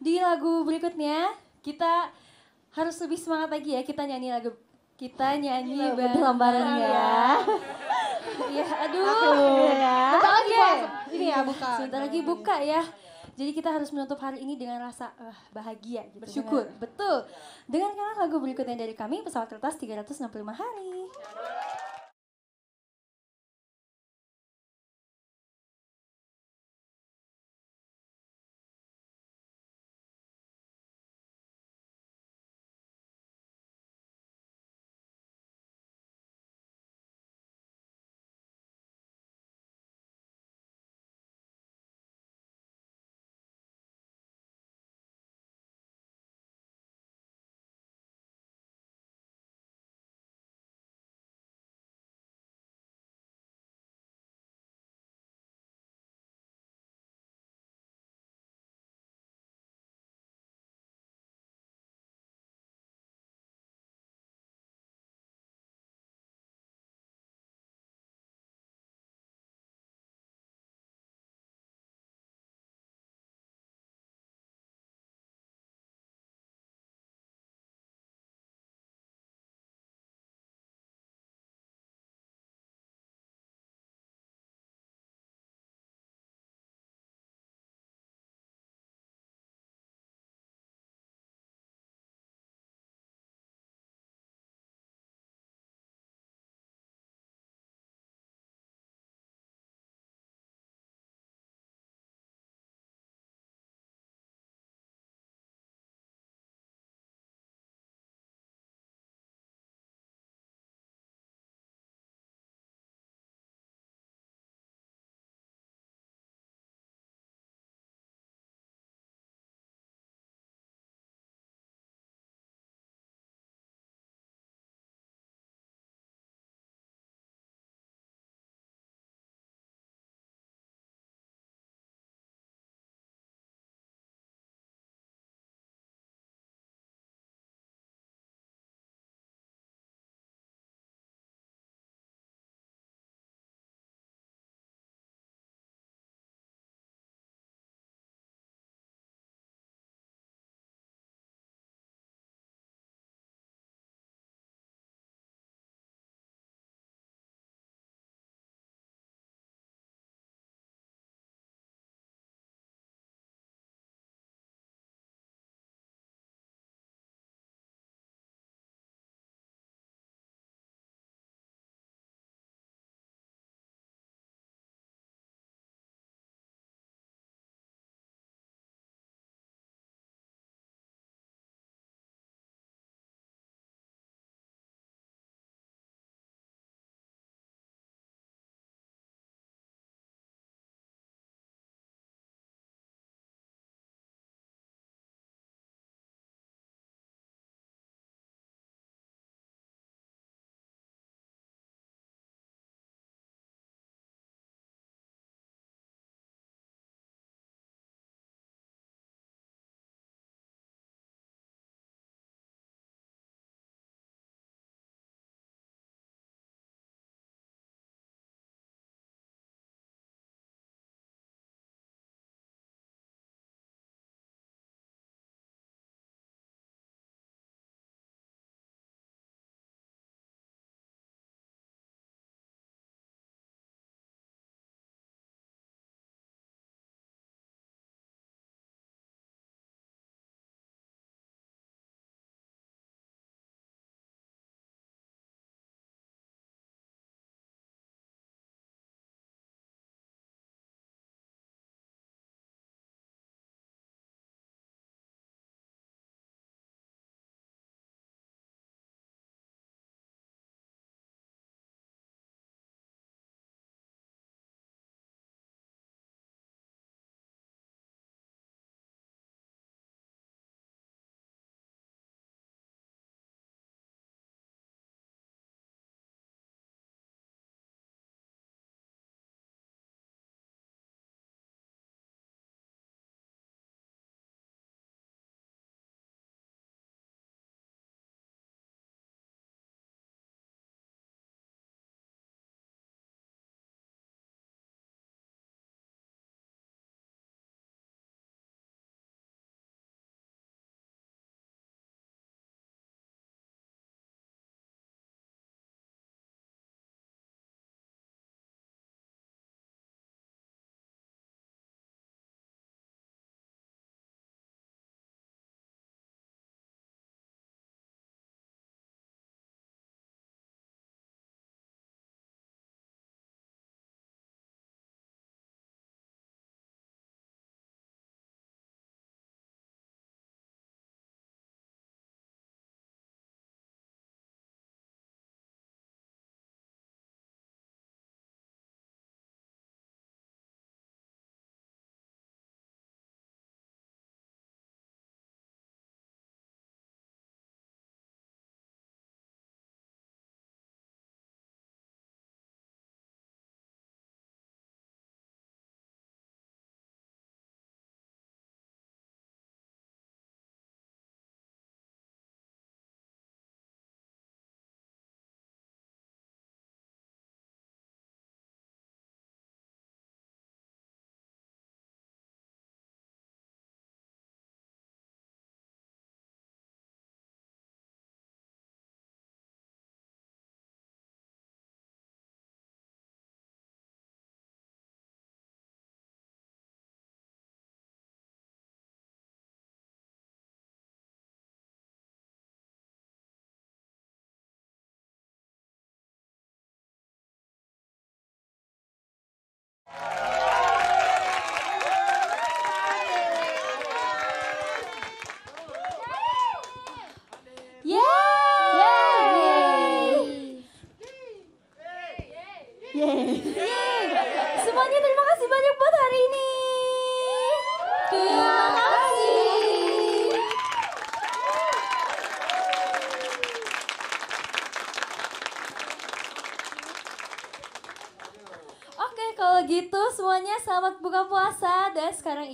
S1: di lagu berikutnya kita harus lebih semangat lagi ya. Kita nyanyi lagu kita nyanyi
S3: Betul bareng ya.
S1: Iya, aduh.
S3: ya.
S2: Bentar lagi puasa. Ini ya buka.
S1: Sebentar lagi buka ya. Jadi kita harus menutup hari ini dengan rasa eh, bahagia gitu.
S2: Bersyukur.
S1: Dengan- betul. Dengan karena lagu berikutnya dari kami pesawat kertas 365 hari.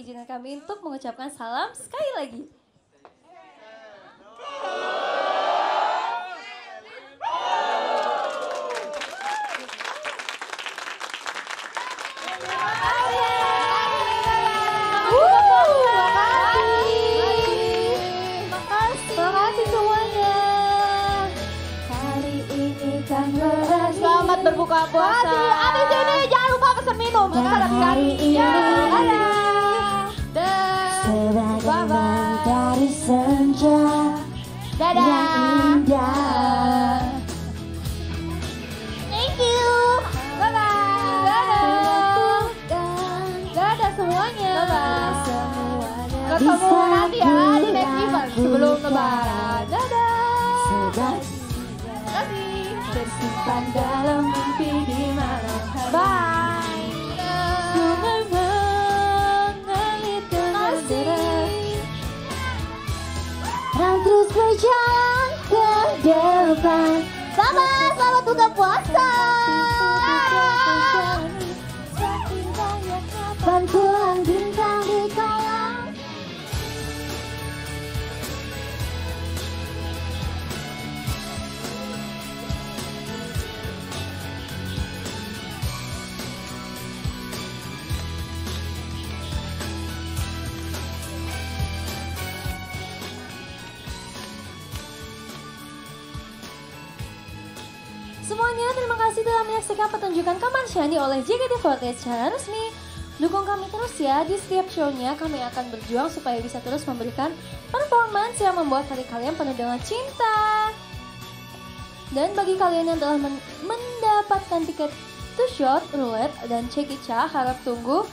S1: Izinkan kami untuk mengucapkan salam sekali lagi. JKT48 secara resmi. Dukung kami terus ya, di setiap show-nya kami akan berjuang supaya bisa terus memberikan performance yang membuat hari kalian penuh dengan cinta. Dan bagi kalian yang telah men- mendapatkan tiket to shot, roulette, dan cekica, harap tunggu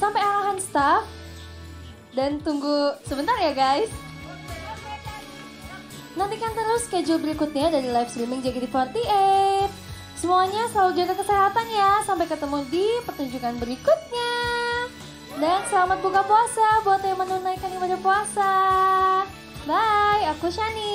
S1: sampai arahan staff. Dan tunggu sebentar ya guys. Nantikan terus schedule berikutnya dari live streaming JKT48. Semuanya selalu jaga kesehatan ya. Sampai ketemu di pertunjukan berikutnya. Dan selamat buka puasa buat yang menunaikan ibadah puasa. Bye, aku Shani.